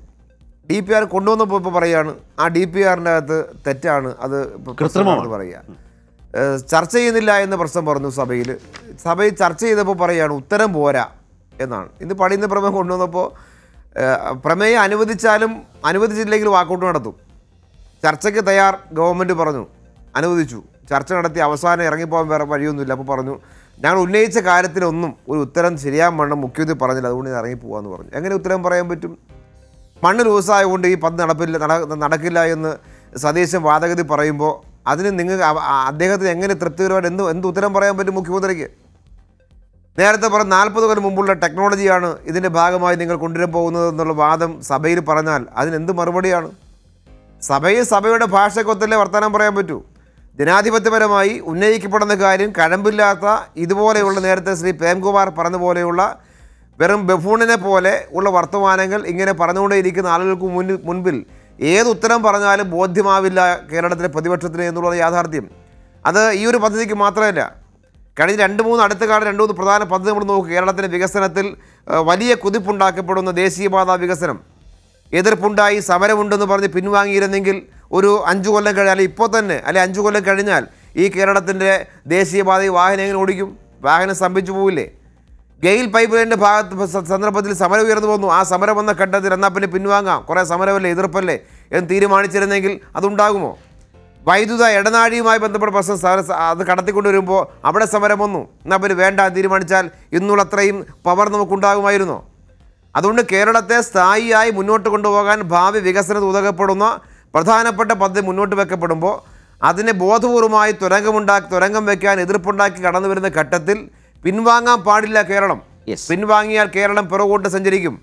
ഡി പി ആർ കൊണ്ടുവന്നപ്പോൾ ഇപ്പോൾ പറയുകയാണ് ആ ഡി പി ആറിന്റെ അകത്ത് തെറ്റാണ് അത് കൃത്രിമമാണ്. പറയുക ചർച്ച ചെയ്യുന്നില്ല എന്ന് പ്രശ്നം പറഞ്ഞു സഭയിൽ സഭയിൽ ചർച്ച ചെയ്തപ്പോൾ പറയുകയാണ് ഉത്തരം പോരാ എന്നാണ്. ഇന്ന് പണിയുന്ന പ്രമേയം കൊണ്ടുവന്നപ്പോൾ പ്രമേയം അനുവദിച്ചാലും അനുവദിച്ചില്ലെങ്കിൽ വാക്കൗട്ട് നടത്തും. ചർച്ചയ്ക്ക് തയ്യാർ ഗവൺമെന്റ് പറഞ്ഞു അനുവദിച്ചു. ചർച്ച നടത്തി അവസാനം ഇറങ്ങിപ്പോകാൻ വേറെ വഴിയൊന്നുമില്ല. അപ്പോൾ പറഞ്ഞു ഞങ്ങൾ ഉന്നയിച്ച കാര്യത്തിലൊന്നും ഒരു ഉത്തരം ശരിയാൻ വേണം മുഖ്യമന്ത്രി പറഞ്ഞില്ല. അതുകൊണ്ട് ഞാൻ ഇറങ്ങിപ്പോകാമെന്ന് പറഞ്ഞു. എങ്ങനെ ഉത്തരം പറയാൻ പറ്റും? മണ്ണ് ലൂസായതുകൊണ്ട് ഈ പദ്ധതി നടപ്പില്ല നടക്കില്ല എന്ന് സതീശൻ വാദഗതി പറയുമ്പോൾ അതിന് നിങ്ങൾ അദ്ദേഹത്തിന് എങ്ങനെ തൃപ്തികരമായിട്ട് എന്ത് എന്ത് ഉത്തരം പറയാൻ പറ്റും മുഖ്യമന്ത്രിക്ക്? നേരത്തെ പറഞ്ഞ നാൽപ്പത് കൊല്ലം മുമ്പുള്ള ടെക്നോളജിയാണ് ഇതിന്റെ ഭാഗമായി നിങ്ങൾ കൊണ്ടുവരാൻ പോകുന്നത് എന്നുള്ള വാദം സഭയിൽ പറഞ്ഞാൽ അതിനെന്ത് മറുപടിയാണ്? സഭയെ സഭയുടെ ഭാഷക്കൊത്തല്ലേ വർത്തമാനം പറയാൻ പറ്റൂ? ജനാധിപത്യപരമായി ഉന്നയിക്കപ്പെടുന്ന കാര്യം കഴമ്പില്ലാത്ത ഇതുപോലെയുള്ള നേരത്തെ ശ്രീ പ്രേംകുമാർ പറഞ്ഞ പോലെയുള്ള വെറും ബഫൂണിനെ പോലെ ഉള്ള വർത്തമാനങ്ങൾ ഇങ്ങനെ പറഞ്ഞുകൊണ്ടേയിരിക്കുന്ന ആളുകൾക്ക് മുന്നിൽ മുൻപിൽ ഏത് ഉത്തരം പറഞ്ഞാലും ബോധ്യമാവില്ല കേരളത്തിലെ പ്രതിപക്ഷത്തിന് എന്നുള്ളത് യാഥാർത്ഥ്യം. അത് ഈ ഒരു പദ്ധതിക്ക് മാത്രമല്ല. കഴിഞ്ഞ രണ്ട് മൂന്ന് അടുത്ത കാലം രണ്ട് മൂന്ന് പ്രധാന പദ്ധതി നമ്മൾ നോക്കുക കേരളത്തിന്റെ വികസനത്തിൽ വലിയ കുതിപ്പുണ്ടാക്കപ്പെടുന്ന ദേശീയപാത വികസനം. എതിർപ്പുണ്ടായി സമരമുണ്ടെന്ന് പറഞ്ഞ് പിൻവാങ്ങിയിരുന്നെങ്കിൽ ഒരു അഞ്ചു കൊല്ലം കഴിഞ്ഞാൽ ഇപ്പോൾ തന്നെ അല്ലെ അഞ്ചു കൊല്ലം കഴിഞ്ഞാൽ ഈ കേരളത്തിന്റെ ദേശീയപാതയിൽ വാഹനം എങ്ങനെ ഓടിക്കും? വാഹനം സ്തംഭിച്ചു പോവില്ലേ? ഗെയിൽ പൈപ്പ് ലൈന്റെ ഭാഗത്ത് സന്ദർഭത്തിൽ സമരം ഉയർന്നു വന്നു. ആ സമരം വന്ന ഘട്ടത്തിൽ എന്നാൽ പിന്നെ പിൻവാങ്ങാം? കുറേ സമരമല്ലേ എതിർപ്പല്ലേ എന്ന് തീരുമാനിച്ചിരുന്നെങ്കിൽ അതുണ്ടാകുമോ? വൈദ്യുത ഇടനാഴിയുമായി ബന്ധപ്പെട്ട പ്രശ്നം അത് അത് കടത്തിക്കൊണ്ടുവരുമ്പോൾ അവിടെ സമരം വന്നു. എന്നാൽ പിന്നെ വേണ്ട തീരുമാനിച്ചാൽ ഇന്നുള്ള അത്രയും പവർ നമുക്കുണ്ടാകുമായിരുന്നോ? അതുകൊണ്ട് കേരളത്തെ സ്ഥായിയായി മുന്നോട്ട് കൊണ്ടുപോകാൻ ഭാവി വികസനത്തിന് ഉതകപ്പെടുന്ന പ്രധാനപ്പെട്ട പദ്ധതി മുന്നോട്ട് വെക്കപ്പെടുമ്പോൾ അതിനെ ബോധപൂർവമായി തുരങ്കമുണ്ടാക്കി തുരങ്കം വയ്ക്കാൻ എതിർപ്പുണ്ടാക്കി കടന്നു വരുന്ന ഘട്ടത്തിൽ പിൻവാങ്ങാൻ പാടില്ല കേരളം. പിൻവാങ്ങിയാൽ കേരളം പിറകോട്ട് സഞ്ചരിക്കും.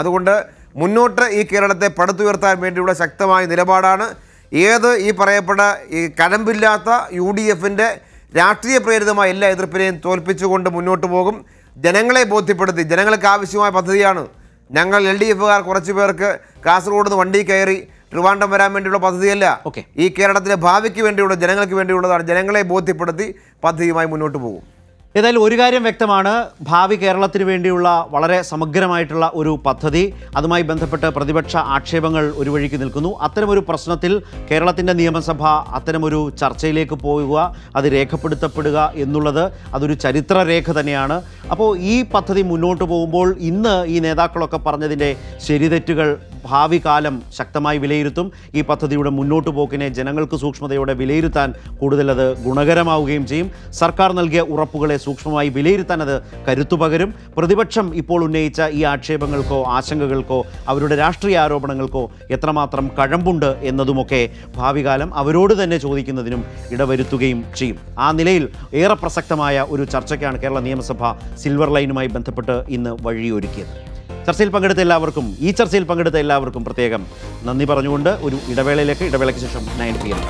അതുകൊണ്ട് മുന്നോട്ട് ഈ കേരളത്തെ പടുത്തുയർത്താൻ വേണ്ടിയുള്ള ശക്തമായ നിലപാടാണ് ഏത് ഈ പറയപ്പെട്ട ഈ കലമ്പില്ലാത്ത യു ഡി എഫിന്റെ രാഷ്ട്രീയ പ്രേരിതമായ എല്ലാ എതിർപ്പിനെയും തോൽപ്പിച്ചുകൊണ്ട് മുന്നോട്ട് പോകും. ജനങ്ങളെ ബോധ്യപ്പെടുത്തി ജനങ്ങൾക്ക് ആവശ്യമായ പദ്ധതിയാണ്. ഞങ്ങൾ എൽ ഡി എഫുകാർ കുറച്ച് പേർക്ക് കാസർഗോഡ് നിന്ന് വണ്ടി കയറി ട്രിവാൻഡം വരാൻ വേണ്ടിയുള്ള പദ്ധതിയല്ല. ഓക്കെ. ഈ കേരളത്തിലെ ഭാവിക്ക് വേണ്ടിയുള്ള ജനങ്ങൾക്ക് വേണ്ടിയുള്ളതാണ്. ജനങ്ങളെ ബോധ്യപ്പെടുത്തി പദ്ധതിയുമായി മുന്നോട്ട് പോകും. ഏതായാലും ഒരു കാര്യം വ്യക്തമാണ്. ഭാവി കേരളത്തിന് വേണ്ടിയുള്ള വളരെ സമഗ്രമായിട്ടുള്ള ഒരു പദ്ധതി. അതുമായി ബന്ധപ്പെട്ട് പ്രതിപക്ഷ ആക്ഷേപങ്ങൾ ഒരു വഴിക്ക് നിൽക്കുന്നു. അത്തരമൊരു പ്രശ്നത്തിൽ കേരളത്തിന്റെ നിയമസഭ അത്തരമൊരു ചർച്ചയിലേക്ക് പോവുക അത് രേഖപ്പെടുത്തപ്പെടുക എന്നുള്ളത് അതൊരു ചരിത്രരേഖ തന്നെയാണ്. അപ്പോൾ ഈ പദ്ധതി മുന്നോട്ട് പോകുമ്പോൾ ഇന്ന് ഈ നേതാക്കളൊക്കെ പറഞ്ഞതിന്റെ ശരിതെറ്റുകൾ ഭാവി കാലം ശക്തമായി വിലയിരുത്തും. ഈ പദ്ധതിയുടെ മുന്നോട്ട് പോക്കിനെ ജനങ്ങൾക്ക് സൂക്ഷ്മതയോടെ വിലയിരുത്താൻ കൂടുതലത് ഗുണകരമാവുകയും ചെയ്യും. സർക്കാർ നൽകിയ ഉറപ്പുകളെ സൂക്ഷ്മമായി വിലയിരുത്താൻ അത് കരുത്തുപകരും പ്രതിപക്ഷം ഇപ്പോൾ ഉന്നയിച്ച ഈ ആക്ഷേപങ്ങൾക്കോ ആശങ്കകൾക്കോ അവരുടെ രാഷ്ട്രീയ ആരോപണങ്ങൾക്കോ എത്രമാത്രം കഴമ്പുണ്ട് എന്നതുമൊക്കെ ഭാവികാലം അവരോട് തന്നെ ചോദിക്കുന്നതിനും ഇടവരുത്തുകയും ചെയ്യും. ആ നിലയിൽ ഏറെ പ്രസക്തമായ ഒരു ചർച്ചയ്ക്കാണ് കേരള നിയമസഭ സിൽവർ ലൈനുമായി ബന്ധപ്പെട്ട് ഇന്ന് വഴിയൊരുക്കിയത്. ചർച്ചയിൽ പങ്കെടുത്ത എല്ലാവർക്കും ഈ ചർച്ചയിൽ പങ്കെടുത്ത എല്ലാവർക്കും പ്രത്യേകം നന്ദി പറഞ്ഞുകൊണ്ട് ഒരു ഇടവേളയിലേക്ക് ഇടവേളയ്ക്ക് ശേഷം നയൻ പി എം.